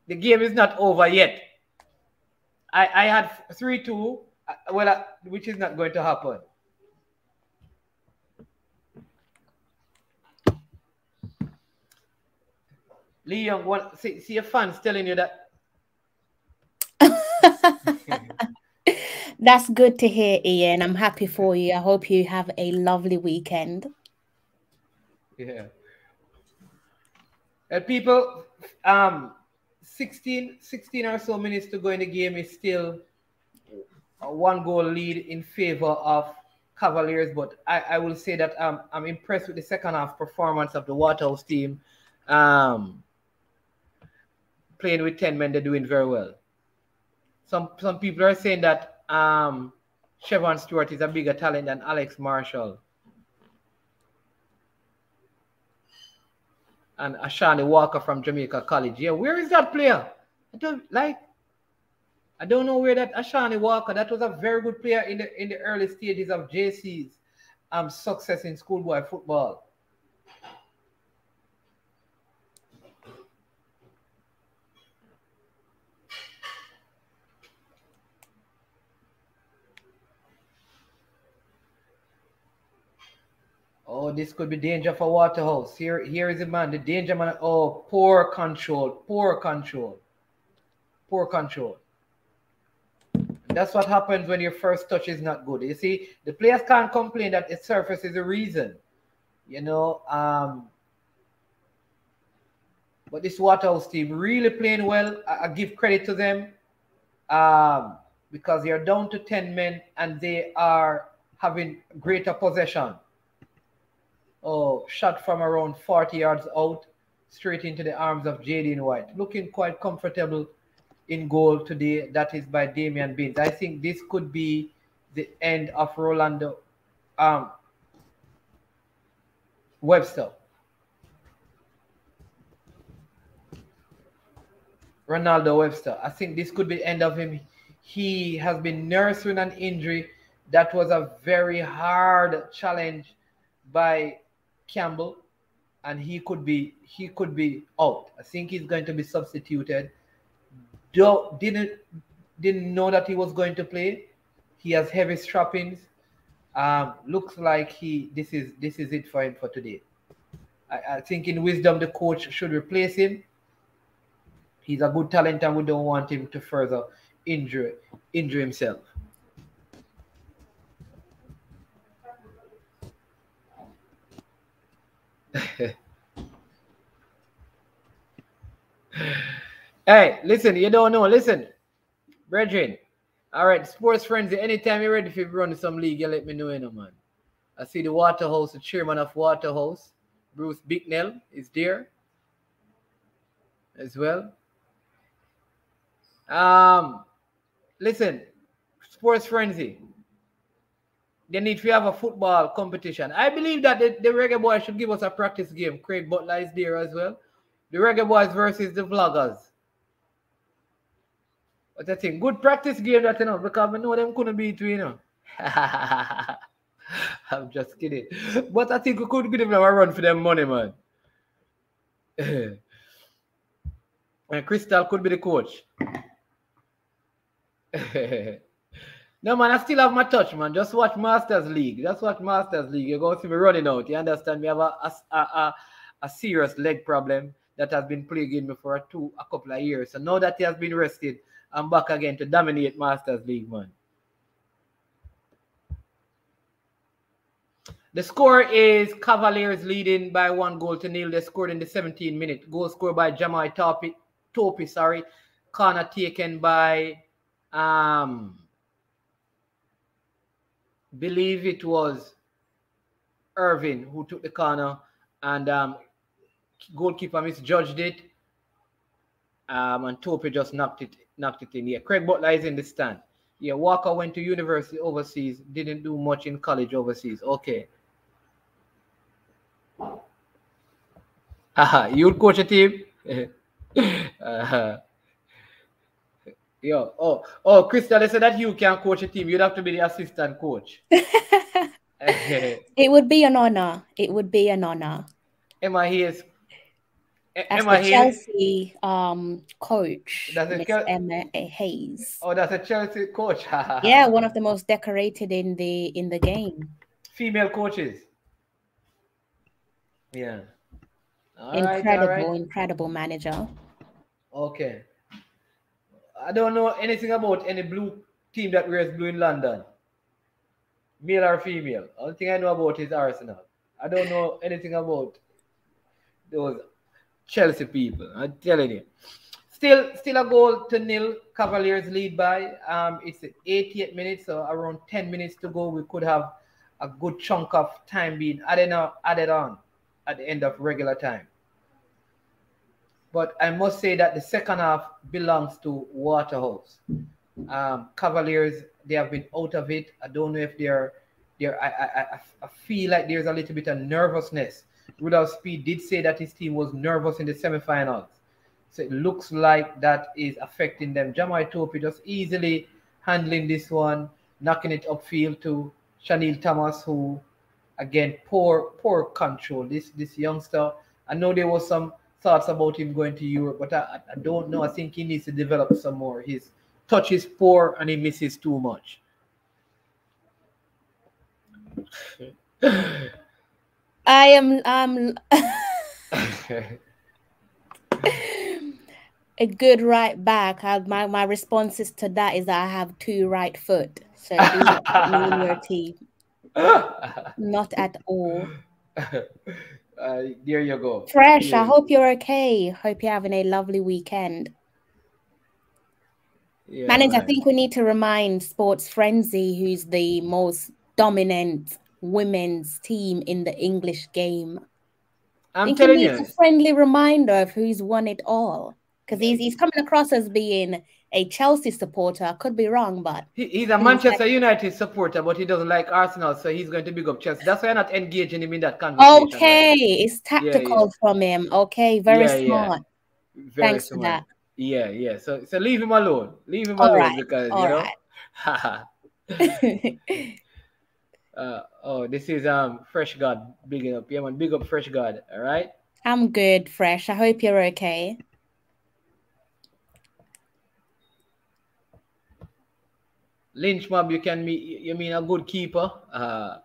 The game is not over yet. I I had three two. uh, Well, uh, which is not going to happen. Lee Young, one, see, see your fans telling you that. That's good to hear, Ian. I'm happy for you. I hope you have a lovely weekend. Yeah. And people, um, 16, 16 or so minutes to go in the game is still a one goal lead in favor of Cavaliers. But I, I will say that um, I'm impressed with the second half performance of the Waterhouse team. Um, playing with 10 men, they're doing very well. Some some people are saying that um, Chevron Stewart is a bigger talent than Alex Marshall. and Ashani Walker from Jamaica College. Yeah, where is that player? I don't like. I don't know where that Ashani Walker. That was a very good player in the in the early stages of JC's um success in schoolboy football. Oh, this could be danger for Waterhouse. Here, here is a man, the danger man. Oh, poor control, poor control, poor control. That's what happens when your first touch is not good. You see, the players can't complain that the surface is the reason. You know, um, but this Waterhouse team really playing well. I, I give credit to them um, because they are down to 10 men and they are having greater possession. Oh, shot from around 40 yards out, straight into the arms of Jaden White. Looking quite comfortable in goal today. That is by Damian Baines. I think this could be the end of Rolando um, Webster. Ronaldo Webster. I think this could be the end of him. He has been nursing an injury. That was a very hard challenge by Campbell, and he could be he could be out. I think he's going to be substituted. Don't, didn't didn't know that he was going to play. He has heavy strappings. Um, looks like he this is this is it for him for today. I, I think in wisdom the coach should replace him. He's a good talent and we don't want him to further injure injure himself. hey, listen, you don't know. Listen, brethren. All right, sports frenzy. Anytime you're ready to run some league, you let me know, you know, man. I see the Waterhouse, the chairman of Waterhouse, Bruce Bicknell, is there as well. Um, listen, sports frenzy. They need to have a football competition. I believe that the, the Reggae Boys should give us a practice game. Craig Butler is there as well. The Reggae Boys versus the Vloggers. What I think? Good practice game that know, because I know them couldn't beat you, you know. I'm just kidding. But I think we could give them a run for them money, man. and Crystal could be the coach. no, man, I still have my touch, man. Just watch Masters League. Just watch Masters League. You're going to see me running out. You understand? We have a, a, a, a serious leg problem that has been plaguing me for a, two, a couple of years. So now that he has been rested, I'm back again to dominate Masters League, man. The score is Cavaliers leading by one goal to nil. They scored in the 17 minute. Goal scored by Jamoi Topey, Topey sorry. Corner taken by um believe it was Irvin who took the corner and um goalkeeper misjudged it. Um and Topey just knocked it knocked it in. Yeah, Craig Butler is in the stand. Yeah, Walker went to university overseas, didn't do much in college overseas. Okay. Haha, you would coach a team? uh, yo, oh, oh, Crystal, they said that you can coach a team. You'd have to be the assistant coach. it would be an honor. It would be an honor. Emma Hayes. That's Emma the Chelsea um, coach, that's Miss Chel- Emma Hayes. Oh, that's a Chelsea coach. yeah, one of the most decorated in the in the game. Female coaches. Yeah. All incredible, right, right. incredible manager. Okay. I don't know anything about any blue team that wears blue in London. Male or female. Only thing I know about is Arsenal. I don't know anything about those Chelsea people. I'm telling you. Still, still a goal to nil. Cavaliers lead by. Um, it's 88 minutes, so around 10 minutes to go. We could have a good chunk of time being added on. Added on at the end of regular time. But I must say that the second half belongs to Waterhouse. Um, Cavaliers, they have been out of it. I don't know if they're there. I, I, I feel like there's a little bit of nervousness. Rudolph Speid did say that his team was nervous in the semifinals. So it looks like that is affecting them. Jamoi Topey just easily handling this one, knocking it upfield to Chanel Thomas, who again poor poor control. This this youngster, I know there was some thoughts about him going to Europe, but I, I don't know. I think he needs to develop some more. His touch is poor and he misses too much. I am um a good right back. I, my my responses to that is that I have two right foot. So not put me in your team. Not at all. Uh, there you go. Fresh. I hope you're okay. Hope you're having a lovely weekend. Yeah, Manager, I think we need to remind Sports Frenzy, who's the most dominant women's team in the English game. I'm I telling you, a friendly reminder of who's won it all because he's he's coming across as being a Chelsea supporter. I could be wrong, but he, he's a Manchester like, United supporter, but he doesn't like Arsenal, so he's going to big up Chelsea. That's why I'm not engaging him in that conversation. Okay, right? it's tactical yeah, yeah. from him. Okay, very yeah, smart. Very Thanks smart. for that. Yeah, yeah. So so leave him alone. Leave him All alone right. because All you know. uh, oh, this is um Fresh God. Big up. Yeah, man. Big up Fresh God. All right. I'm good, Fresh. I hope you're okay. Lynch mob, you can meet. You mean a good keeper? Uh,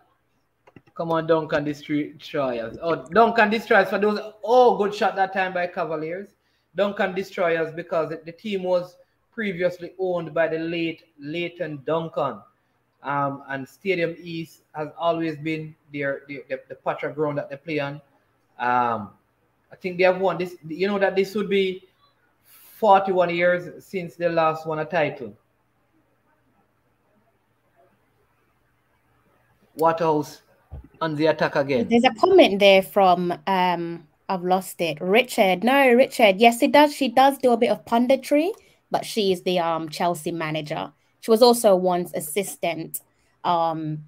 come on, Duncan Destroyers. Oh, Duncan Destroyers for those. Oh, good shot that time by Cavaliers. Duncan Destroyers because the team was previously owned by the late Leighton Duncan. Um, and Stadium East has always been their, their the, the patch of ground that they play on. Um, I think they have won this. You know that this would be 41 years since they last won a title. Waterhouse on the attack again. There's a comment there from um I've lost it. Richard. No, Richard. Yes, it does. She does do a bit of punditry, but she is the um Chelsea manager. She was also once assistant um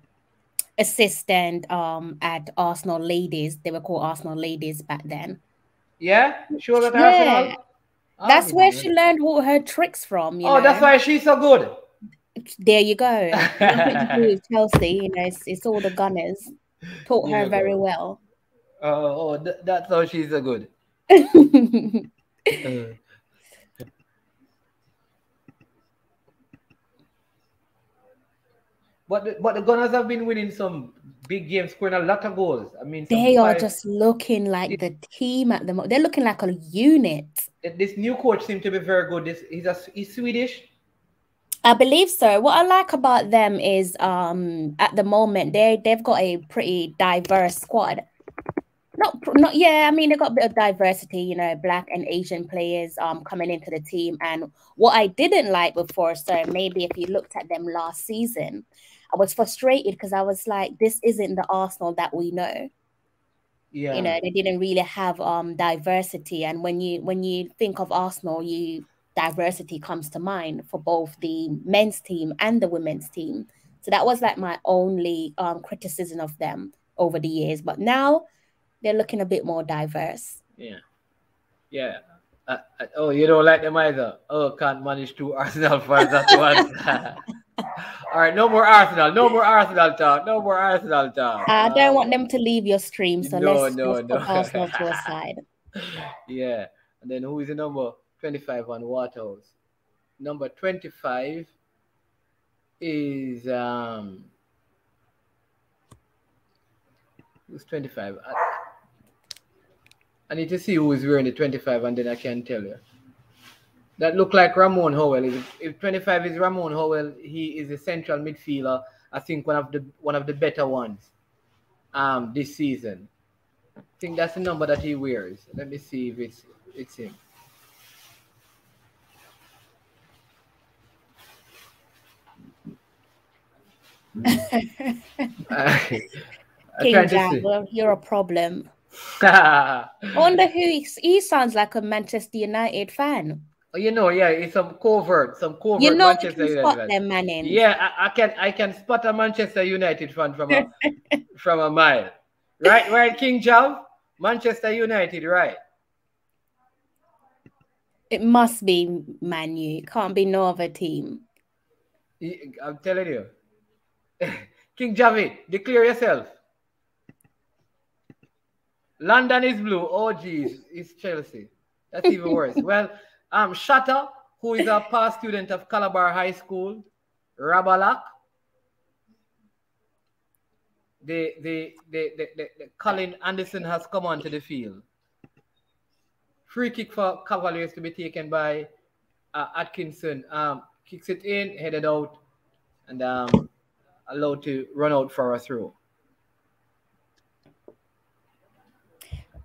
assistant um at Arsenal ladies. They were called Arsenal ladies back then. Yeah, she was at yeah. Arsenal. That's oh, where she learned all her tricks from. oh, know? that's why she's so good. There you go. Chelsea, you know, it's, it's all the Gunners taught her very well. Oh, oh th- that's how she's so good. uh. But the, but the Gunners have been winning some big games, scoring a lot of goals. I mean, they are just looking like the team at the moment. They're looking like a unit. This new coach seems to be very good. This he's a he's Swedish. I believe so. What I like about them is um at the moment they they've got a pretty diverse squad. Not not yeah, I mean they've got a bit of diversity, you know, black and Asian players um coming into the team. And what I didn't like before, so maybe if you looked at them last season, I was frustrated because I was like, this isn't the Arsenal that we know. Yeah. You know, they didn't really have um diversity. And when you when you think of Arsenal, you diversity comes to mind for both the men's team and the women's team. So that was like my only um, criticism of them over the years. But now they're looking a bit more diverse. Yeah. Yeah. Uh, uh, oh, you don't like them either. Oh, can't manage two Arsenal fans at once. All right, no more Arsenal. No more Arsenal talk. No more Arsenal talk. I don't want them to leave your stream, so no, let's, no, let's no. put Arsenal to a side. Yeah, and then who is the number? 25 on Waterhouse. Number 25 is um who's 25? I, I, need to see who is wearing the 25 and then I can tell you. That look like Ramon Howell. If, if 25 is Ramon Howell, he is a central midfielder. I think one of the one of the better ones um this season. I think that's the number that he wears. Let me see if it's it's him. Mm. I, King Jack, you're a problem. I wonder who he, he, sounds like a Manchester United fan. Oh, you know, yeah, it's some covert, some covert. You know, Manchester you spot United them, man. Yeah, I, I, can, I can spot a Manchester United fan from a from a mile. Right, right, King Jav, Manchester United, right? It must be Manu. It can't be no other team. I'm telling you. King Javid, declare yourself. London is blue. Oh, geez, it's Chelsea. That's even worse. well, um, Shatter, who is a past student of Calabar High School, Rabalak, the, the, the, the, the, the Colin Anderson has come onto the field. Free kick for Cavaliers to be taken by uh, Atkinson. Um, kicks it in, headed out, and um, allowed to run out for a throw.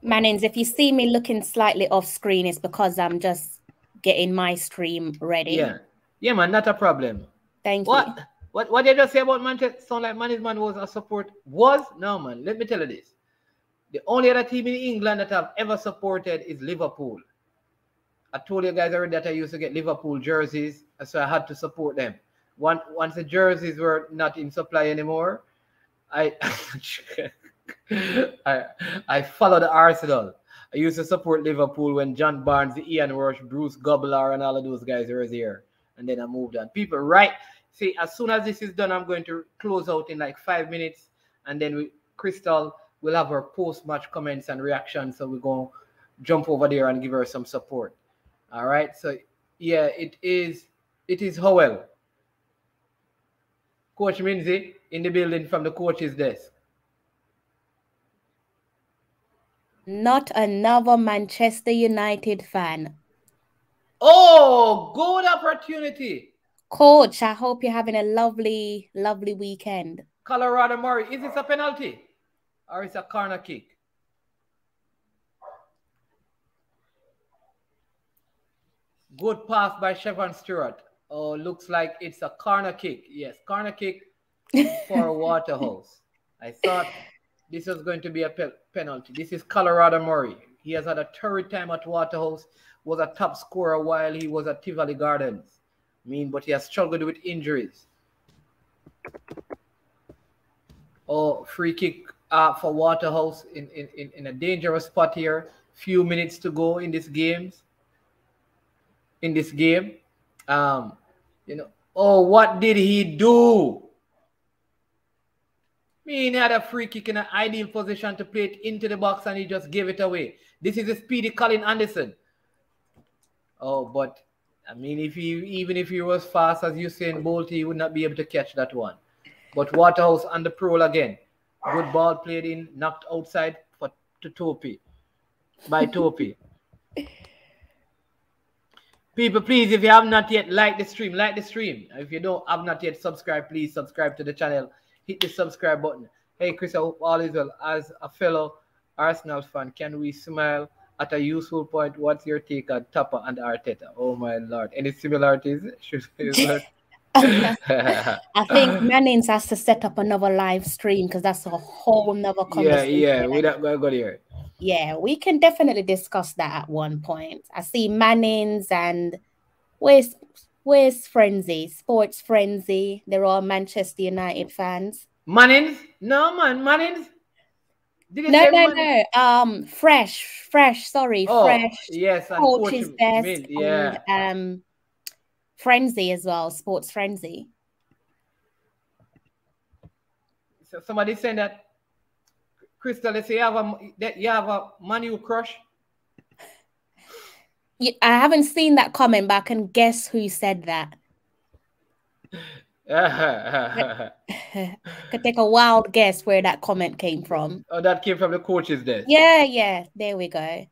Mannings, if you see me looking slightly off screen, it's because I'm just getting my stream ready. Yeah, yeah, man, not a problem. Thank what? you. What what did you just say about Manchester? Sound like management was a support? Was no man. Let me tell you this: the only other team in England that I've ever supported is Liverpool. I told you guys already that I used to get Liverpool jerseys, so I had to support them once once the jerseys were not in supply anymore, I I I followed Arsenal. I used to support Liverpool when John Barnes, Ian Rush, Bruce Grobbelaar, and all of those guys were there. And then I moved on. People, right? See, as soon as this is done, I'm going to close out in like five minutes, and then we, Crystal will have her post-match comments and reactions. So we're going to jump over there and give her some support. All right. So yeah, it is. It is Howell Coach Minzy in the building from the coach's desk. Not another Manchester United fan. Oh, good opportunity. Coach, I hope you're having a lovely, lovely weekend. Colorado Murray, is this a penalty or is it a corner kick? Good pass by Chevron Stewart. Oh, looks like it's a corner kick. Yes, corner kick for Waterhouse. I thought this was going to be a pe penalty. This is Colorado Murray. He has had a third time at Waterhouse, was a top scorer while he was at Tivoli Gardens. I mean, but he has struggled with injuries. Oh, free kick uh, for Waterhouse in, in, in, in a dangerous spot here. Few minutes to go in this games. In this game. Um, you know, oh, what did he do? I mean, he had a free kick in an ideal position to play it into the box and he just gave it away. This is a speedy Colin Anderson. Oh, but I mean, if he even if he was fast as Usain Bolt, he would not be able to catch that one. But Waterhouse and the Prole again. Good ball played in, knocked outside for to Topey. By Topey. People, please, if you have not yet liked the stream, like the stream. If you don't have not yet subscribed, please subscribe to the channel. Hit the subscribe button. Hey, Chris, I hope all is well. As a fellow Arsenal fan, can we smile at a useful point? What's your take on Tappa and Arteta? Oh, my lord. Any similarities? I think Mannings has to set up another live stream because that's a whole nother conversation. Yeah, yeah, we're not going to go there. Yeah, we can definitely discuss that at one point. I see Mannings and where's where's Frenzy, Sports Frenzy. They're all Manchester United fans. Mannings? No, man, Mannings. Did no, no, no. Um, fresh, fresh. Sorry, oh, fresh. Yes, coach's desk. Yeah. And, um, Frenzy as well, Sports Frenzy. So somebody saying that Crystal, let's say you have a that you have a Manu crush. I haven't seen that comment, but I can guess who said that. could take a wild guess where that comment came from. Oh, that came from the coaches there. Yeah, yeah. There we go.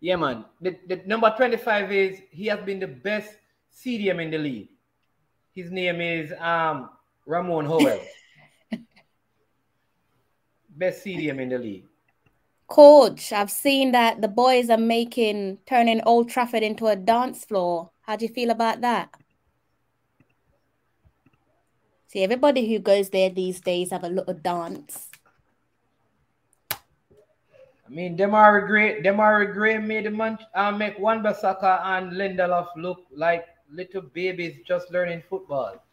Yeah, man. The, the number 25 is he has been the best CDM in the league. His name is um Ramon Howell. best CDM in the league. Coach, I've seen that the boys are making turning Old Trafford into a dance floor. How do you feel about that? See, everybody who goes there these days have a little dance. I mean, Demarai Gray, Demarai Gray made man, uh, make Wan-Bissaka and Lindelof look like little babies just learning football.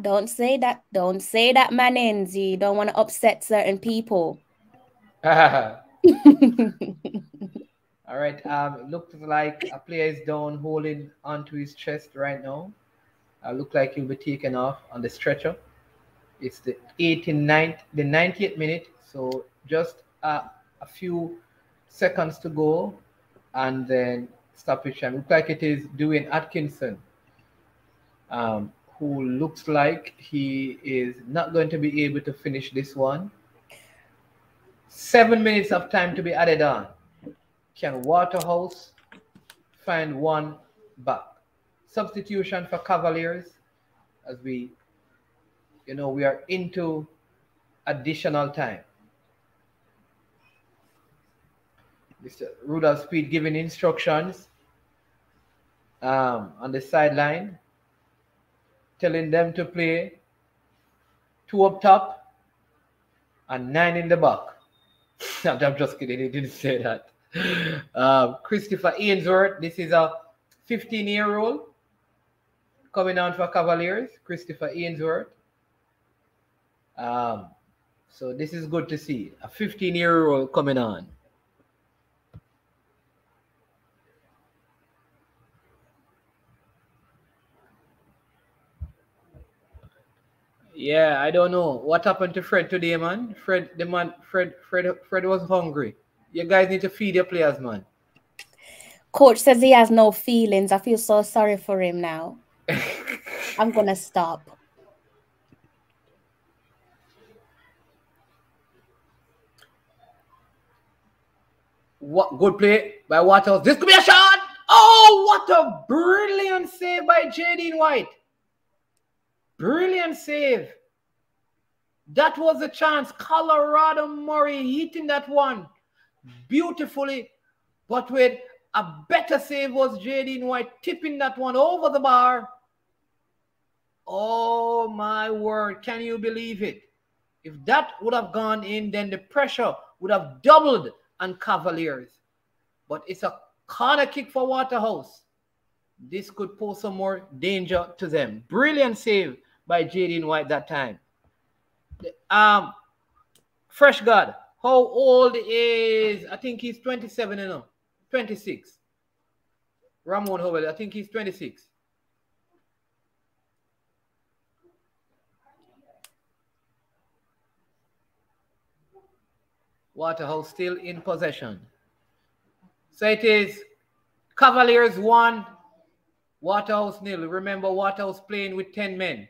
Don't say that. Don't say that, Mannings. You don't want to upset certain people. All right. Um, it looks like a player is down, holding onto his chest right now. Uh, look like he'll be taken off on the stretcher. It's the 89th, the 90th minute. So just uh, a few seconds to go, and then stoppage time. Look like it is doing Atkinson, um, who looks like he is not going to be able to finish this one. Seven minutes of time to be added on. Can Waterhouse find one back? Substitution for Cavaliers as we, you know, we are into additional time. Mr. Rudolph Speid giving instructions um, on the sideline, telling them to play two up top and nine in the back. I'm just kidding. He didn't say that. Um, Christopher Ainsworth. This is a 15 year old coming on for Cavaliers. Christopher Ainsworth. Um, so this is good to see. A 15 year old coming on. Yeah, I don't know what happened to Fred today, man. Fred, the man, Fred, Fred, Fred was hungry. You guys need to feed your players, man. Coach says he has no feelings. I feel so sorry for him now. I'm gonna stop. What good play by Waters? This could be a shot. Oh, what a brilliant save by Jaden White. Brilliant save. That was a chance. Colorado Murray hitting that one beautifully, but with a better save was Jadine White tipping that one over the bar. Oh my word, can you believe it? If that would have gone in, then the pressure would have doubled on Cavaliers. But it's a corner kick for Waterhouse. This could pose some more danger to them. Brilliant save by Jadine White that time. Um, Fresh God, how old is, I think he's 27, you know, 26. Ramon Howell, I think he's 26. Waterhouse still in possession. So it is Cavaliers 1, Waterhouse nil. Remember, Waterhouse playing with 10 men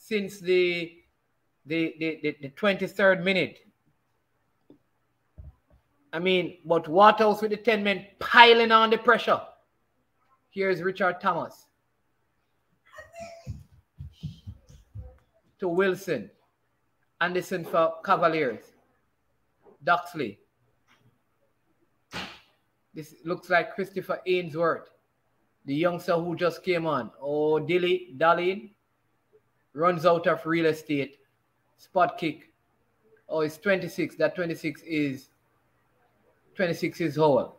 since the the, the, the, the 23rd minute. I mean, but what else with the 10 men piling on the pressure. Here's Richard Thomas. to Wilson. Anderson for Cavaliers. Doxilly. This looks like Christopher Ainsworth, the youngster who just came on. Oh, Dilly Darlene runs out of real estate. Spot kick. Oh, it's 26. That 26 is 26 is Howell.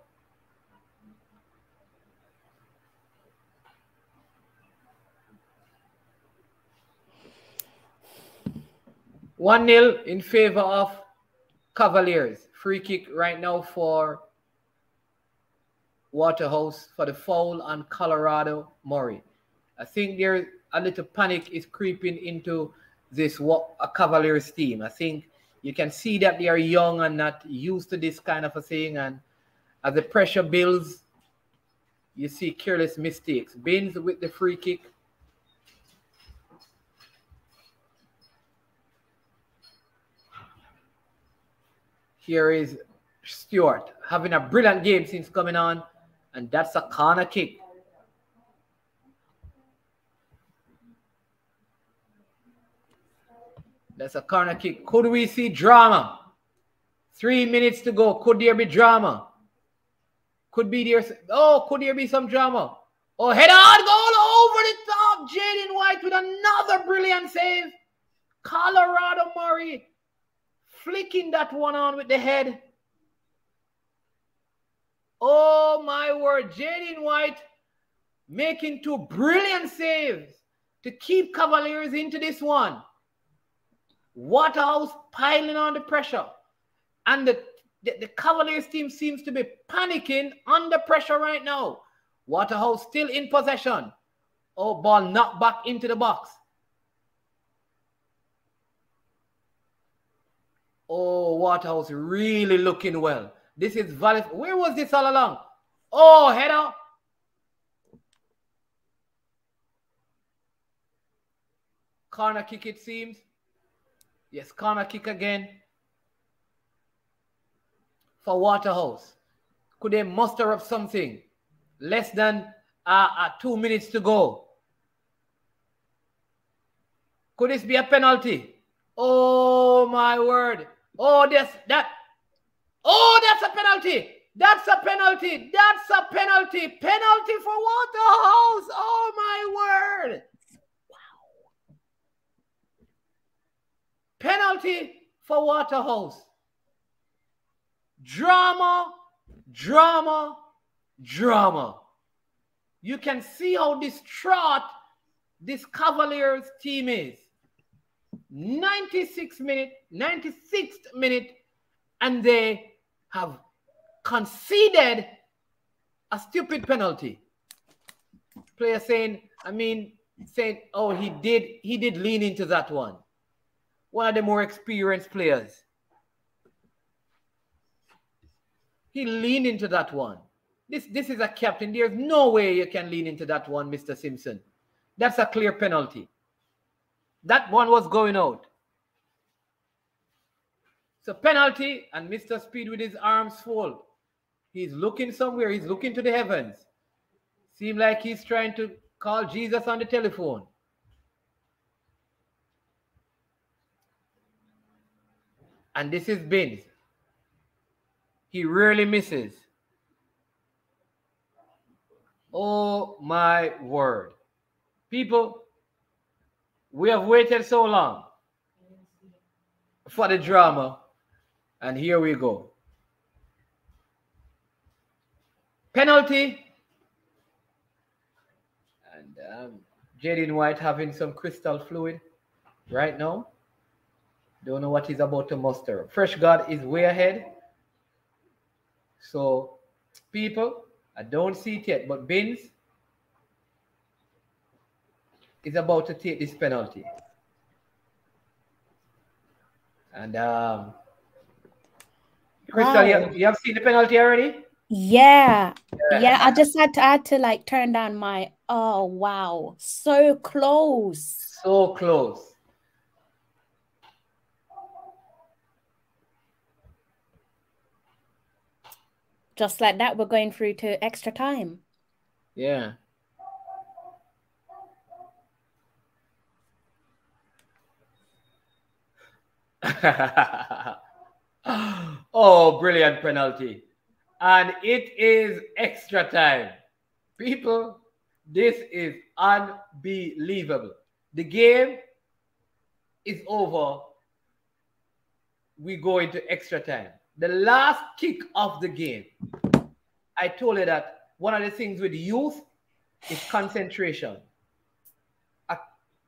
One nil in favor of Cavaliers. Free kick right now for Waterhouse for the foul on Colorado Murray. I think there a little panic is creeping into this a Cavaliers team. I think you can see that they are young and not used to this kind of a thing. And as the pressure builds, you see careless mistakes. Baines with the free kick. Here is Stewart having a brilliant game since coming on, and that's a corner kick. That's a corner kick. Could we see drama? Three minutes to go. Could there be drama? Could be there. Oh, could there be some drama? Oh, head on goal over the top. Jadine White with another brilliant save. Colorado Murray flicking that one on with the head. Oh my word, Jadine White making two brilliant saves to keep Cavaliers into this one. Waterhouse piling on the pressure. And the, the, the, Cavaliers team seems to be panicking under pressure right now. Waterhouse still in possession. Oh, ball knocked back into the box. Oh, Waterhouse really looking well. This is valid. Where was this all along? Oh, header. Corner kick, it seems. Yes, corner kick again for Waterhouse. Could they muster up something? Less than uh, uh, two minutes to go. Could this be a penalty? Oh my word. Oh, that's that. Oh, that's a penalty. That's a penalty. That's a penalty. Penalty for Waterhouse. Oh my word. Wow. Penalty for Waterhouse. Drama, drama, drama. You can see how distraught this Cavaliers team is. 96 minute, 96th minute, and they have conceded a stupid penalty. Player saying, I mean, saying, oh, he did, he did lean into that one. One of the more experienced players. He leaned into that one. This, this is a captain. There's no way you can lean into that one, Mr. Simpson. That's a clear penalty. That one was going out. So penalty and Mr. Speid with his arms full. He's looking somewhere. He's looking to the heavens. Seem like he's trying to call Jesus on the telephone. And this is Binns. He really misses. Oh my word. People, we have waited so long for the drama, and here we go. Penalty. And um, Jaden White having some crystal fluid right now. Don't know what he's about to muster. Fresh God is way ahead. So, people, I don't see it yet, but Binns is about to take this penalty. And um, Crystal, wow. you, have, you have seen the penalty already? Yeah. yeah. Yeah, I just had to I had to like turn down my oh wow. So close. So close. Just like that, we're going through to extra time. Yeah. oh, brilliant penalty. And it is extra time. People, this is unbelievable. The game is over. We go into extra time. The last kick of the game, I told you that one of the things with youth is concentration.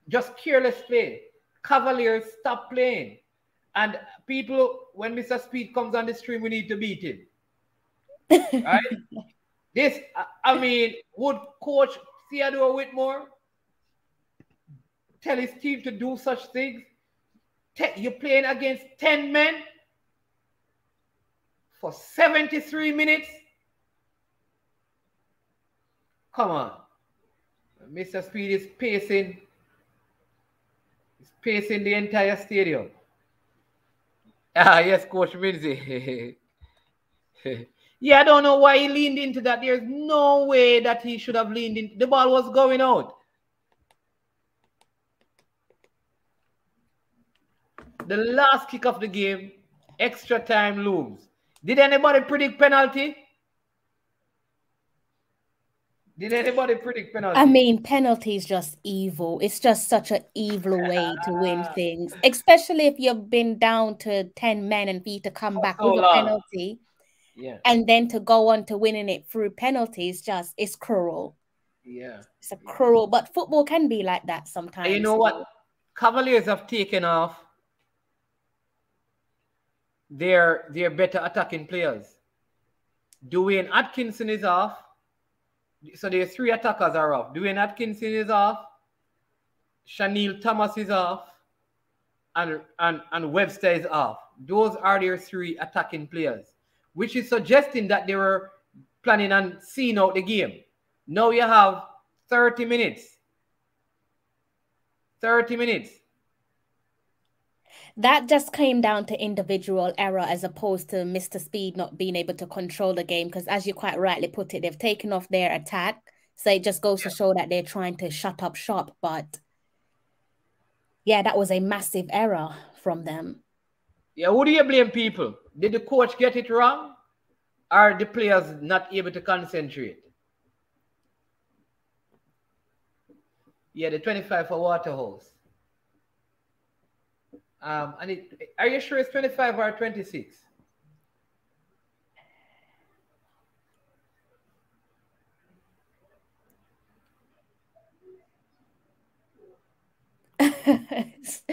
just careless play. Cavaliers stop playing. And people, when Mr. Speid comes on the stream, we need to beat him. right? This, I mean, would coach Theodore Whitmore tell his team to do such things? You're playing against 10 men for 73 minutes? Come on. Mr. Speid is pacing. He's pacing the entire stadium. Ah, yes, Coach Minzy. yeah, I don't know why he leaned into that. There's no way that he should have leaned in. The ball was going out. The last kick of the game, extra time looms. Did anybody predict penalty? Did anybody predict penalty? I mean, penalty is just evil. It's just such an evil way to win things, especially if you've been down to 10 men and for you to come back so with long. a penalty. Yeah. And then to go on to winning it through penalties, just it's cruel. Yeah. It's a cruel, but football can be like that sometimes. And you know what? Cavaliers have taken off their their better attacking players. Dwayne Atkinson is off. So their three attackers are off. Dwayne Atkinson is off. Chanel Thomas is off. And, and, and Webster is off. Those are their three attacking players, which is suggesting that they were planning on seeing out the game. Now you have 30 minutes. 30 minutes that just came down to individual error as opposed to Mr. Speid not being able to control the game. Because as you quite rightly put it, they've taken off their attack. So it just goes yeah. to show that they're trying to shut up shop. But yeah, that was a massive error from them. Yeah, who do you blame people? Did the coach get it wrong? Are the players not able to concentrate? Yeah, the 25 for Waterhouse. Um, and it, are you sure it's 25 or 26?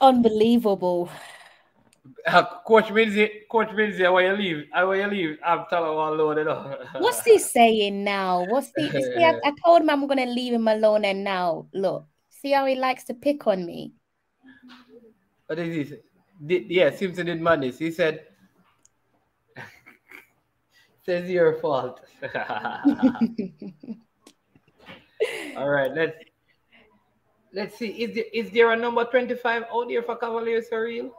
unbelievable. Uh, Coach Minzy, Coach Minzy, why you leave? I why you leave? I'm telling one loaded up. What's he saying now? What's the? See, I, I told him I'm gonna leave him alone, and now look, see how he likes to pick on me. What is he? Did, yeah, Simpson did madness. He said, "Says your fault." All right, let's let's see. Is there is there a number twenty five out there for Cavaliers for real?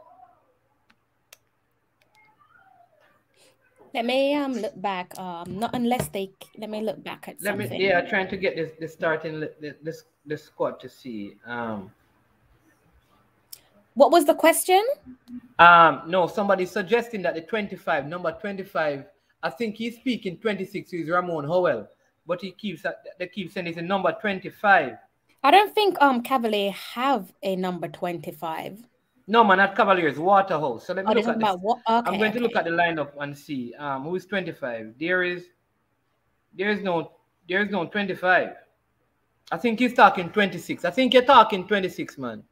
Let me um look back. Um, not unless they. Let me look back at Let something. me. Yeah, trying to get this the starting the- this the squad to see. Um. What was the question? Um. No, somebody suggesting that the twenty-five number twenty-five. I think he's speaking twenty-six. Is Ramon Howell, but he keeps they keep saying it's a number twenty-five. I don't think um Cavalier have a number twenty five. No, man, not Cavaliers. Waterhouse. So let me Oh, look at this. Okay, I'm going to look at the lineup and see um who's 25. There is there is no there is no 25. I think he's talking 26. I think you're talking 26, man.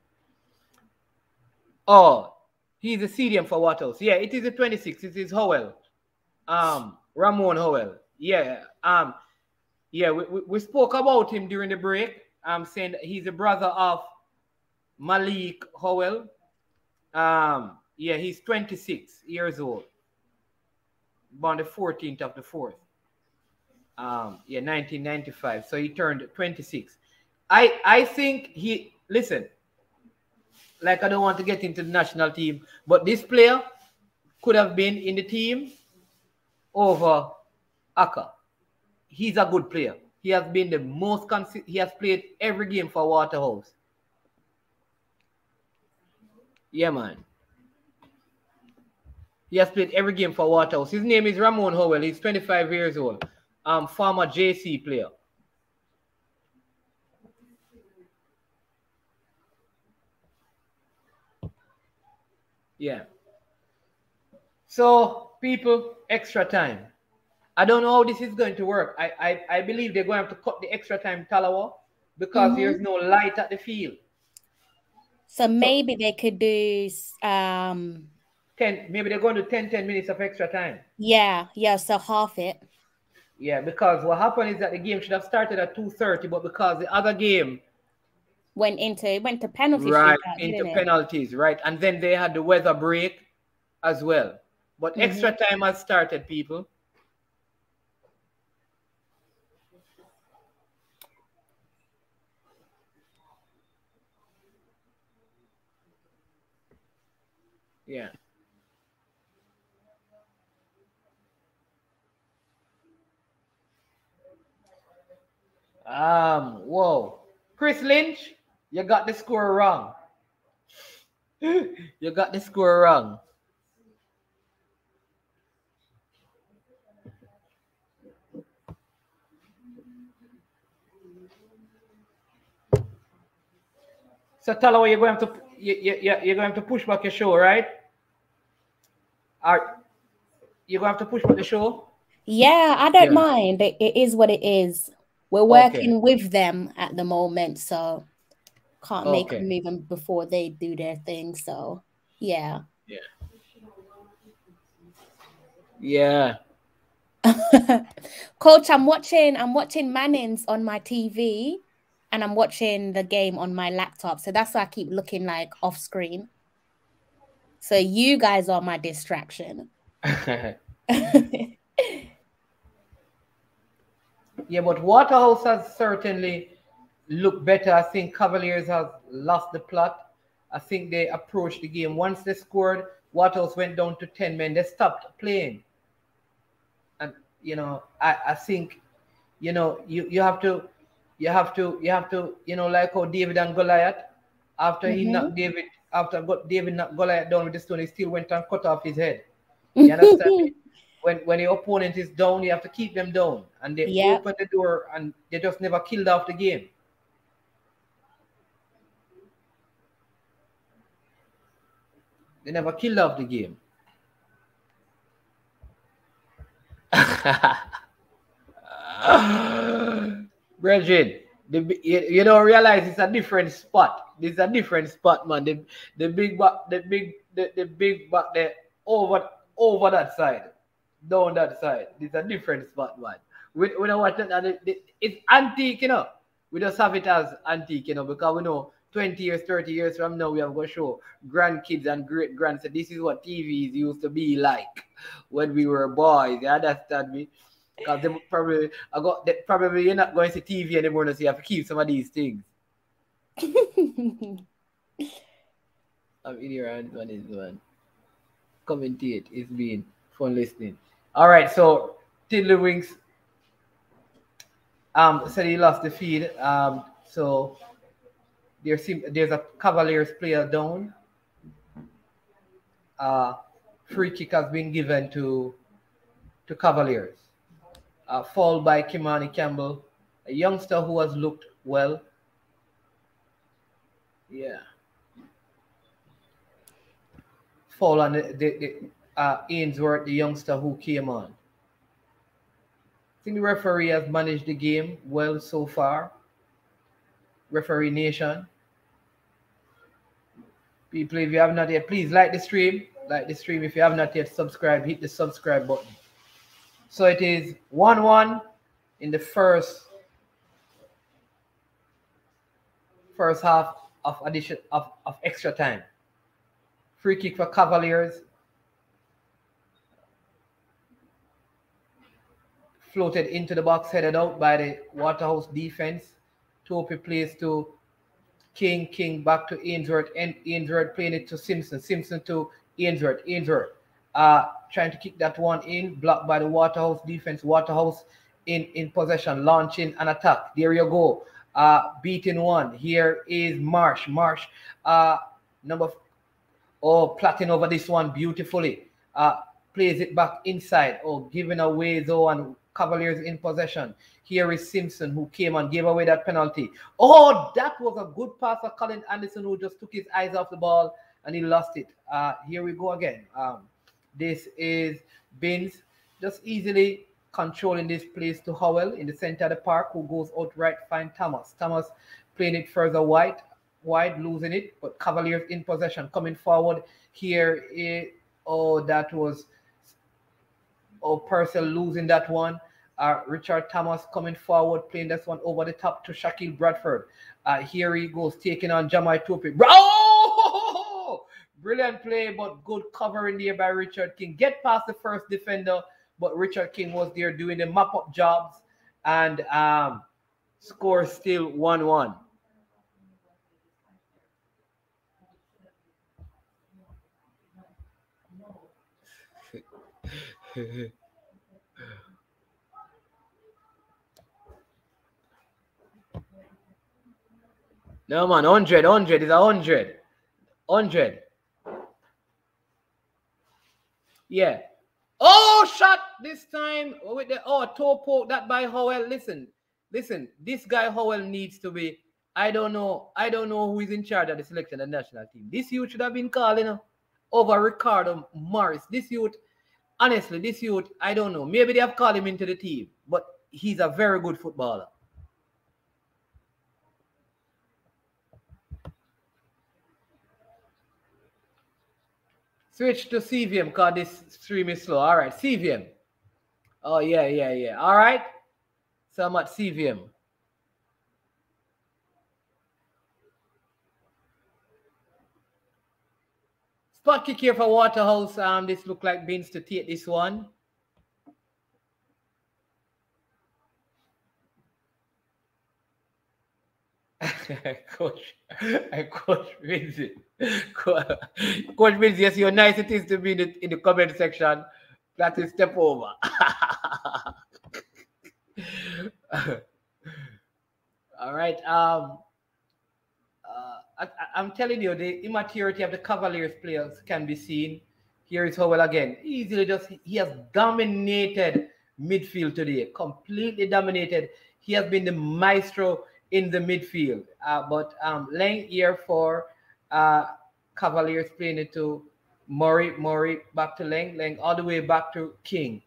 Oh, he's a CDM for Waterhouse. Yeah, it is a 26. It is Howell. Um Ramon Howell. Yeah. Um yeah, we, we, we spoke about him during the break. I'm saying he's a brother of Malik Howell. Um, yeah, he's 26 years old. Born the 14th of the 4th. Um, yeah, 1995. So he turned 26. I I think he listen. Like I don't want to get into the national team, but this player could have been in the team over Aka. He's a good player. He has been the most consi- he has played every game for Waterhouse. Yeah, man. He has played every game for Waterhouse. His name is Ramon Howell. He's 25 years old. Um, former JC player. Yeah. So, people, extra time. I don't know how this is going to work. I I, I believe they're going to have to cut the extra time Talawa because Mhm. there's no light at the field. So maybe they could do um 10 maybe they're going to 10 10 minutes of extra time yeah, yeah, so half it. yeah because what happened is that the game should have started at 2.30 but because the other game Went into it went to penalties. right into didn't it? penalties right and then they had the weather break as well but Mhm. extra time has started people yeah Um, whoa. Chris Lynch, you got the score wrong. you got the score wrong. So Talawa, you're going to you, you, you- you're going to push back your show, right? Are you're going to have to push back the show? Yeah, I don't Yeah. mind. It, it is what it is. We're Okay. working with them at the moment, so can't oh, make Okay. them even before they do their thing. So yeah. Yeah. Yeah. Coach, I'm watching I'm watching Mannings on my TV and I'm watching the game on my laptop. So that's why I keep looking like off screen. So you guys are my distraction. Yeah, but Waterhouse has certainly looked better. I think Cavaliers have lost the plot. I think they approached the game. Once they scored, Waterhouse went down to 10 men. They stopped playing. And you know, I, I think, you know, you, you have to you have to you have to, you know, like how David and Goliath, after he Mhm. knocked David, after David knocked Goliath down with the stone, he still went and cut off his head. You understand when when your opponent is down, you have to keep them down, and they Yeah. open the door, and they just never killed off the game. They never killed off the game. Brethren, the, you, you don't realize it's a different spot. This is a different spot, man. The the big back, the big the, the big back there over over that side, down that side. It's a different spot, man. We, we don't that. it- it- It's antique, you know. We just have it as antique, you know, because we know 20 years, 30 years from now, we have going to show grandkids and great grands that this is what TVs used to be like when we were boys. You understand me? Because they probably, I got they, probably you're not going to see TV anymore, so you have to keep some of these things. I'm in your hands one is one. Commentate. It's been fun listening. All right, so Tiddlywinks um said he lost the feed. Um, so there's there's a Cavaliers player down. Uh, free kick has been given to to Cavaliers. Uh, fouled by Kimani Campbell, a youngster who has looked well. Yeah. Fall on the, the, the uh, Ainsworth, the youngster who came on. I think the referee has managed the game well so far. Referee Nation. People, if you have not yet, please like the stream. Like the stream. If you have not yet subscribed, hit the subscribe button. So it is 1 1 in the first first half of addition of, of extra time. Free kick for Cavaliers. Floated into the box, headed out by the Waterhouse defense. Topey plays to King, King back to Ainsworth, and Ainsworth playing it to Simpson, Simpson to Ainsworth, Ainsworth uh, trying to kick that one in, blocked by the Waterhouse defense. Waterhouse in, in possession, launching an attack. There you go. Uh, beating one. Here is Marsh. Marsh, uh, number, oh, plotting over this one beautifully. Uh, plays it back inside. Oh, giving away though, and Cavaliers in possession. Here is Simpson who came and gave away that penalty. Oh, that was a good pass of Colin Anderson who just took his eyes off the ball and he lost it. Uh, here we go again. Um, this is Binns just easily controlling this place to Howell in the center of the park, who goes out right, find Thomas. Thomas playing it further wide, wide, losing it, but Cavaliers in possession, coming forward here. It, oh, that was oh Purcell losing that one. Uh, Richard Thomas coming forward, playing this one over the top to Shaquille Bradford. Uh, here he goes, taking on Jamoi Topey. Oh! Brilliant play, but good covering there by Richard King. Get past the first defender, but Richard King was there doing the mop up jobs and um, score still 1 1. no man, 100, 100 is a 100. 100. Yeah. Oh, shot this time with the oh toe poke that by Howell. Listen, listen. This guy Howell needs to be. I don't know. I don't know who is in charge of the selection of the national team. This youth should have been calling uh, over Ricardo Morris. This youth, honestly, this youth. I don't know. Maybe they have called him into the team, but he's a very good footballer. Switch to CVM because this stream is slow. All right, CVM. Oh, yeah, yeah, yeah. All right. So at CVM. Spot kick here for Waterhouse. Um, this look like Beans to take this one. coach, coach Vinzi, coach Vinzi, yes, you're nice it is to be in the, in the comment section. That is step over. All right. Um, I, am telling you, the immaturity of the Cavaliers players can be seen. Here is Howell again. Easily just he has dominated midfield today, completely dominated. He has been the maestro in the midfield. Uh, but um, here for uh, Cavaliers playing it to Murray, Murray back to Lang, Lang all the way back to King.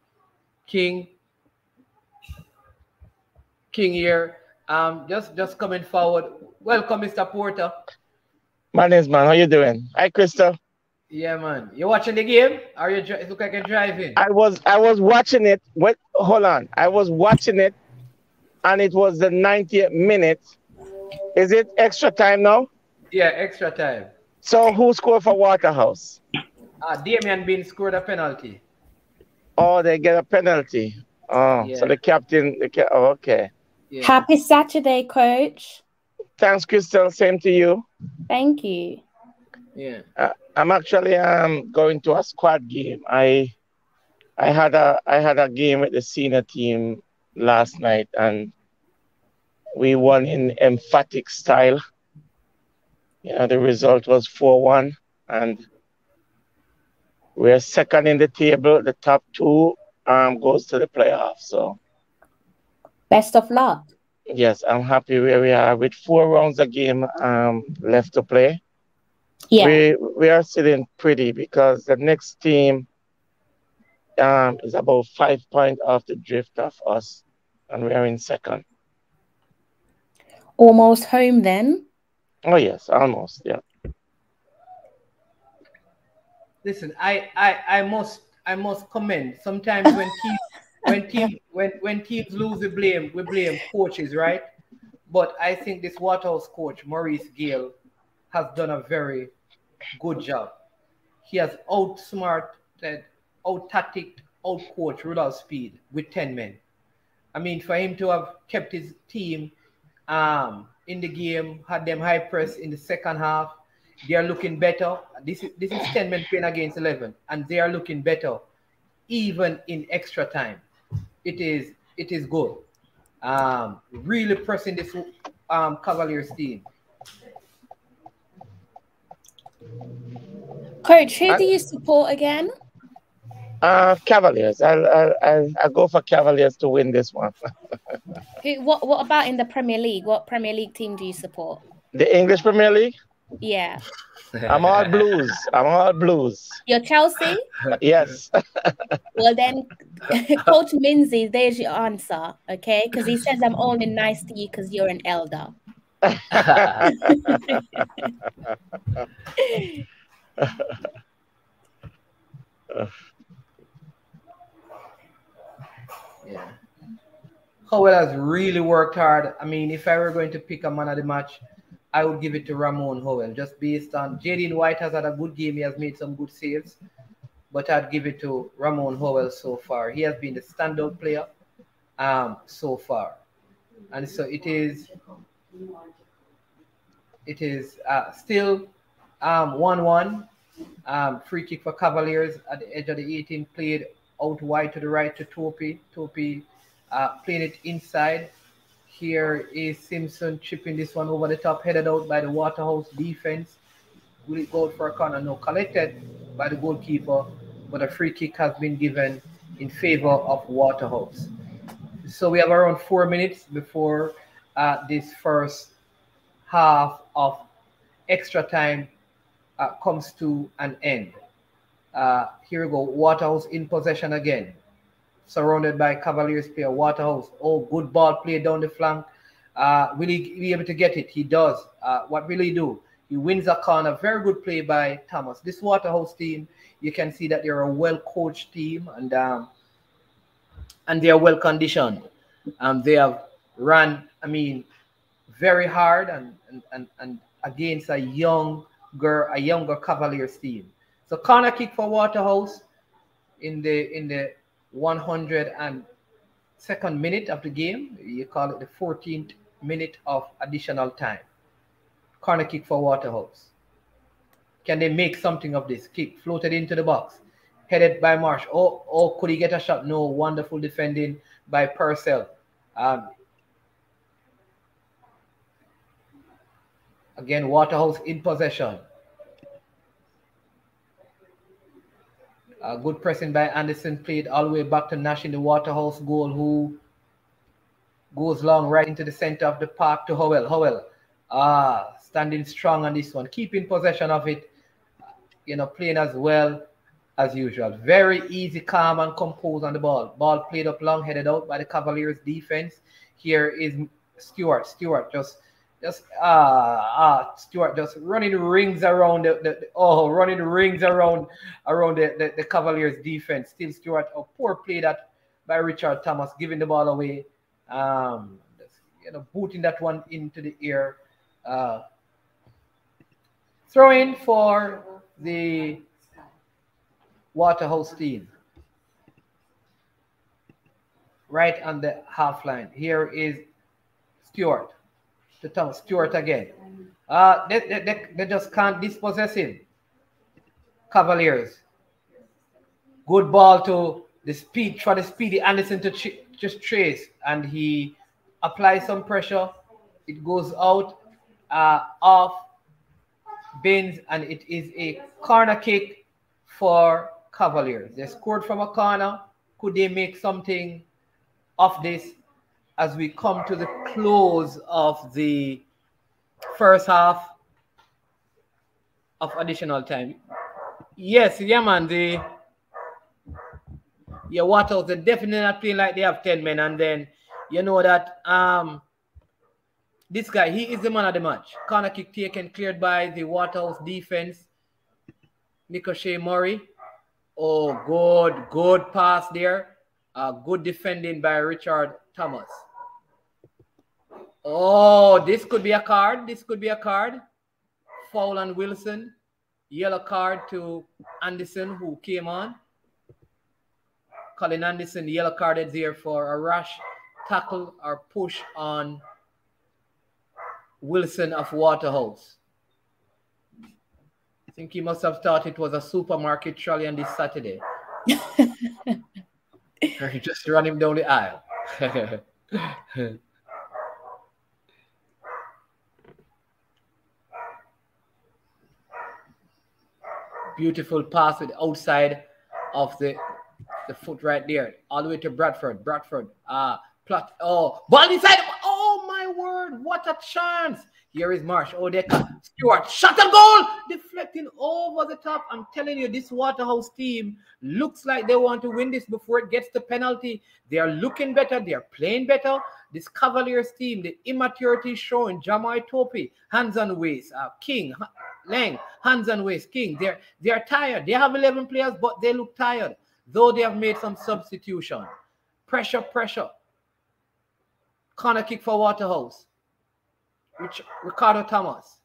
King, King here. Um, just just coming forward. Welcome, Mr. Porter. My name's man. How you doing? Hi, Crystal. Yeah, man. You watching the game? Are you? It look like you're driving. I was. I was watching it. Wait, hold on. I was watching it and it was the 90th minute. Is it extra time now? Yeah, extra time. So who scored for Waterhouse? Uh, Damian Bean scored a penalty. Oh, they get a penalty. Oh, yeah. so the captain. The ca- oh, okay. Yeah. Happy Saturday, coach. Thanks, Crystal. Same to you. Thank you. Yeah. Uh, I'm actually um going to a squad game. I I had a I had a game with the senior team last night, and we won in emphatic style. You know, the result was four one, and we're second in the table. The top two um goes to the playoffs. So Best of luck. Yes, I'm happy where we are with four rounds a game um left to play. Yeah. We we are sitting pretty because the next team um is about five point off the drift of us, and we are in second. Almost home then. Oh yes, almost. Yeah. Listen, I, I, I must I must comment. Sometimes when teams when team when when teams lose, we blame we blame coaches, right? But I think this Waterhouse coach, Maurice Gayle, has done a very good job. He has outsmarted, out tacticked, out coached Rudolph Speid with 10 men. I mean, for him to have kept his team um, in the game, had them high press in the second half, they are looking better. This is this is 10 men playing against 11, and they are looking better even in extra time. It is it is good. Um, really pressing this um, Cavaliers team. Coach, who I- do you support again? Uh, Cavaliers. I'll, I'll, I'll, I'll go for Cavaliers to win this one. Who, what what about in the Premier League? What Premier League team do you support? The English Premier League. Yeah. I'm all blues. I'm all blues. You're Chelsea? Yes. Well then Coach Minzy, there's your answer, okay? Because he says I'm only nice to you because you're an elder. Yeah. Howell has really worked hard. I mean, if I were going to pick a man of the match, I would give it to Ramon Howell, just based on Jaden White has had a good game. He has made some good saves, but I'd give it to Ramon Howell so far. He has been the standout player um, so far, and so it is. It is uh, still um, one-one. Um, free kick for Cavaliers at the edge of the 18, played out wide to the right to Topey. Topey uh, playing it inside. Here is Simpson chipping this one over the top, headed out by the Waterhouse defense. Will it go for a corner? No, collected by the goalkeeper, but a free kick has been given in favor of Waterhouse. So we have around four minutes before uh, this first half of extra time uh, comes to an end. Uh, here we go. Waterhouse in possession again. Surrounded by Cavaliers player. Waterhouse. Oh, good ball played down the flank. Uh, will he be able to get it? He does. Uh, what will he do? He wins a corner. Very good play by Thomas. This Waterhouse team, you can see that they're a well-coached team and um, and they are well conditioned. Um, they have run, I mean, very hard and and, and, and against a younger a younger Cavaliers team. So corner kick for Waterhouse in the in the 102nd minute of the game. You call it the 14th minute of additional time. Corner kick for Waterhouse. Can they make something of this kick? Floated into the box. Headed by Marsh. Oh, oh, could he get a shot? No. Wonderful defending by Purcell. Um, again, Waterhouse in possession. Uh, good pressing by Anderson played all the way back to Nash in the Waterhouse goal, who goes long right into the center of the park to Howell. Howell, ah, standing strong on this one, keeping possession of it, you know, playing as well as usual. Very easy, calm, and composed on the ball. Ball played up long, headed out by the Cavaliers defense. Here is Stewart. Stewart just just ah ah Stewart just running rings around the, the, oh running rings around around the, the, the Cavaliers defense. Still Stewart, a poor play that by Richard Thomas, giving the ball away. Um, just, you know, booting that one into the air. Uh, throw in for the Waterhouse team. Right on the half line. Here is Stewart to Thomas. Stewart again. Uh, they, they, they, they just can't dispossess him. Cavaliers. Good ball to the speed, try the speedy Anderson to just trace, and he applies some pressure. It goes out uh, off Binns, and it is a corner kick for Cavaliers. They scored from a corner. Could they make something of this as we come to the close of the first half of additional time? Yes, yeah, man. The yeah, Waterhouse, they definitely not playing like they have 10 men, and then you know that um this guy, he is the man of the match. Corner kick taken, cleared by the Waterhouse defense. Shea Murray. Oh, good, good pass there. Uh, good defending by Richard Thomas. Oh, this could be a card. This could be a card. Foul on Wilson. Yellow card to Anderson, who came on. Colin Anderson, yellow carded there for a rush tackle or push on Wilson of Waterhouse. I think he must have thought it was a supermarket trolley on this Saturday. just run him down the aisle. Beautiful pass with outside of the the foot right there, all the way to Bradford. Bradford, uh, plot. Oh, ball inside. Oh my word! What a chance! Here is Marsh. Oh, they Stewart shot a goal, deflecting over the top. I'm telling you, this Waterhouse team looks like they want to win this before it gets the penalty. They are looking better. They are playing better. This Cavaliers team, the immaturity showing. Jamoi Topey, hands on waist. Uh, King, Lang, hands and waist. King, they're they are tired. They have 11 players, but they look tired. Though they have made some substitution. Pressure, pressure. Corner kick for Waterhouse. Rich, Ricardo Thomas.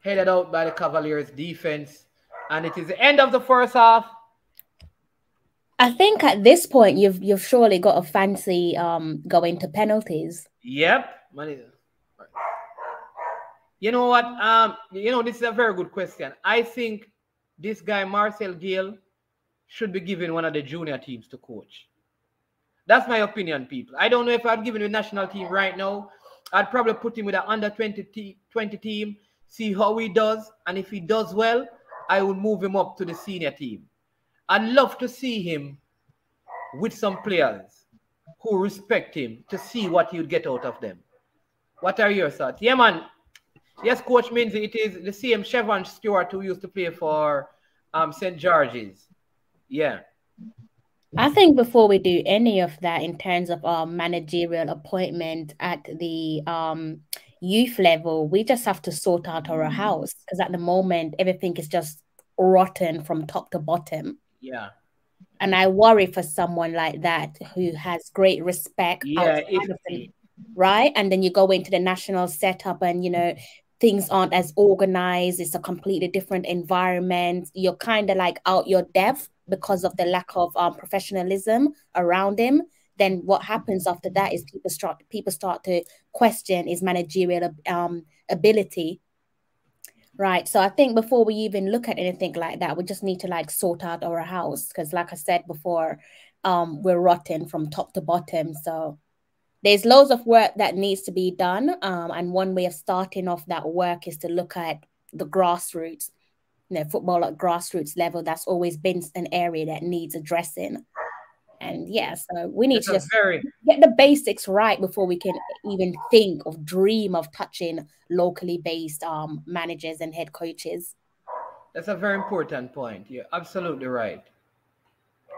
Headed out by the Cavaliers defense. And it is the end of the first half. I think at this point you've you've surely got a fancy um going to penalties. Yep. You know what? Um, you know, this is a very good question. I think this guy Marcel Gayle should be given one of the junior teams to coach. That's my opinion, people. I don't know if I'd given the national team right now. I'd probably put him with an under 20, 20 team, see how he does. And if he does well, I will move him up to the senior team. I'd love to see him with some players who respect him to see what he would get out of them. What are your thoughts? Yeah, man. Yes, Coach Minzy it is the same Chevon Stewart who used to play for um, St. George's. Yeah. I think before we do any of that in terms of our managerial appointment at the um, youth level, we just have to sort out our house because at the moment everything is just rotten from top to bottom. Yeah. And I worry for someone like that who has great respect. Yeah, right? And then you go into the national setup and you know things aren't as organized it's a completely different environment you're kind of like out your depth because of the lack of um, professionalism around him then what happens after that is people start people start to question his managerial um, ability right so i think before we even look at anything like that we just need to like sort out our house because like i said before um, we're rotten from top to bottom so there's loads of work that needs to be done. Um, and one way of starting off that work is to look at the grassroots, you know, football at grassroots level. That's always been an area that needs addressing. And yeah, so we need to just very... get the basics right before we can even think of dream of touching locally based um, managers and head coaches. That's a very important point. You're absolutely right.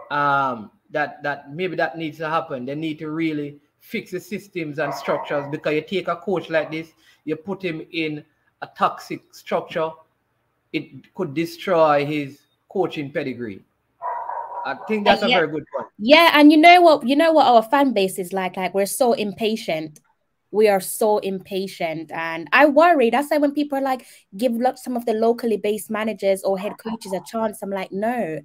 Um, that that maybe that needs to happen. They need to really fix the systems and structures because you take a coach like this, you put him in a toxic structure, it could destroy his coaching pedigree. I think that's uh, yeah. a very good point. Yeah, and you know what? You know what our fan base is like. Like we're so impatient. We are so impatient, and I worry. That's why when people are like, give some of the locally based managers or head coaches a chance. I'm like, no,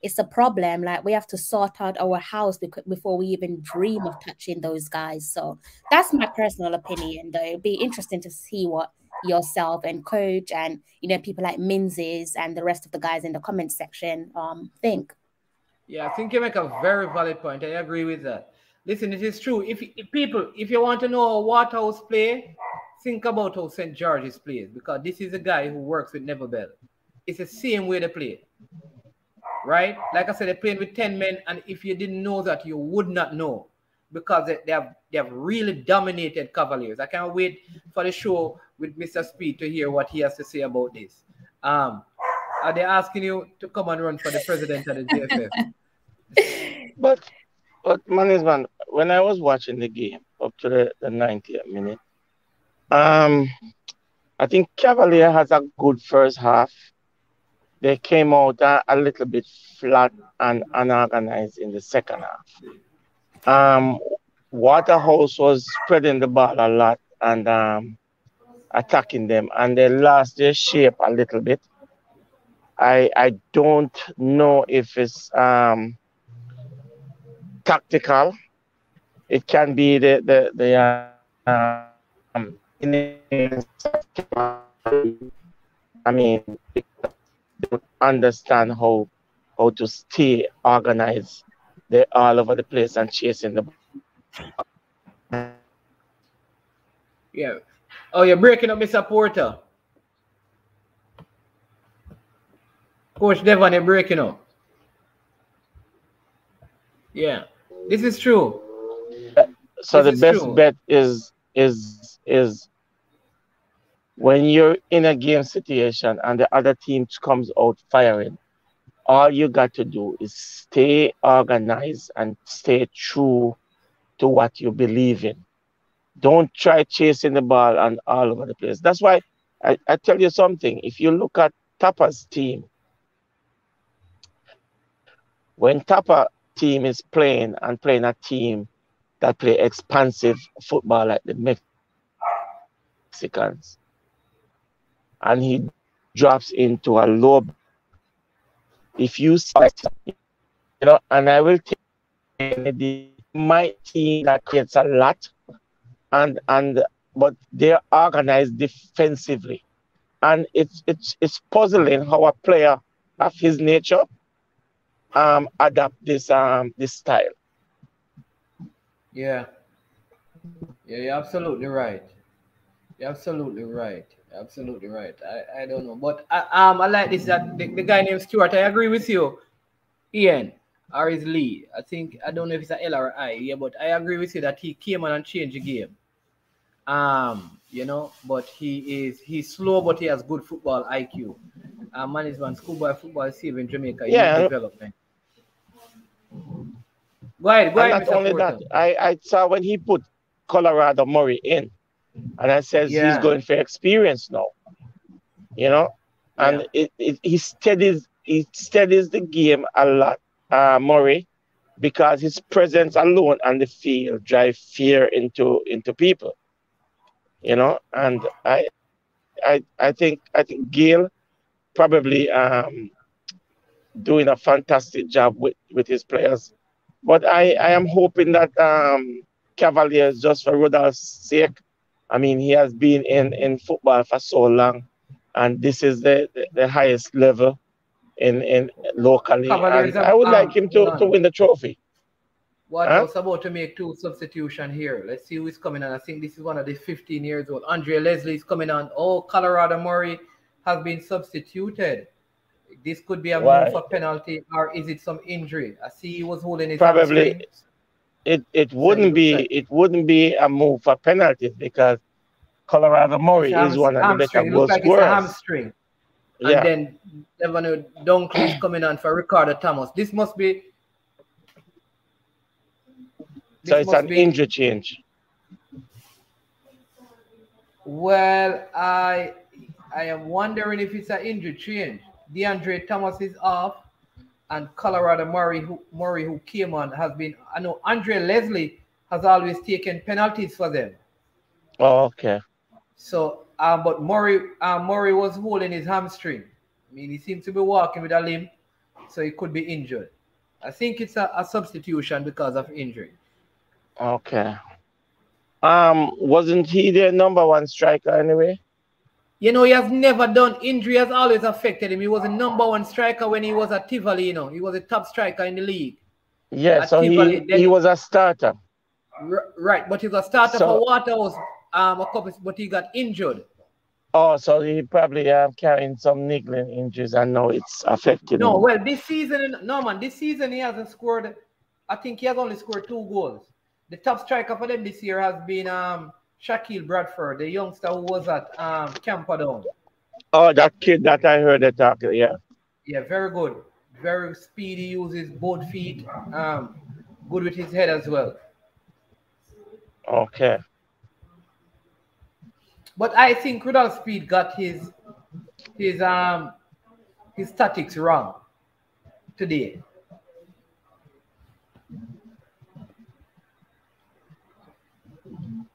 it's a problem. Like we have to sort out our house before we even dream of touching those guys. So that's my personal opinion, though. It'd be interesting to see what yourself and coach and you know people like Minzies and the rest of the guys in the comment section um think. Yeah, I think you make a very valid point. I agree with that. Listen, it is true. If, if people, if you want to know how Waterhouse play, think about how St. George's plays because this is a guy who works with Neville Bell. It's the same way they play right? Like I said, they're playing with 10 men, and if you didn't know that, you would not know because they, they have they have really dominated Cavaliers. I can't wait for the show with Mr. Speid to hear what he has to say about this. Um, are they asking you to come and run for the president of the GFF? but but man, when I was watching the game up to the, the 90th minute, um I think Cavalier has a good first half they came out a, a little bit flat and unorganized in the second half. Um, Waterhouse was spreading the ball a lot and um, attacking them, and they lost their shape a little bit. I I don't know if it's um, tactical. It can be the the the um, I mean, understand how how to stay organized. They're all over the place and chasing the Yeah. Oh, you're breaking up Mr. Porter. Coach Devon, you're breaking up. Yeah. This is true. So this the best true. bet is is is when you're in a game situation and the other team comes out firing, all you got to do is stay organized and stay true to what you believe in. Don't try chasing the ball and all over the place. That's why I, I tell you something. If you look at Tappa's team, when Tappa team is playing and playing a team that play expansive football like the Mexicans, and he drops into a low. If you you know, and I will take my team that creates a lot, and and but they're organized defensively, and it's it's it's puzzling how a player of his nature um adapt this um this style. Yeah. Yeah, you're absolutely right. You're absolutely right. Absolutely right. I, I don't know, but I, um I like this that the, the guy named Stuart. I agree with you, Ian. Or is Lee? I think I don't know if it's a L or I. Yeah, but I agree with you that he came on and changed the game. Um, you know, but he is he's slow, but he has good football IQ. Uh, management, schoolboy football, saving Jamaica. Yeah, development. Go ahead, go ahead. Not only that, I, I saw when he put Colorado Murray in. And I says yeah. he's going for experience now. You know? And yeah. it, it, he studies he studies the game a lot, uh, Murray, because his presence alone on the field drive fear into into people. You know, and I I I think I think Gayle probably um, doing a fantastic job with, with his players. But I, I am hoping that um, Cavaliers, just for Rudolph's sake, I mean, he has been in, in football for so long, and this is the, the, the highest level in, in locally. And I would like him to, to win the trophy. What huh? about to make two substitution here? Let's see who is coming on. I think this is one of the 15 years old. Andre Leslie is coming on. Oh, Colorado Murray has been substituted. This could be a move for penalty, or is it some injury? I see he was holding his probably it it wouldn't be it wouldn't be a move for penalties because Colorado Murray is one of the better goal like scorers. hamstring. And yeah. then Devon Dunkley is coming on for Ricardo Thomas. This must be this so it's an be, injury change. Well, I I am wondering if it's an injury change. DeAndre Thomas is off and Colorado Murray, who Murray, who came on, has been. I know Andre Leslie has always taken penalties for them. Oh, okay. So, um, but Murray, uh, Murray was holding his hamstring. I mean, he seems to be walking with a limp. so he could be injured. I think it's a, a substitution because of injury. Okay. Um, wasn't he their number one striker anyway? You know, he has never done injury has always affected him. He was a number one striker when he was at Tivoli, you know. He was a top striker in the league. Yeah, At so Tivoli, he, then- he was a starter. Right, but he was a starter So- for Waterhouse um a couple but he got injured. Oh, so he probably um carrying some niggling injuries I know it's affecting No, him. well, this season, no man, this season he hasn't scored. I think he has only scored two goals. The top striker for them this year has been um Shaquille Bradford, the youngster who was at um Camperdown. Oh, that kid that I heard it talk, yeah. Yeah, very good. Very speedy, uses both feet. Um, good with his head as well. Okay. But I think Rudolph Speid got his his um his tactics wrong today.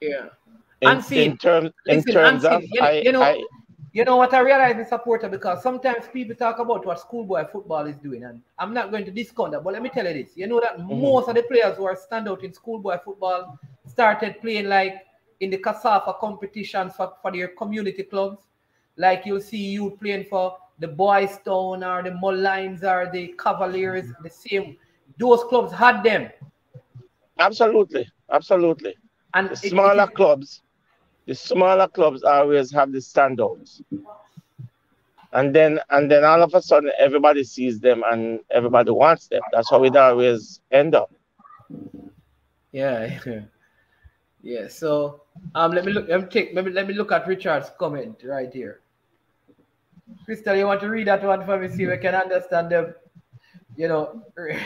Yeah. In, Unseen. in terms in Listen, terms of. You know- I, you know- I You know what I realize a supporter because sometimes people talk about what schoolboy football is doing, and I'm not going to discount that. But let me tell you this: you know that mm-hmm. most of the players who are standout in schoolboy football started playing like in the KSAFA competitions for, for their community clubs. Like you'll see you playing for the Boys Town or the Mollynes or the Cavaliers. Mm-hmm. The same, those clubs had them, absolutely, absolutely. and The it- it smaller clubs, the smaller clubs always have the standouts. And then and then all of a sudden everybody sees them and everybody wants them. That's how it always end up. Yeah, yeah. So um, let me look. Let me take. Maybe let me look at Richard's comment right here. Crystal, you want to read that one for me? See if we can understand them. You know.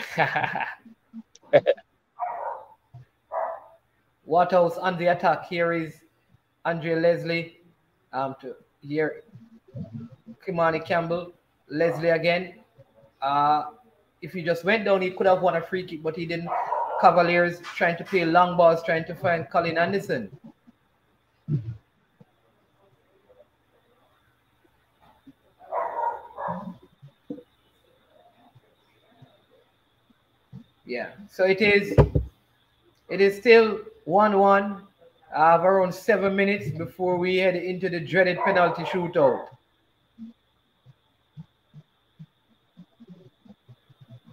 Waterhouse on the attack. Here is Andre Leslie. Um, to here, Kimani Campbell, Leslie again. Uh, if he just went down, he could have won a free kick, but he didn't. Cavaliers trying to play long balls, trying to find Colin Anderson. Yeah, so it is. It is still one-one. I have around seven minutes before we head into the dreaded penalty shootout.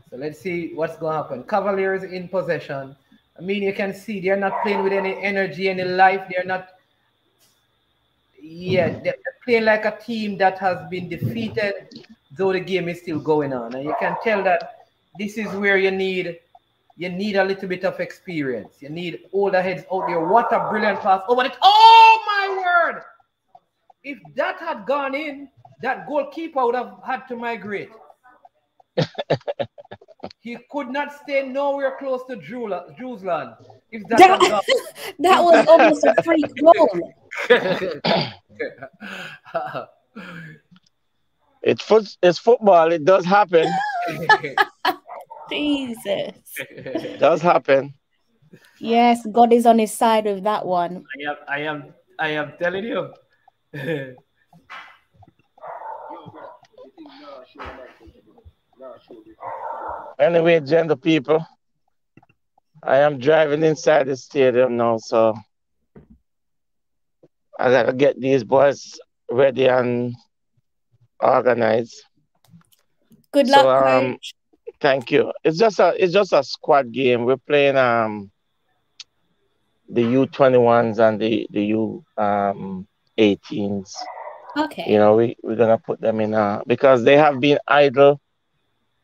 So let's see what's going to happen. Cavaliers in possession. I mean, you can see they're not playing with any energy, any life. They're not. Yeah, they're playing like a team that has been defeated, though the game is still going on. And you can tell that this is where you need you need a little bit of experience. You need older heads out there. What a brilliant pass oh, over it. Oh my word! If that had gone in, that goalkeeper would have had to migrate. he could not stay nowhere close to Jula- Jerusalem. If that That, gone. that was almost a free goal. It's foot it's football, it does happen. Jesus. It does happen. Yes, God is on his side with that one. I am, I am, I am telling you. Anyway, gentle people, I am driving inside the stadium now, so I gotta get these boys ready and organized. Good So, luck, um, coach. Thank you. It's just a it's just a squad game. We're playing um the U twenty ones and the the U um 18s. Okay. You know, we we're gonna put them in uh because they have been idle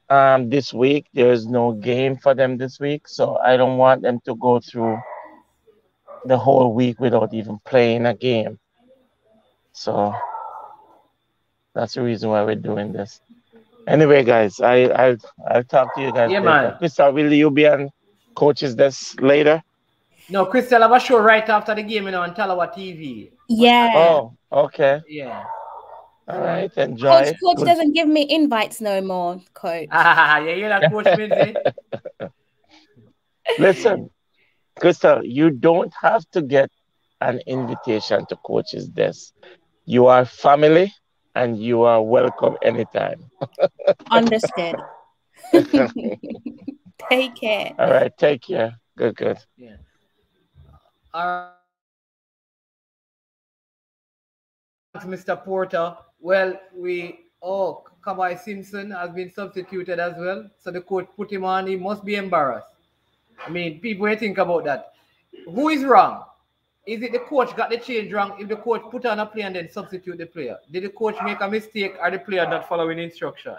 um this week. There is no game for them this week, so I don't want them to go through the whole week without even playing a game. So that's the reason why we're doing this. Anyway, guys, I I'll I'll talk to you guys. Yeah, later. man. Crystal, will you be on coaches this later? no, Crystal have a show right after the game, you know, on Talawa TV. Yeah. Oh, okay. Yeah. All right. Enjoy. Coach, coach Good- doesn't give me invites no more, coach. Ah, yeah, you that coach Minzy? Listen, Crystal, you don't have to get an invitation to coach's desk. You are family and you are welcome anytime. Understood. take care. All right, take care. Good, good. Yeah. All right. Mr. Porter. Well, we oh Kawhi Simpson has been substituted as well. So the coach put him on. He must be embarrassed. I mean, people think about that. Who is wrong? Is it the coach got the change wrong if the coach put on a player and then substitute the player? Did the coach make a mistake or the player not following instruction?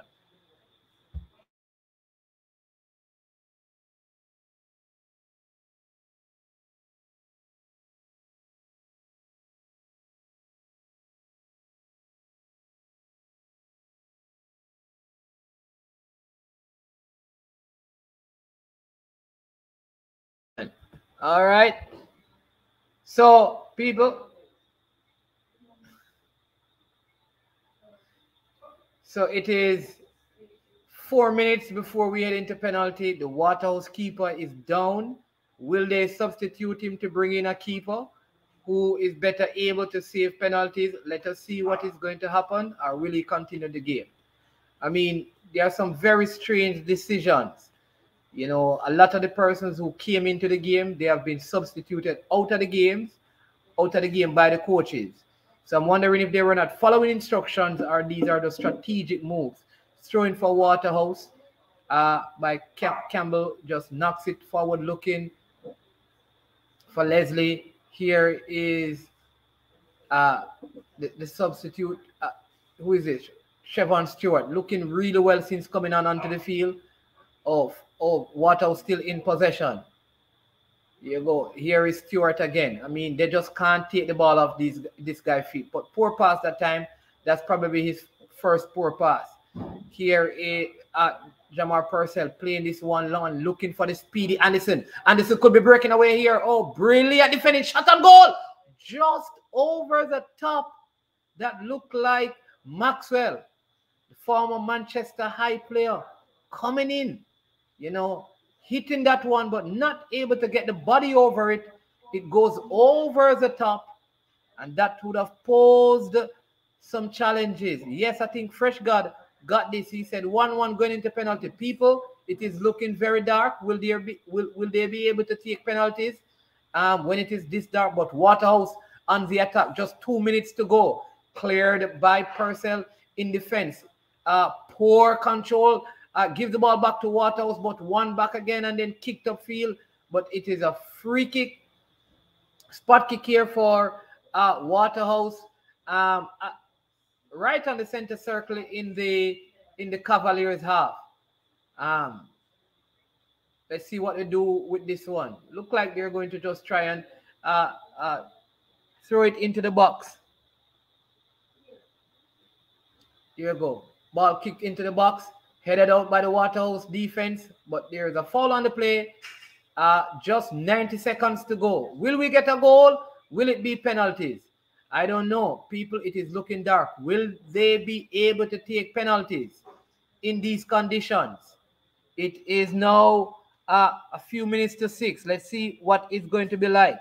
All right. So, people, so it is four minutes before we head into penalty. The Waterhouse keeper is down. Will they substitute him to bring in a keeper who is better able to save penalties? Let us see what is going to happen, or will he continue the game? I mean, there are some very strange decisions you know, a lot of the persons who came into the game, they have been substituted out of the games, out of the game by the coaches. So I'm wondering if they were not following instructions or these are the strategic moves. Throwing for Waterhouse uh, by Cam Campbell just knocks it forward looking for Leslie. Here is uh, the, the substitute. Uh, who is it? Chevon Stewart looking really well since coming on onto the field. Of Oh, Waterhouse still in possession. Here you go. Here is Stewart again. I mean, they just can't take the ball off these this guy feet. But poor pass that time. That's probably his first poor pass. Here is uh, Jamar Purcell playing this one long, looking for the speedy Anderson. Anderson could be breaking away here. Oh, brilliant defending shot on goal. Just over the top. That looked like Maxwell, the former Manchester High player, coming in you know, hitting that one, but not able to get the body over it. It goes over the top, and that would have posed some challenges. Yes, I think Fresh God got this. He said 1 1 going into penalty. People, it is looking very dark. Will there be will, will they be able to take penalties um, when it is this dark? But Waterhouse on the attack, just two minutes to go. Cleared by Purcell in defense. Uh, poor control uh, give the ball back to Waterhouse, but one back again and then kicked upfield. But it is a free kick, spot kick here for uh, Waterhouse, um, uh, right on the center circle in the in the Cavaliers half. Um, let's see what they do with this one. Look like they're going to just try and uh, uh, throw it into the box. Here you go. Ball kicked into the box headed out by the Waterhouse defense, but there's a fall on the play. Uh, just 90 seconds to go. Will we get a goal? Will it be penalties? I don't know. People, it is looking dark. Will they be able to take penalties in these conditions? It is now uh, a few minutes to six. Let's see what it's going to be like.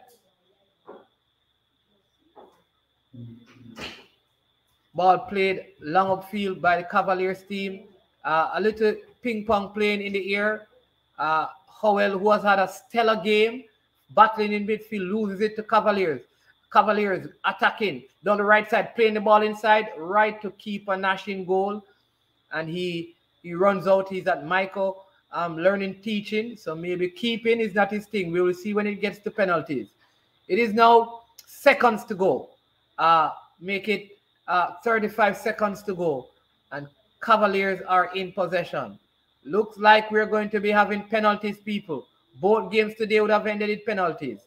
Ball played long upfield by the Cavaliers team. Uh, a little ping pong playing in the air. Uh, Howell, who has had a stellar game, battling in midfield, loses it to Cavaliers. Cavaliers attacking down the right side, playing the ball inside, right to keep a Nash goal. And he he runs out. He's at Michael um, learning teaching. So maybe keeping is not his thing. We will see when it gets to penalties. It is now seconds to go. Uh, make it uh, 35 seconds to go. Cavaliers are in possession. Looks like we're going to be having penalties, people. Both games today would have ended in penalties.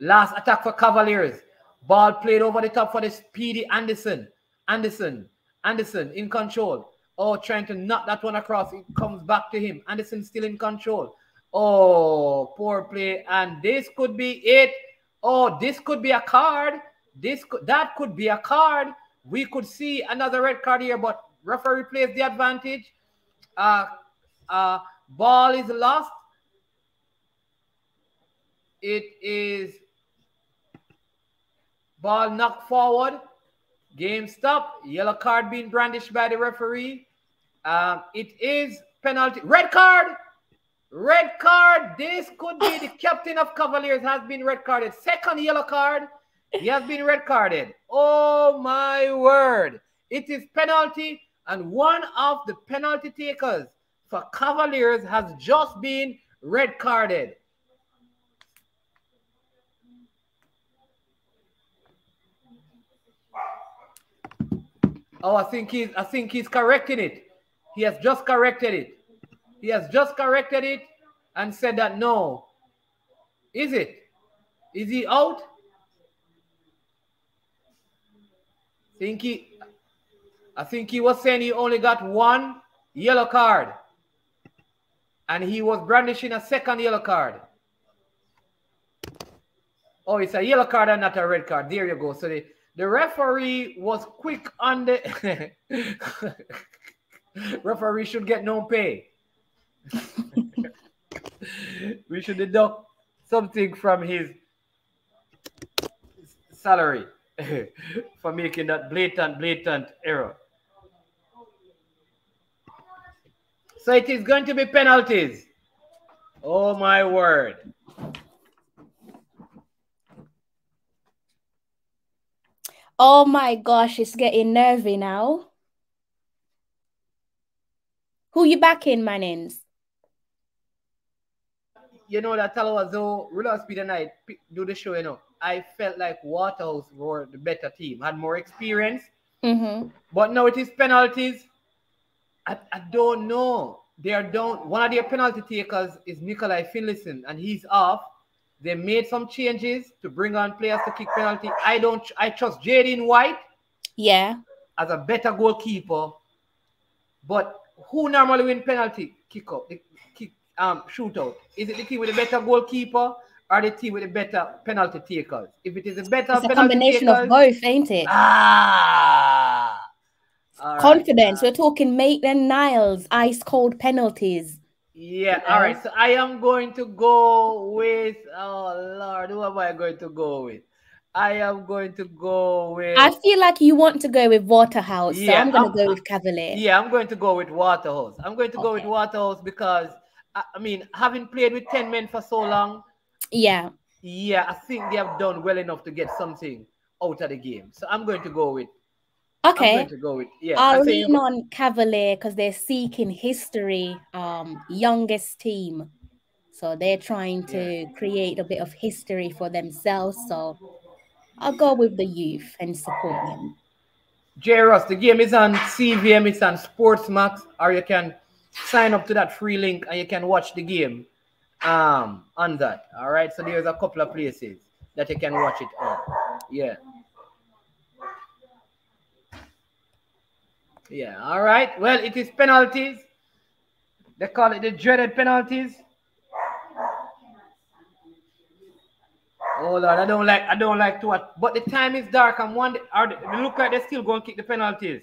Last attack for Cavaliers. Ball played over the top for the speedy Anderson. Anderson. Anderson in control. Oh, trying to knock that one across. It comes back to him. Anderson still in control. Oh, poor play. And this could be it. Oh, this could be a card. This that could be a card. We could see another red card here, but referee plays the advantage. Uh, uh, ball is lost. It is ball knocked forward. Game stop. Yellow card being brandished by the referee. Um, it is penalty. Red card. Red card. This could be the captain of Cavaliers has been red carded. Second yellow card. He has been red carded. Oh my word. It is penalty. And one of the penalty takers for Cavaliers has just been red carded. Oh, I think he's I think he's correcting it. He has just corrected it. He has just corrected it and said that no. Is it? Is he out? Think he I think he was saying he only got one yellow card. And he was brandishing a second yellow card. Oh, it's a yellow card and not a red card. There you go. So the, the referee was quick on the referee should get no pay. we should deduct something from his salary for making that blatant, blatant error. So it is going to be penalties. Oh my word. Oh my gosh, it's getting nervy now. Who you backing, Mannings? You know that Talawazo, Ruler Speid and I do the show, you know. I felt like Waterhouse were the better team, had more experience. Mm-hmm. But now it is penalties. I, I don't know. They are down. One of their penalty takers is Nicholy Finlayson, and he's off. They made some changes to bring on players to kick penalty. I don't. I trust Jaden White. Yeah. As a better goalkeeper, but who normally win penalty kick up, the kick um shootout? Is it the team with a better goalkeeper or the team with a better penalty takers? If it is a better it's a combination takers, of both, ain't it? Ah. Confidence. right. We're talking Maitland Niles, ice cold penalties. Yeah, all right. So I am going to go with oh Lord, who am I going to go with? I am going to go with I feel like you want to go with Waterhouse, so Yeah, I'm going I'm- to go with Cavalier. yeah, I'm going to go with Waterhouse. I'm going to go with Okay. Waterhouse because I, I mean, having played with 10 men for so long, Yeah. yeah, I think they have done well enough to get something out of the game. So I'm going to go with Okay. I'm going to go with yeah. I'll lean on Cavalier because they're seeking history, um, youngest team. So they're trying to create a bit of history for themselves. So I'll go with the youth and support them. J Ross, the game is on CVM, it's on Sportsmax, or you can sign up to that free link and you can watch the game um on that. All right. So there's a couple of places that you can watch it on. Yeah. Yeah, all right. Well, it is penalties. They call it the dreaded penalties. Oh Lord, I don't like I don't like to watch, but the time is dark. I'm wondering, are they, look like they're still going to kick the penalties?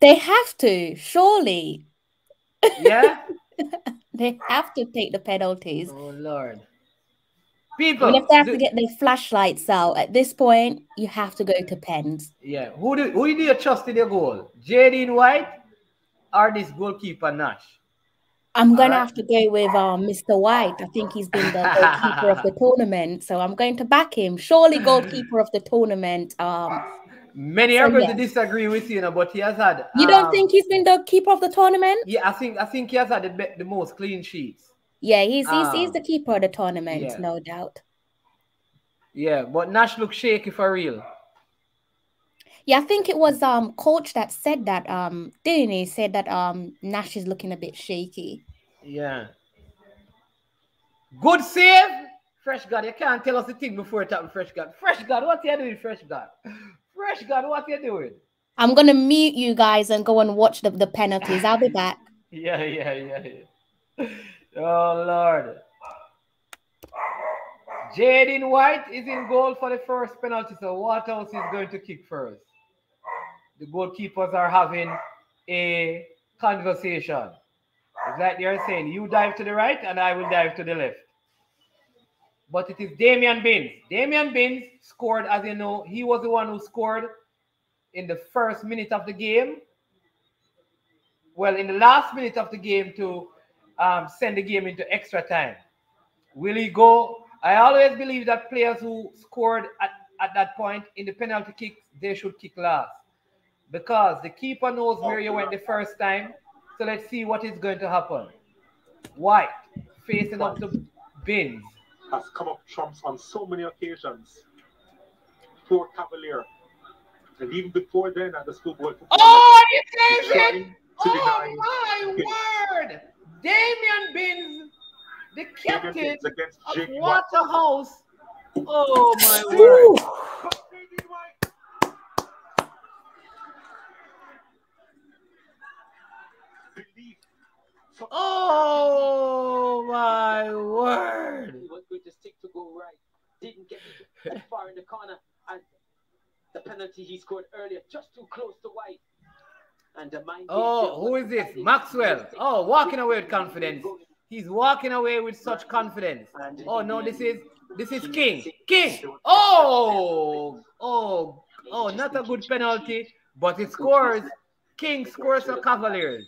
They have to, surely. Yeah. They have to take the penalties. oh Lord, people. And if they have to get their flashlights out at this point, you have to go to pens. yeah, who do who do you trust in your goal? Jaden White or this goalkeeper Nash? I'm going to Alright. have to go with um, Mr. White. I think he's been the goalkeeper of the tournament, so I'm going to back him. Surely, goalkeeper of the tournament. Um, Many So, are going to disagree with you, you know, but he has had. you don't um, think he's been the keeper of the tournament? Yeah, I think I think he has had the, the most clean sheets. Yeah, he's he's, he's Um, the keeper of the tournament, yeah. no doubt. Yeah, but Nash looks shaky for real. Yeah, I think it was um coach that said that um didn't he said that um Nash is looking a bit shaky. Yeah. Good save. Fresh God, you can't tell us the thing before it happened, Fresh God. Fresh God, what you doing, Fresh God? Fresh God, what are you doing? I'm gonna mute you guys and go and watch the, the penalties. I'll be back. Yeah, yeah, yeah, yeah. Oh Lord. Jaden White is in goal for the first penalty, so what else is going to kick first. The goalkeepers are having a conversation. It's like they're saying, you dive to the right and I will dive to the left. But it is Damian Binns. Damian Binns scored, as you know, he was the one who scored in the first minute of the game. Well, in the last minute of the game to um, send the game into extra time. Will he go? I always believe that players who scored at, at that point in the penalty kick, they should kick last. Because the keeper knows where you went the first time. So let's see what is going to happen. White facing up to Binns. Has come up trumps on so many occasions for Cavalier. And even before then at the schoolboy football. Oh, he saves it! Oh my Binns. word! Damian Binns, the captain against of. Waterhouse. Oh my word! But David White believe so Oh my word! He was going to stick to go right. Didn't get it that far in the corner. And the penalty he scored earlier, just too close to White. And the mind Oh, who is this? Maxwell. Oh, walking away with confidence. He's walking away with such confidence. Oh no, this is this is King. King. Oh, oh, oh, oh, not a good penalty, but it scores. King scores for Cavaliers.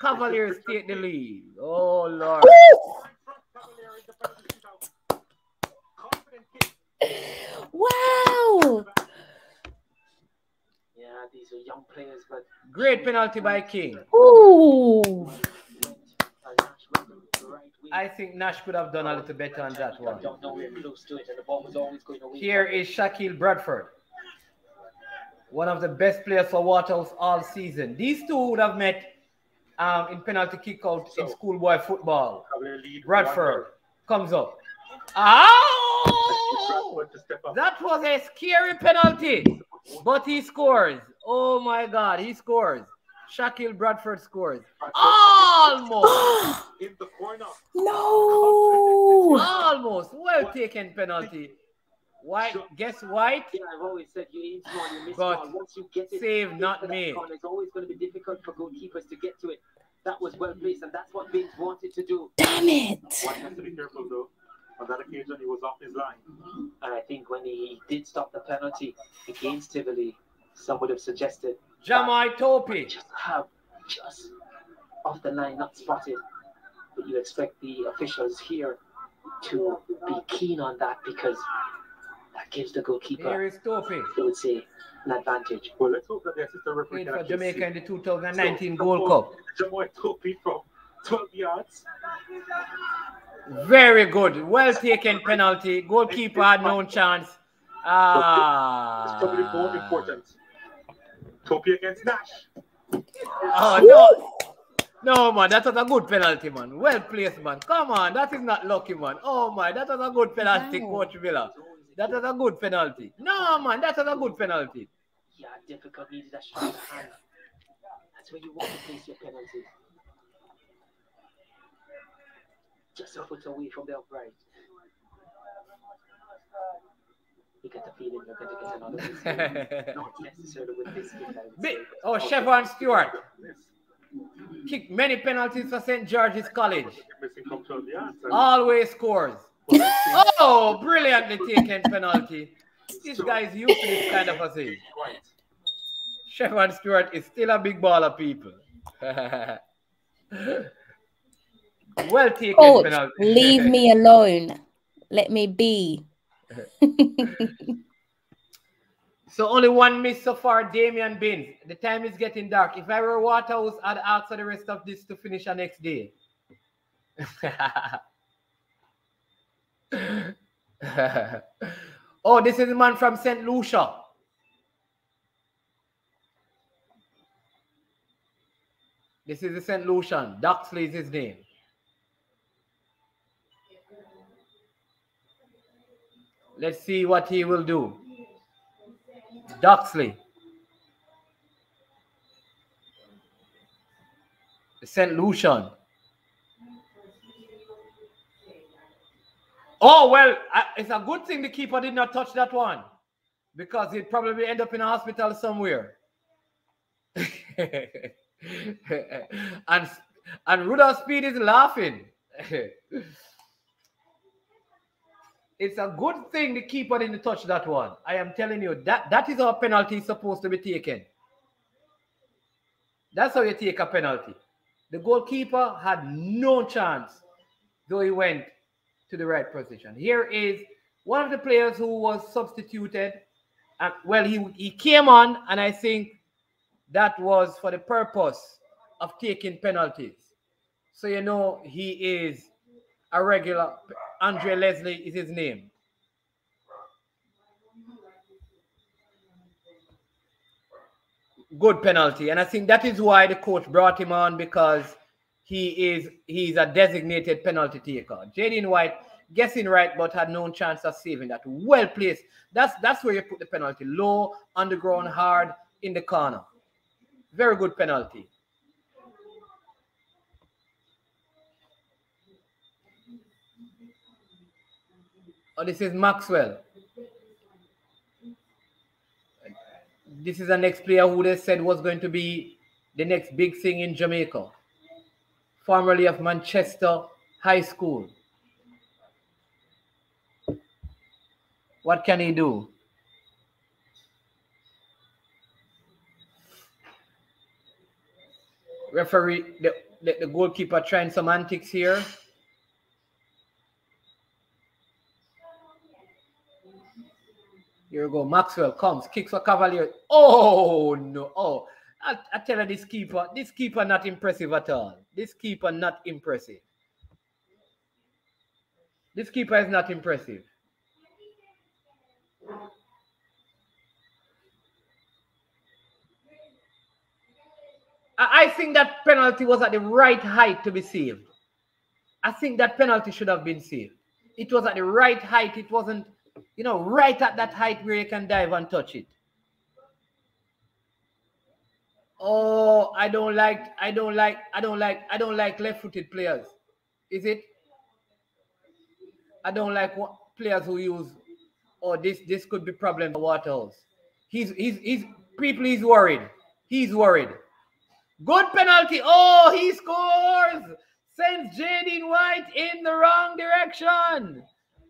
Cavaliers take the lead. Oh Lord. Cavalier in the penalty shootout. Confident kick. Wow. Yeah, these are young players, but Great penalty by King. Ooh. Nash went the right wing. I think Nash could have done a little better on that one. down nowhere close to it, and the ball was always going away. Here is Shaquille Bradford, one of the best players for Waterhouse all season. These two would have met um, in penalty kickout in schoolboy football. Bradford comes up. Oh! Bradford to step up. That was a scary penalty, but he scores. Oh my God, he scores. Shaquille Bradford scores. Almost, in the corner. No. almost. Well taken penalty. White, guess White? Yeah, I've always said you aim small, you miss But small. Once you get it, save not that made. corner, It's always going to be difficult for goalkeepers to get to it. That was well placed, and that's what Baines wanted to do. Damn it. White has to be careful though. On that occasion, he was off his line. And I think when he did stop the penalty against Tivoli, some would have suggested Jamoi Topey. just have just off the line, not spotted. But you expect the officials here to be keen on that because that gives the Here goalkeeper, is Topey. they would say, an advantage. Well, let's hope that the assistant referee Played can for actually Jamaica in the 2019 So, Gold Cup. Jamoi Topey from 12 yards. Very good. Well taken penalty. Goalkeeper had no chance. Ah. It's probably more important. Topey against Nash. Oh, no. No, man, that was a good penalty, man. Well placed, man. Come on, that is not lucky, man. Oh, my, that was a good penalty, Wow. Coach Villa. That was a good penalty. No, man, that was a good penalty. Yeah, difficult, needed a strong hand. That's where you want to place your penalty. Just a foot away from the upright. You get the feeling you're going to get another. Not necessarily with this kick, I would Bi- say. oh, Chevon Stewart kicked many penalties for St. George's College. Missing from 12 yards. And Always scores. Oh, brilliantly taken penalty. This guy is used to this kind of a thing. Chevon Stewart is still a big baller, people. well taken Coach, penalty. leave me alone. Let me be. So only one miss so far, Damian Binns. The time is getting dark. If I were Waterhouse, I'd ask for the rest of this to finish the next day. oh, this is the man from St. Lucia. This is the St. Lucian. Doxilly is his name. Let's see what he will do. Doxilly. St. Lucian. Oh, well, it's a good thing the keeper did not touch that one because he'd probably end up in a hospital somewhere. and and Rudolph Speid is laughing. It's a good thing the keeper didn't touch that one. I am telling you that that is how penalty is supposed to be taken. That's how you take a penalty. The goalkeeper had no chance, though he went to the right position. Here is one of the players who was substituted. And well, he, he came on, and I think that was for the purpose of taking penalties. So you know he is a regular. Andre Leslie is his name. Good penalty, and I think that is why the coach brought him on because he is he's a designated penalty taker. Jaden White guessing right, but had no chance of saving that. Well placed. That's that's where you put the penalty. Low, underground, hard, in the corner. Very good penalty. Oh, this is Maxwell. This is the next player who they said was going to be the next big thing in Jamaica. Formerly of Manchester High School. What can he do? Referee, the, the, the goalkeeper trying some antics here. Here we go. Maxwell comes, kicks for Cavalier. Oh no! Oh, I, I tell you, this keeper, this keeper not impressive at all. This keeper not impressive. This keeper is not impressive. I, I think that penalty was at the right height to be saved. I think that penalty should have been saved. It was at the right height. It wasn't you know, right at that height where you can dive and touch it. Oh, I don't like, I don't like, I don't like, I don't like left-footed players. Is it? I don't like players who use. Oh, this this could be problem for Waterhouse. He's he's he's people. He's worried. He's worried. Good penalty. Oh, he scores. Sends Jaden White in the wrong direction.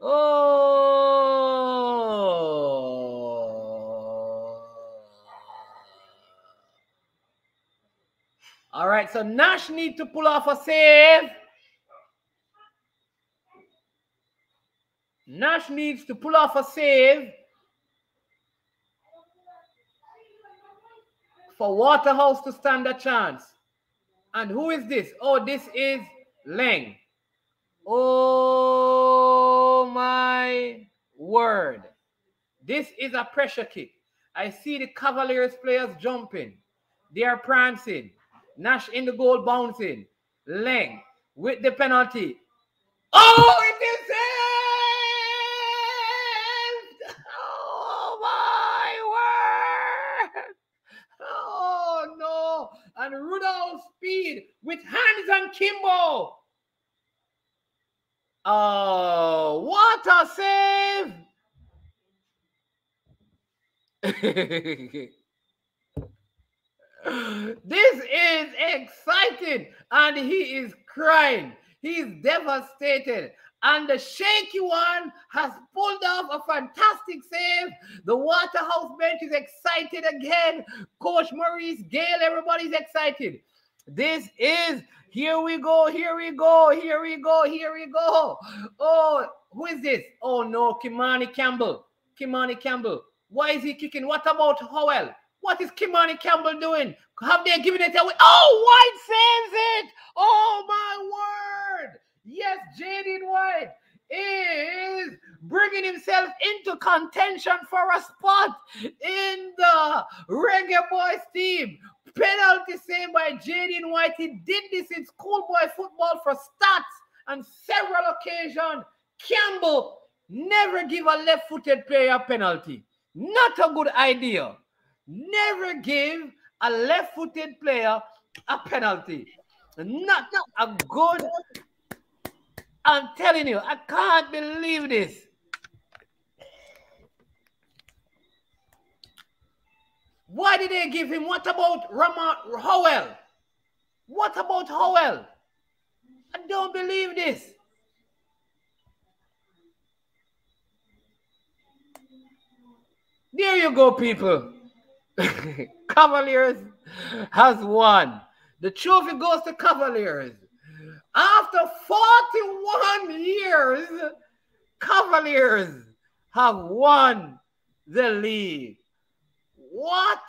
Oh. All right, so Nash need to pull off a save. Nash needs to pull off a save for Waterhouse to stand a chance. And who is this? Oh, this is Lang. Oh my word. This is a pressure kick. I see the Cavaliers players jumping. They are prancing. Nash in the goal bouncing. Leg with the penalty. Oh, it is saved! Oh my word! Oh no! And Rudolph Speid with hands on Kimbo. Oh, what a save! this is exciting, and he is crying. He's devastated. And the shaky one has pulled off a fantastic save. The Waterhouse bench is excited again. Coach Marcel Gayle, everybody's excited. This is here we go, here we go, here we go, here we go. Oh, who is this? Oh no, Kimani Campbell. Kimani Campbell. Why is he kicking? What about Howell? What is Kimani Campbell doing? Have they given it away? Oh, White saves it. Oh my word. Yes, Jaden White is bringing himself into contention for a spot in the Reggae Boys team. Penalty saved by Jaden White. He did this in schoolboy football for STETHS on several occasions. Campbell never give a left-footed player a penalty. Not a good idea. Never give a left-footed player a penalty. Not, not a good. I'm telling you, I can't believe this. Why did they give him? What about Rama Howell? What about Howell? I don't believe this. There you go, people. Cavaliers has won. The trophy goes to Cavaliers. After 41 years, Cavaliers have won the league. What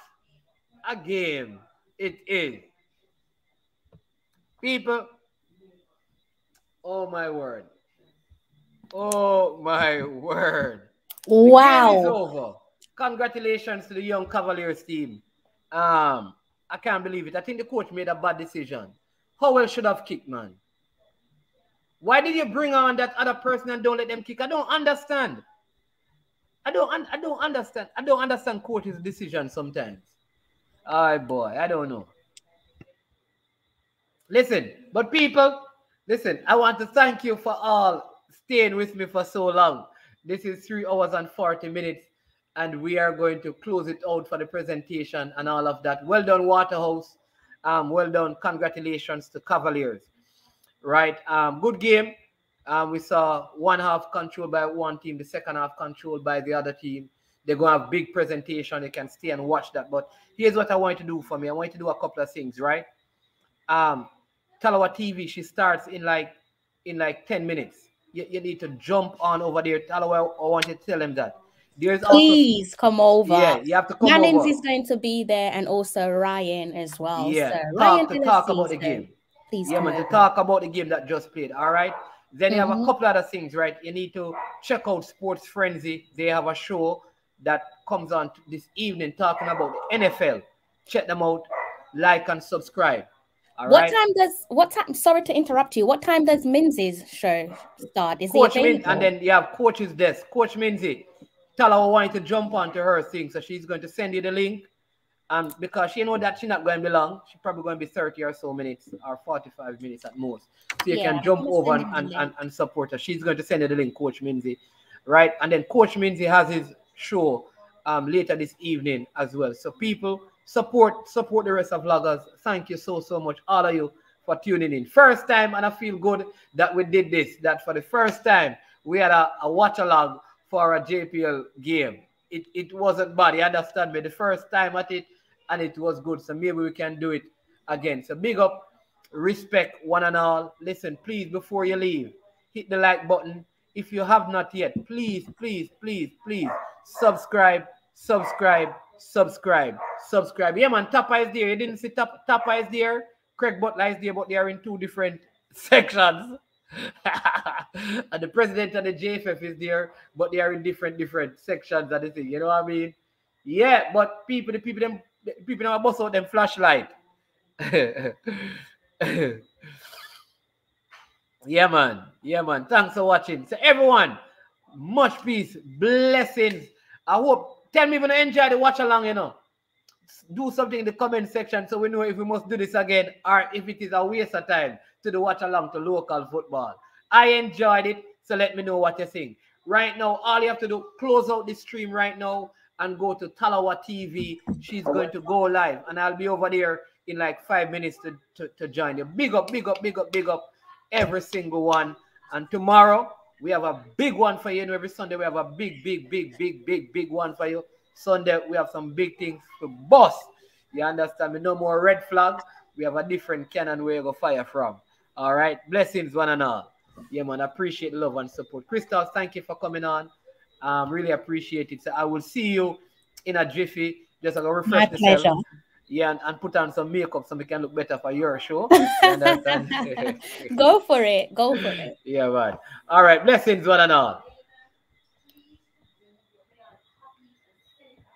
a game it is. People, oh my word. Oh my word. The Wow. Congratulations to the young Cavaliers team. Um, I can't believe it. I think the coach made a bad decision. Howell should have kicked, man. Why did you bring on that other person and don't let them kick? I don't understand. I don't I don't understand. I don't understand coach's decision sometimes. All right, boy, I don't know. Listen, but people, listen, I want to thank you for all staying with me for so long. This is three hours and 40 minutes, and we are going to close it out for the presentation and all of that. Well done, Waterhouse. Um, well done. Congratulations to Cavaliers. Right. Um, good game. Um, we saw one half controlled by one team, the second half controlled by the other team. They're gonna have big presentation. You can stay and watch that. But here's what I want to do for me. I want you to do a couple of things, right? Um, Talawa TV, she starts in like in like 10 minutes. You, you need to jump on over there. Talawa, I want to tell them that. There's also Please come over. yeah, you have to come Mannings over. is going to be there and also Ryan as well. Yeah, so talk Ryan to talk about the game. Please Yeah, man, to talk about the game that just played. All right. Then you have a Mhm. couple other things, right? You need to check out Sports Frenzy. They have a show that comes on this evening talking about the NFL. Check them out, like and subscribe. All What right. time does what time? Sorry to interrupt you. What time does Minzy's show start? Is Coach he Min, and then you have Coach's desk. Coach Minzy, tell her I want you to jump onto her thing, so she's going to send you the link. Um, because she know that she's not going to be long. She's probably going to be 30 or so minutes or 45 minutes at most. So you Yeah, can jump over and, and, and, and support her. She's going to send you the link, Coach Minzy. Right? And then Coach Minzy has his show um later this evening as well. So people support support the rest of vloggers. Thank you so so much, all of you, for tuning in. First time, and I feel good that we did this. That for the first time we had a, a watch along for a JPL game. It it wasn't bad. You understand me? The first time at it, and it was good. So maybe we can do it again. So big up, respect one and all. Listen, please, before you leave, hit the like button. If you have not yet, please, please, please, please subscribe, subscribe, subscribe, subscribe. Yeah, man, Tappa is there. You didn't see Tap, Tappa is there. Craig Butler is there, but they are in two different sections. and the president and the JFF is there, but they are in different different sections of the thing. You know what I mean? Yeah, but people, the people them the people them bust out them flashlight. yeah, man. Yeah, man. Thanks for watching. So everyone, much peace, blessings. I hope tell me if you enjoy the watch along, you know. Do something in the comment section so we know if we must do this again or if it is a waste of time to the watch along to local football. I enjoyed it, so let me know what you think. Right now, all you have to do, close out the stream right now and go to Talawa TV. She's going to go live, and I'll be over there in like five minutes to, to, to join you. Big up, big up, big up, big up, every single one. And tomorrow, we have a big one for you. Know, every Sunday, we have a big, big, big, big, big, big one for you. Sunday, we have some big things to boss. You understand me? No more red flags. We have a different cannon where you go fire from. All right. Blessings, one and all. Yeah, man. Appreciate the love and support. Crystal, thank you for coming on. Um, really appreciate it. So I will see you in a jiffy. Just a refresh My myself. pleasure. Yeah, and, and put on some makeup so we can look better for your show. Go for it. Go for it. yeah, man. All right. Blessings, one and all.